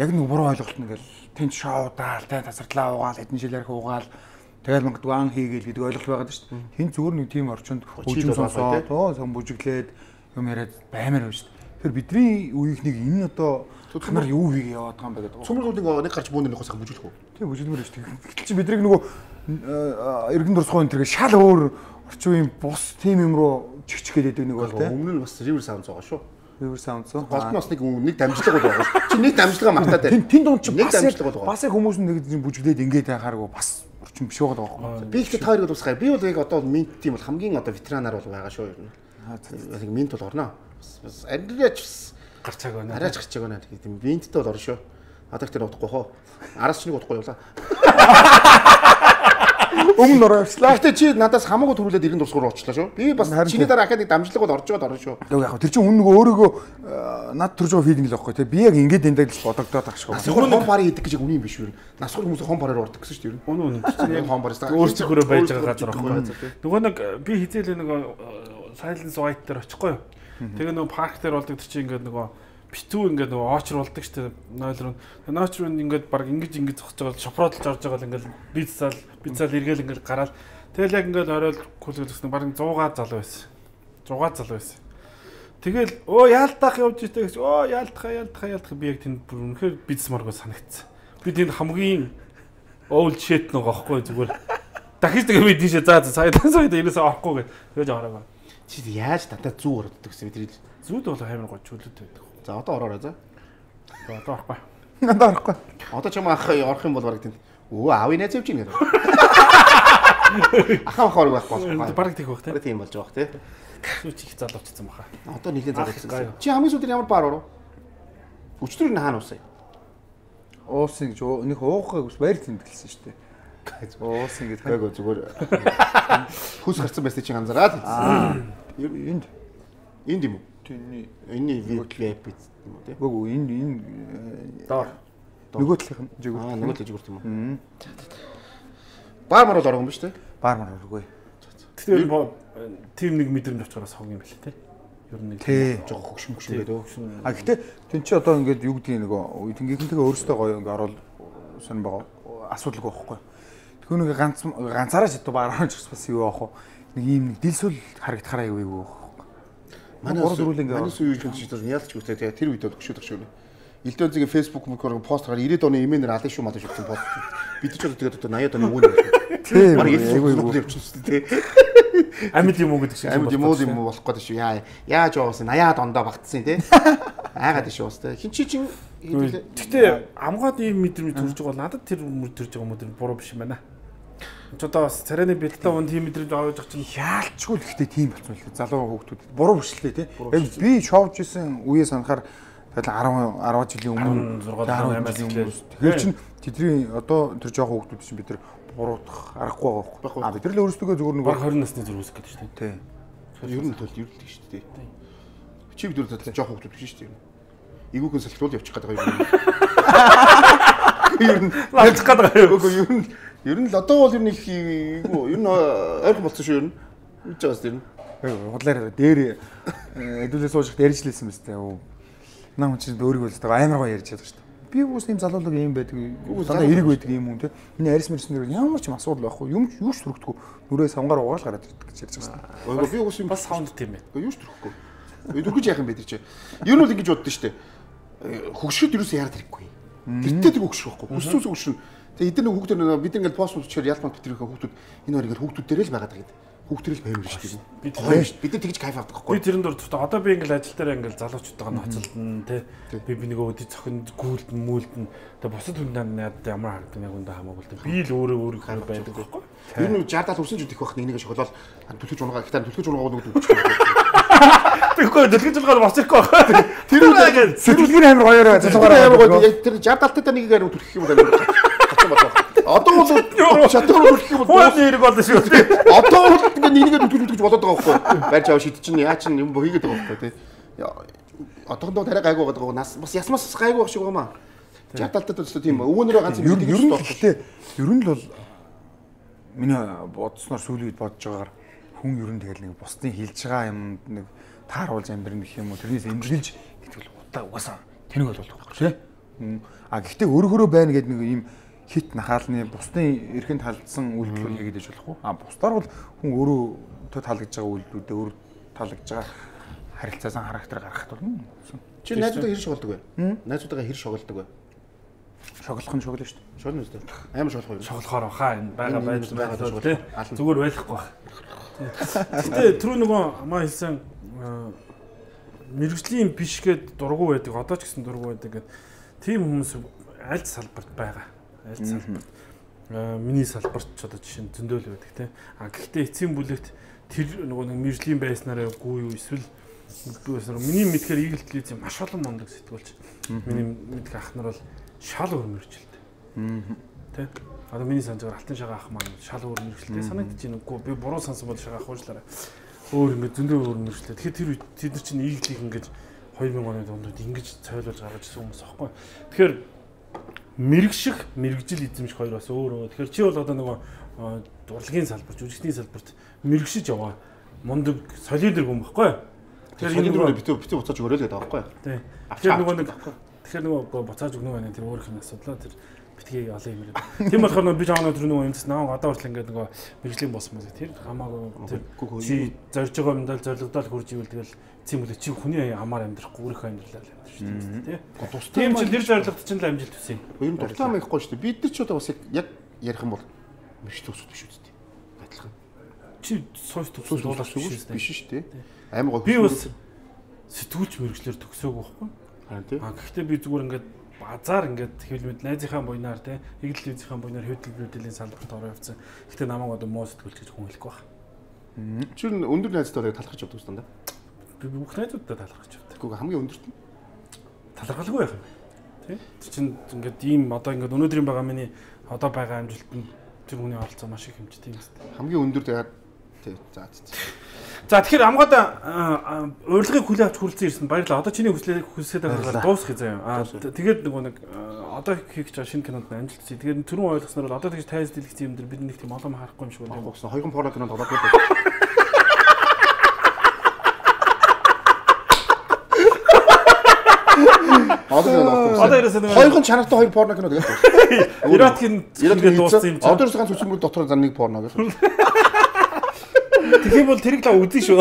яг нэг буруу ойлголт нэг л тэнд шоудаал, тэ тасартлаа уугаал, хэдэн жил ярих уугаал Тэгэл мангад ан хийгээл гэдэг ойлголт байгаад шүү дээ. Тэнд зүгээр нэг тийм орчинд хөгжим сонсоод, оо сан бүжиглээд юм яриад баймаар байна шүү. Тэгэхээр бидний үеийнхнийг энэ одоо хамар юу хийгээ яваад байгаа юм бэ гэдэг. Цөмргүүд ингээ нэг гарч бүүнээ нөхөс бүжиглэх үү? Тийм бүжигмэр шүү. Гэтэл чи бидрийг нөгөө эргэн дурсгоо энэ төргээ шал өөр орчин үеийн бус тим юм руу чигчгээд байдаг нэг бол тэ. Өмнө нь бас river sounds байгаа шүү. River? Голд нь бас нэг нэг дамжлага бол байгаа шүү. Чи нэг дамжлага мартаад байна. Тэн тэнд дунд чи Нэг дамжлага бол байгаа. бас яг хүмүүс нэг бүжиглээд ингээд яхааргүй бас орчин биш байгаа байхгүй. Би ихтэй та хоёрыг тусгая. Би бол яг одоо минт тийм бол хамгийн одоо ветеранаар бол байгаа шүү ер нь. Яг минт бол орно. Бас бас арайч бас гарчааг байна. арайч гарч байгаа наа. Тийм минттэй бол орно шүү. Одоо тэр удахгүй хоо. Араас ч нэг удахгүй явлаа. Өмнө ороо явчлаа. Гэхдээ чи надаас хамаагүй төрүүлээд ирэн дурсгуур очлаа шүү. Би бас чиний дараа ахад нэг дамжлага бол орж байгаа орно шүү. Яг тэр чинь үн нөгөө өөрийгөө э, над төрж байгаа филинг л байхгүй тий. Би яг ингээд эндээ л бодогдоод байгаа шүү. Насгуур хон барыг идэг гэж яг үний юм биш юу? Насгуур хүмүүс хон бараар ордог гэсэн шүү дээ. Үнэ үнэ. Яг хон бараас Өөрсдөө байж байгаа газар аахгүй. Нөгөө нэг би хизээлээ нөгөө Silence White дээр очихгүй юу? Тэгээ нөгөө парк дээр болдог тэр чинь ингээд нөгөө битүү ингээд нөгөө оочр болдог штэ нойл руу. Тэгээ ноочр руу ингээд баг ингэж ингэж зогсож байгаа шопродлж орж байгаа л ингээд бицсаал бицсаал эргээл ингээд гараад тэгэл яг ингээд оройл кулгэл гэсэн баг 100 залуу байсан. 6 залуу байсан. Тэгэл өө яалтах явж итэй гэж өө яалтах яалтах яалтах би яг тэнд бүр үнэхээр бизнесмаргоо санагдсан. Би тэнд хамгийн old shit нэг аахгүй зүгээр. Дахиж тэгээ би тийшээ заа заа сая сая ерөөсөө орохгүй гэж тэгэж ороагаа. Чи яаж татаа зүү ордог гэсэн мэт ирэл. Зүуд бол амар гоо чөлөөтэй байдаг. За одоо ороорой за. Одоо орохгүй. Надад орохгүй. Одоо ч юм ах орох юм бол бараг тийм. Өө аав инээ зэвж ийн гэдэг. Ахаа ахаа байхгүй байхгүй. Бараг тийх байх тийм болж байгаа те. Сүүч их залуучсан баха. Одоо нэгэн гай. Чи хамгийн сүүлд ямар баар оров? Өчтөр нь хаана усаа? Уусын гэж нэг уухаг ус баяр тэмдэглэсэн шүү дээ. Уусын гэж Гайгүй зүгээр. Хүс гарцсан байсны чи ганцаараа. Аа. энд Энд юм уу? Түүний Энийний VIP юм уу те? гоо энд энэ Доор. нөгөө талынх нь жиг Аа нөгөө л жигүрт юм уу? Баар мар бол орох юм биш те? баар мар. Тэгэхээр бо- тийм нэг мэдрэмж очихоос хог юм бэл те. Ер нь нэг. Жог хөгшин хөгшин гэдэг. А гэхдээ тэн чи одоо ингээд юу гэдгийг нөгөө тэнгийнхэнтэйгээ өөрөөсөө гоё ингээд орол сонь байгаа асуудалгүй байхгүй. Тэгвэл нэг ганц ганцаараа ч одоо баараач бас юу аах вэ? Нэг ийм нэг дилсүүл харагдахаараа юу юу аах. Манай дөрвөл ингээ Манай сүү юу гэж чинь яалч үстэй тэгээ тэр үед бол хөшөөд өгшөө. Илдэн зэгийн Facebook мөрөөр пост гараад 90 оны эмээнэр алын шүү мадаж өгсөн пост. Бид ч одоо тэгээд одоо 80 оны өвөн. Тийм айгүй их айгүй. явчихсан тий. амьд юм уу гэдэг шиг. Амьд юм уу юм болох гээд шүү. Яа яаж явуулсан 80-аад ондоо багтсан тий. Айгаад шүү уустай. Хин чи чин Гэтэ амгаад ийм мэдрэмж төрж байгаа бол надад тэр мөр төрж байгаа мэдрэмж буруу биш юм байна. Ч одоо бас царайны бэлтээ он тийм мэдрэмж аваад байгаа чинь Яалчгүй л ихтэй тийм болсон л залуу хүүхдүүд буруу бишлээ тий. Яг би шоуж исэн үеэ санахаар тэгэл 10 10 жилийн өмнө 16 10 18-аас жилийн өмнө. Тэгэхээр чин тэдний одоо тэр жоохон хүүхдүүд чинь бид нар буруутах аргагүй байгаа байхгүй. А бид нар л өөрсдөө баг нэг 20 насны зүр үсэх гэдэг шүү дээ. тий. ер нь төл ер нь шүү дээ. Чи бид нар татлаа жоох хүмүүс биш шүү дээ. Игүүхэн салхитуул явчих гээд байгаа юм. Ер нь Лалцах гээд байгаа юу? Үгүй ер нь ер нь л одоо бол ер нь их юу ер нь ойрхон болсон шүү ер нь. Үгүй жаас ер нь. Худлаар дээр хэдүүлээ суужих ярьжлээсэн мэт үү. Нам чи өөрийгөө л амар гоё ярьж байгаа шүү дээ. Би уус ийм залуулаг ийм байдаг. Дандаа эрэг байдаг юм уу те. Энэ арьс мэрс нэр ямар ч юм асуудал байхгүй. Юм юу ч төрөхдөггүй. Нүрээ самгаар угаал гараад ирдэг гэж ярьж байгаа шүү дээ. Би уус юм Бас саунд тийм ээ. Юу ч төрөхгүй. Эдгэж яах юм бэ тэр чи. Ер нь бол ингэж боддоо штэ. Хөгшөд юу ч яарад хэрэггүй. Гэртээ тэр хөгшөх байхгүй. Хүссэн хөгшин. Тэгээ эдгээр нэг хүүхдэр нэг бид ингээд пост үлчээр ялмаа битрийнхээ хүүхдүүд энэ хоёр ингээд хүүхдүүд дээр л байгаад байгаа гэдэг. Хүүхдэр л баяр шүү дээ. Би тэр- Гоё шүү. Бид нар тэгж кайф авдаг Би байхгүй. тэрэн дор төвтэй одоо би ингээл ажил дээр ингээл залуучуудтайгаа ноцолдно те. Би би нэг өдөө цохинд гүйлдэн мүйлдэн. Тэгээ бусад хүндээ надад ямар харагдана яг үндэ хамаагүй л дээ. Би л өөрөө өөрийнхөө байдаг байхгүй. Ер нь 60 70 хүрсэн ч их байх нэг нэг шоколад түлхэж унгаа гэхдээ түлхэж унгаа нэг дүүчих. Тэгэхгүй дэлгэж байгаа боцорхгүй байна. Тэр Тэр Сэтгэлгэр амар гоёороо Зүгээр амар гоё яг тэр 60 далтаа нэг гаруй төрөх юм байна. Гацсан байна. Одоо бол шатгаар төрөх юм бол Хөөс хэрэг болно шүү. одоо бол ингээд нэгнэгээ төтгөл гэж болоод байгаа байхгүй. Барьж аваа шид чинь яа чин юм хийгээд байгаа байхгүй тий. Одоохондоо тариа гайгүй байгаа нас бас ясмас гайгүй байх шиг байгаамаа. 60 далтаа төсөө тийм өвөнөрөө ганц юм ер нь гэхдээ ер нь л бол миний бодсноор сүүлийн үед бодож байгаагаар хүн ер нь тэгэл нэг бусдын хилж байгаа юмд нэг тааруулж амьдрэх гэх юм уу тэрнээс эмзэглэж гэдэг бол удаа угаасаа тэнэг бол байхгүй тий. А гэхдээ өөрөөрөө байна гэдэг нэг юм хит нахаалны бусдын эрхэнд халдсан үйлдэл хийгээд иж болохгүй. А бусдаар бол хүн өөрөө тө таалагдж байгаа үйлдэлүүдээ өөр таалагдж байгаа харилцаасан характер гаргахад бол чи найзуудаа хэр шоглдог вэ? Найзуудаа хэр шоглдог вэ? шоглох нь шоглоо шүү дээ. Шоглоно үстэй. Амар шоглох юм. Шоглохоор баха энэ байгаа байж байгаа ална. Зүгээр байхгүй бах. Гэтэ түрүү нөгөө маа хэлсэн аа, мэрэгжлийн биш гэд дургу байдаг. Одоо ч гэсэн дургу байдаг гэд тийм хүмүүс аль салбарт байгаа. Аль салбарт. Миний салбарт ч одоо жишээ нь зөндөөл байдаг тий. А гэхдээ эцсийн бүлэгт тэр нөгөө нэг мэрэгжлийн байснараа үгүй юу эсвэл бүүсэр миний мэдхээр Eagle телевиз маш олон мондөг сэтгүүлч. Миний мэдх ах нар бол шал өөр мэрэгжилтэй. Тэ? Одоо миний санджаар алтан шагаа ах маань шал мэрэгчлээ санагдаж байна үгүй би буруу сансан бол шагаа ахуулчлаарай. Өөр ингэ зөндөө мэрэгчлээ. Тэгэхээр тэр үед тэд нар чинь ийглийг ингэж 2000 оны дундад ингэж цойлуулж гаргаж ирсэн хүмүүс аахгүй. Тэгэхээр мэрэгших мэрэгжил эзэмших хоёр бас өөр. Тэгэхээр чи бол одоо нөгөө э, дурлагийн салбар, жүжигчдийн салбарт мэрэгшиж яваа мундаг солидер хүн байхгүй. Тэгэхээр энэ нөгөө- битүү битүү буцааж өгөөрэй л гэдэг байгаа байхгүй. Тэгэхээр нөгөө нэг тэгэхээр нөгөө буцааж өгнө байна тэр өөр их асуудлаа тэр битгий олон юм яриад. Тийм болохоор нөгөө би жаахан өдөр нөгөө юмс наа одоо хүртэл ингээд нөгөө мэрэгжлийн бос мөн тэр хамаагүй тэр зорж байгаа юмдаа зоригдоод хурж ивэл тэгэл цэм үлээ чи хүний амаар амьдрахгүй өөрийнхөө амьдралаар амьдрах шүү дээ тий. Тийм чи тэр зоригт чинь л амжилт хүсье. Ер нь дуртай юм ихгүй шүү дээ. Бид нар ч одоо бас яг ярих юм бол мэрэгч төгсөд биш үү дээ. Адилхан. Чи сууж төгсөж дуулаач Биш биш биш үү? шүү дээ. Амар гоё. Би бас сэтгүүлч мэрэгчлэр төгсөөгүй байхгүй. харин тий. А гэхдээ би зүгээр ингээд базар ингээд хэвлэл мэд найзынхаа буйнаар те игэл телевизийнхаа буйнаар хөдөл бүрдлийн салбарт ороо явцсан. Гэхдээ намайг одоо муу сэтгүүлч гэж хүн хэлэхгүй байна. Чи өндөр найзтай талархаж явдаг даа. Би бүх найзуудтай талархаж явдаг. Тэгэхгүй хамгийн өндөрт нь Талархалгүй байх юм. Тэ? Тэр чинь ингээд ийм одоо ингээд өнөөдрийн байгаа миний одоо байгаа амжилтанд тэр хүний оролцоо маш их хэмждэг юм тест. хамгийн өндөр тэгээд тий за за. За тэгэхээр амгаад урилгыг хүлээ авч хүрэлцэн ирсэн баярлалаа. Одоо чиний хүслээ хүсээд байгаа дуусгах заяа. Аа тэгээд нөгөө нэг одоо хийх гэж шинэ кинонд амжилт хүсье. Тэгээд түрүүн ойлгосноор бол одоо тэгж тайз дэлгэц юм дэр бид нэг тийм олон харахгүй юм шиг байна. Гогсон хоёрын порно кинонд тоглоод байдаг. Одоо нэг ерөөсөө нэг Хоёрын чанартай хоёр порно кино тэгээд. Иракийн ингээд дууссан юм чинь. Одоо ерөөсөө ганц үчимүүд дотор зан нэг порно гэж. Тэгэх юм бол тэрийг л үзэн шүү.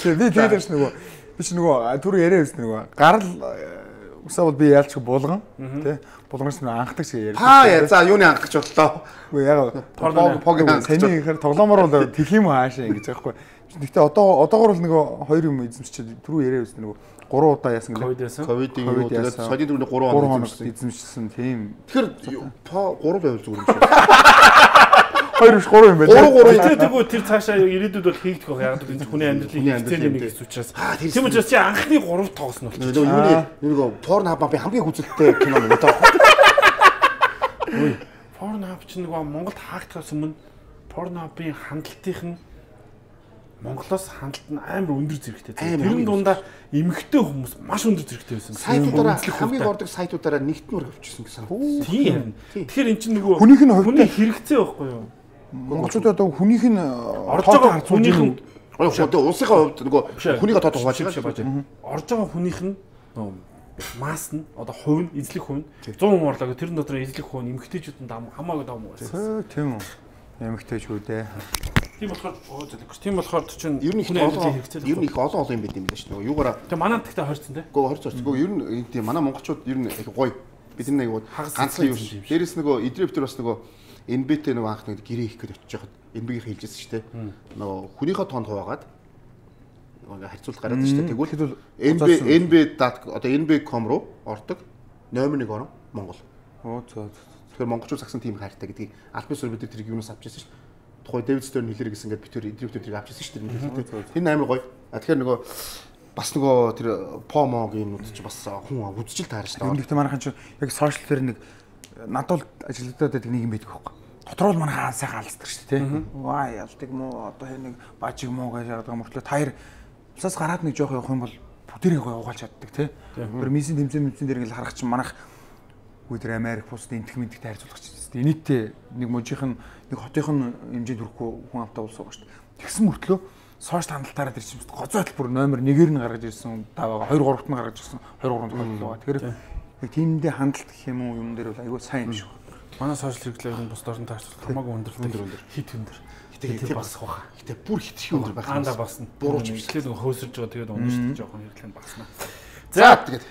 Тэгээ би тэгээд ярьсан нөгөө би ч нөгөө түр яриа байсан нөгөө гарал усаа бол би яалч булган тий булганч нөгөө анхдаг шиг ярьсан. Та яа за юуны анх гэж бодлоо. Үгүй яг. Пог саний ихэр тоглоомоор бол тэх юм хаашаа ингэж байгаа хгүй. Гэхдээ одоо одоогор бол нөгөө хоёр юм эзэмшиж түрүү яриа байсан нөгөө 3 удаа яасан гэлээ. Ковидын юу тэгээд содын дөрөв 3 3 хоног эзэмшсэн. тийм. Тэгэхээр по 3 байвал зүгээр юм шиг. 2 биш 3 юм байна. 3 3 Тэр тэгвэл тэр цаашаа ирээдүйд бол хийгдэх байх. Яг энэ хүний амьдралын амьдралын нэг гэсэн учраас. Тийм учраас чи анхны 3 тоглосон бол. нөгөө юуны нөгөө порн хаб би хамгийн хүзэлтэй кино нэг удаа. Pornhub ч нөгөө Монголд хаагдахаас өмнө Pornhub-ын хандлтынх нь Монголоос хандлт нь амар өндөр зэрэгтэй. Амар Тэр нь өндөр. дундаа эмгтэй хүмүүс маш өндөр зэрэгтэй байсан. Сайтуудаараа хамгийн ордог сайтуудаараа нэгтнүр авчихсан гэсэн. Тийм. Тэгэхээр эн чинь нөгөө Хүнийх нь хүний хэрэгцээ байхгүй юу? Монголчууд одоо хүнийх нь Орж байгаа хүнийх нь Ой одоо улсынхаа хувьд нөгөө хүнийгээ тоо хувааж Биш, байгаа. биш. Орж байгаа хүнийх нь масс нь одоо хувь нь эзлэх хувь нь 100 хүн орлоо гэх тэр дотор эзлэх хувь нь эмгтээчүүд нь хамаагүй дам байсан. Тийм үү. Ямагтай ч үү дээ. Тийм болохоор оо зөвлөж. Тийм болохоор чинь Ер нь их олон ер нь их олон олон юм байт юм байна шүү дээ. Юугаараа Тэгээ манад тэгтээ хорцсон те. Гөө 20 цоц. Гөө ер нь энэ тийм манай монголчууд ер нь их гоё. Бид нэг Хагас ганцхан юу. шиг. Дээрээс нөгөө идревтер бас нөгөө NB-тэй нөгөө анх нэг гэрээ хийх гээд очиж хахад NB-ийн хэлжсэн шүү дээ. Нөгөө хүнийхээ тоонд хуваагаад нөгөө ингээ харьцуулт гараад шүү дээ. Тэгвэл NB NB dot одоо NB.com руу ордог. Номер 1 орон Монгол. Оо зөө. Тэгэхээр монголчууд загсан тийм хайртай гэдгийг албан ёсоор бид тэрийг юунаас авч ирсэн шүү дээ. Тухай Дэвид Стойрн хэлэр гэсэн ингээд бид тэр идревтер тэрийг авч ирсэн шүү дээ. Тэр амар гоё. А тэгэхээр нөгөө бас нөгөө тэр помогийн юмнууд чи бас хүн үзчихэл таарч нь та. гэхдээ манайхан ч яг сошиал дээр нэг надад ажиглагдаад байдаг нэг юм байдаг байхгүй. Дотроо л манайхан сайхан алцдаг шүү дээ тий. Ваа ялдаг мó одоо нэг бажиг мó гэж яадаг мөртлөө таяр усаас гараад нэг жоох явах юм бол бүтээрээ угаалж чаддаг тий. Тэр мисийн тэмцээн тэмцээн дээр ингээл харах чинь манайх үүдэр Америк бусд энтх мэдгтэй харьцуулах чинь тест. Нийтдээ нэг мужийнх нь нэг хотынх нь хэмжээнд хүрэхгүй хүн автаа улс байгаа шүү дээ. Тэгсэн мөртлөө сошиал хандлтаараа тэр чинь гоцойтл бүр номер 1-ээр нь гаргаж ирсэн даваа 2 3-т нь гаргаж ирсэн 2 3 тохиолдол байгаа. Тэгэхээр яг тиймдээ хандлт гэх юм уу юм дээр бол айгүй сайн юм шиг. Манай сошиал хэрэглээг нь бус орон таарчлах хамаагүй өндөрлөг хит өндөр. Гэтэ басах баха. Гэтэ бүр хитрхи өндөр байх. Анда басна. Бурууч ихлээр нөгөө хөөсөрж байгаа тэгээд унаж шүү жоохон хэрэглээ багсна. За тэгээд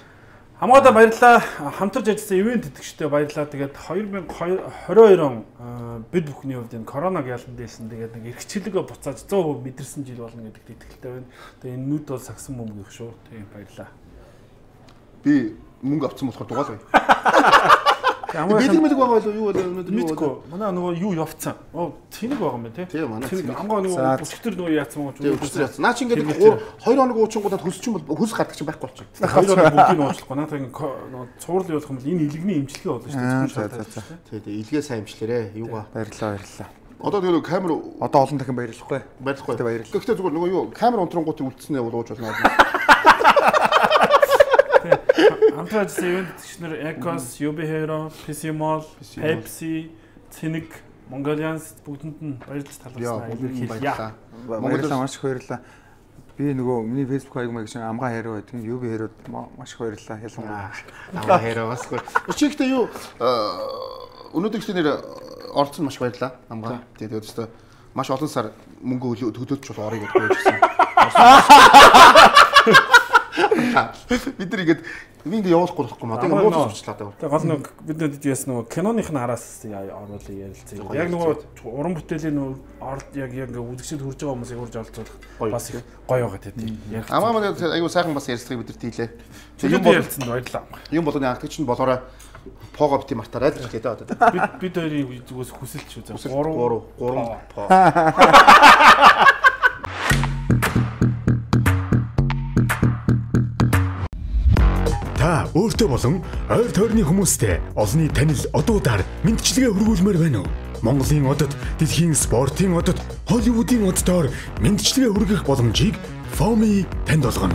Хамгаалаа баярлалаа. Хамтарч ажилласан ивент тэтгэгчтэй баярлалаа. Тэгээд 2022 он аа, бид бүхний хувьд энэ коронаг ялан дээсэн тэгээд нэг эрхчлөгөө буцааж 100% мэдэрсэн жил болно гэдэгт итгэлтэй байна. Тэгээд энэ нүд бол сагсан мөнгө их шүү. Тийм баярлалаа. би мөнгө авсан болохоор дугаалгая. Бэлэг мэлэг байгаа болов юу болов өнөөдөр Мэдгүй. Манай нөгөө юу явцсан. Оо тэнэг байгаа юм байна тий. Тийм, манай Тэнэг тэнэг. амгаа нөгөө бүчгтэр нөгөө яатсан уу? Тэгээ өчтөр яасан. Наа чи ингээд Тэнэг 2 хоног уучингуудад хөсч юм бол хөс гардаг чинь байхгүй болчих. Хоёр удаа бүгдийг нь уучлахгүй. Надад ингэ нөгөө цуурлын явуулах юм бол энэ илгэний имчилгээ болно шүү дээ. Тэгээ тэгээ илгээ сайн имчлэрээ. Юугаа. Баярлалаа баярлалаа. Одоо тэгээ камер Одоо олон дахин баярлахгүй. баярлалаа. Гэхдээ зүгээр нөгөө юу камер унтрангуудыг үлдснээ бол ууж болно. Хамтран ажилласан ивент тэтгэгчнэр Ecos, UB Hero, PC Mall, Pepsi, Цэник, Mongolians бүгдэнд нь баярлаж Яа, талархсан. Илэрхийлье. Баярлалаа маш их баярлалаа. Би нөгөө миний Facebook хаяг маяг шиг амгаа байдаг. Юу би хариуд маш их баярлалаа. Ялангуяа. Аваа хэрэг басгүй. Чи ихтэй юу өнөөдөр ихтэй нэр орцсон маш баярлаа. Амгаа. Тэгээ тэгээд өстө маш олон сар мөнгө бол орё гэдэггүй гэсэн. Бид нар ингээд ингээд явуулахгүй болохгүй маа. Тэгээ Амгаа муу зурчлаа даа. Тэгээ гол нэг бид нэг яс нөгөө киноных нь араас оруулаа ярилцъя. Яг нөгөө уран бүтээлийн нөгөө орд яг яг үзэгчд хүрж байгаа хүмүүсийг урьж олцуулах Гоё. бас их гоё байгаа тийм. Амаа маань аюу сайхан бас ярьцгийг бид нар дийлээ. юм бол ярилцсан баярлаа. юм болгоны англагч нь болоорой пого бити мартаарай л хэлээ одоо. Бид бид хоёрын зүгээс хүсэлч үү. 3 3 3 по. Та өөртөө болон ойр тойрны хүмүүстээ олонний танил одуудаар мэдчилгээ хүргүүлмээр байна уу? Монголын одод, дэлхийн спортын одод, Холливуудын оддоор мэдчилгээ хүргэх боломжийг Fomi танд олгоно.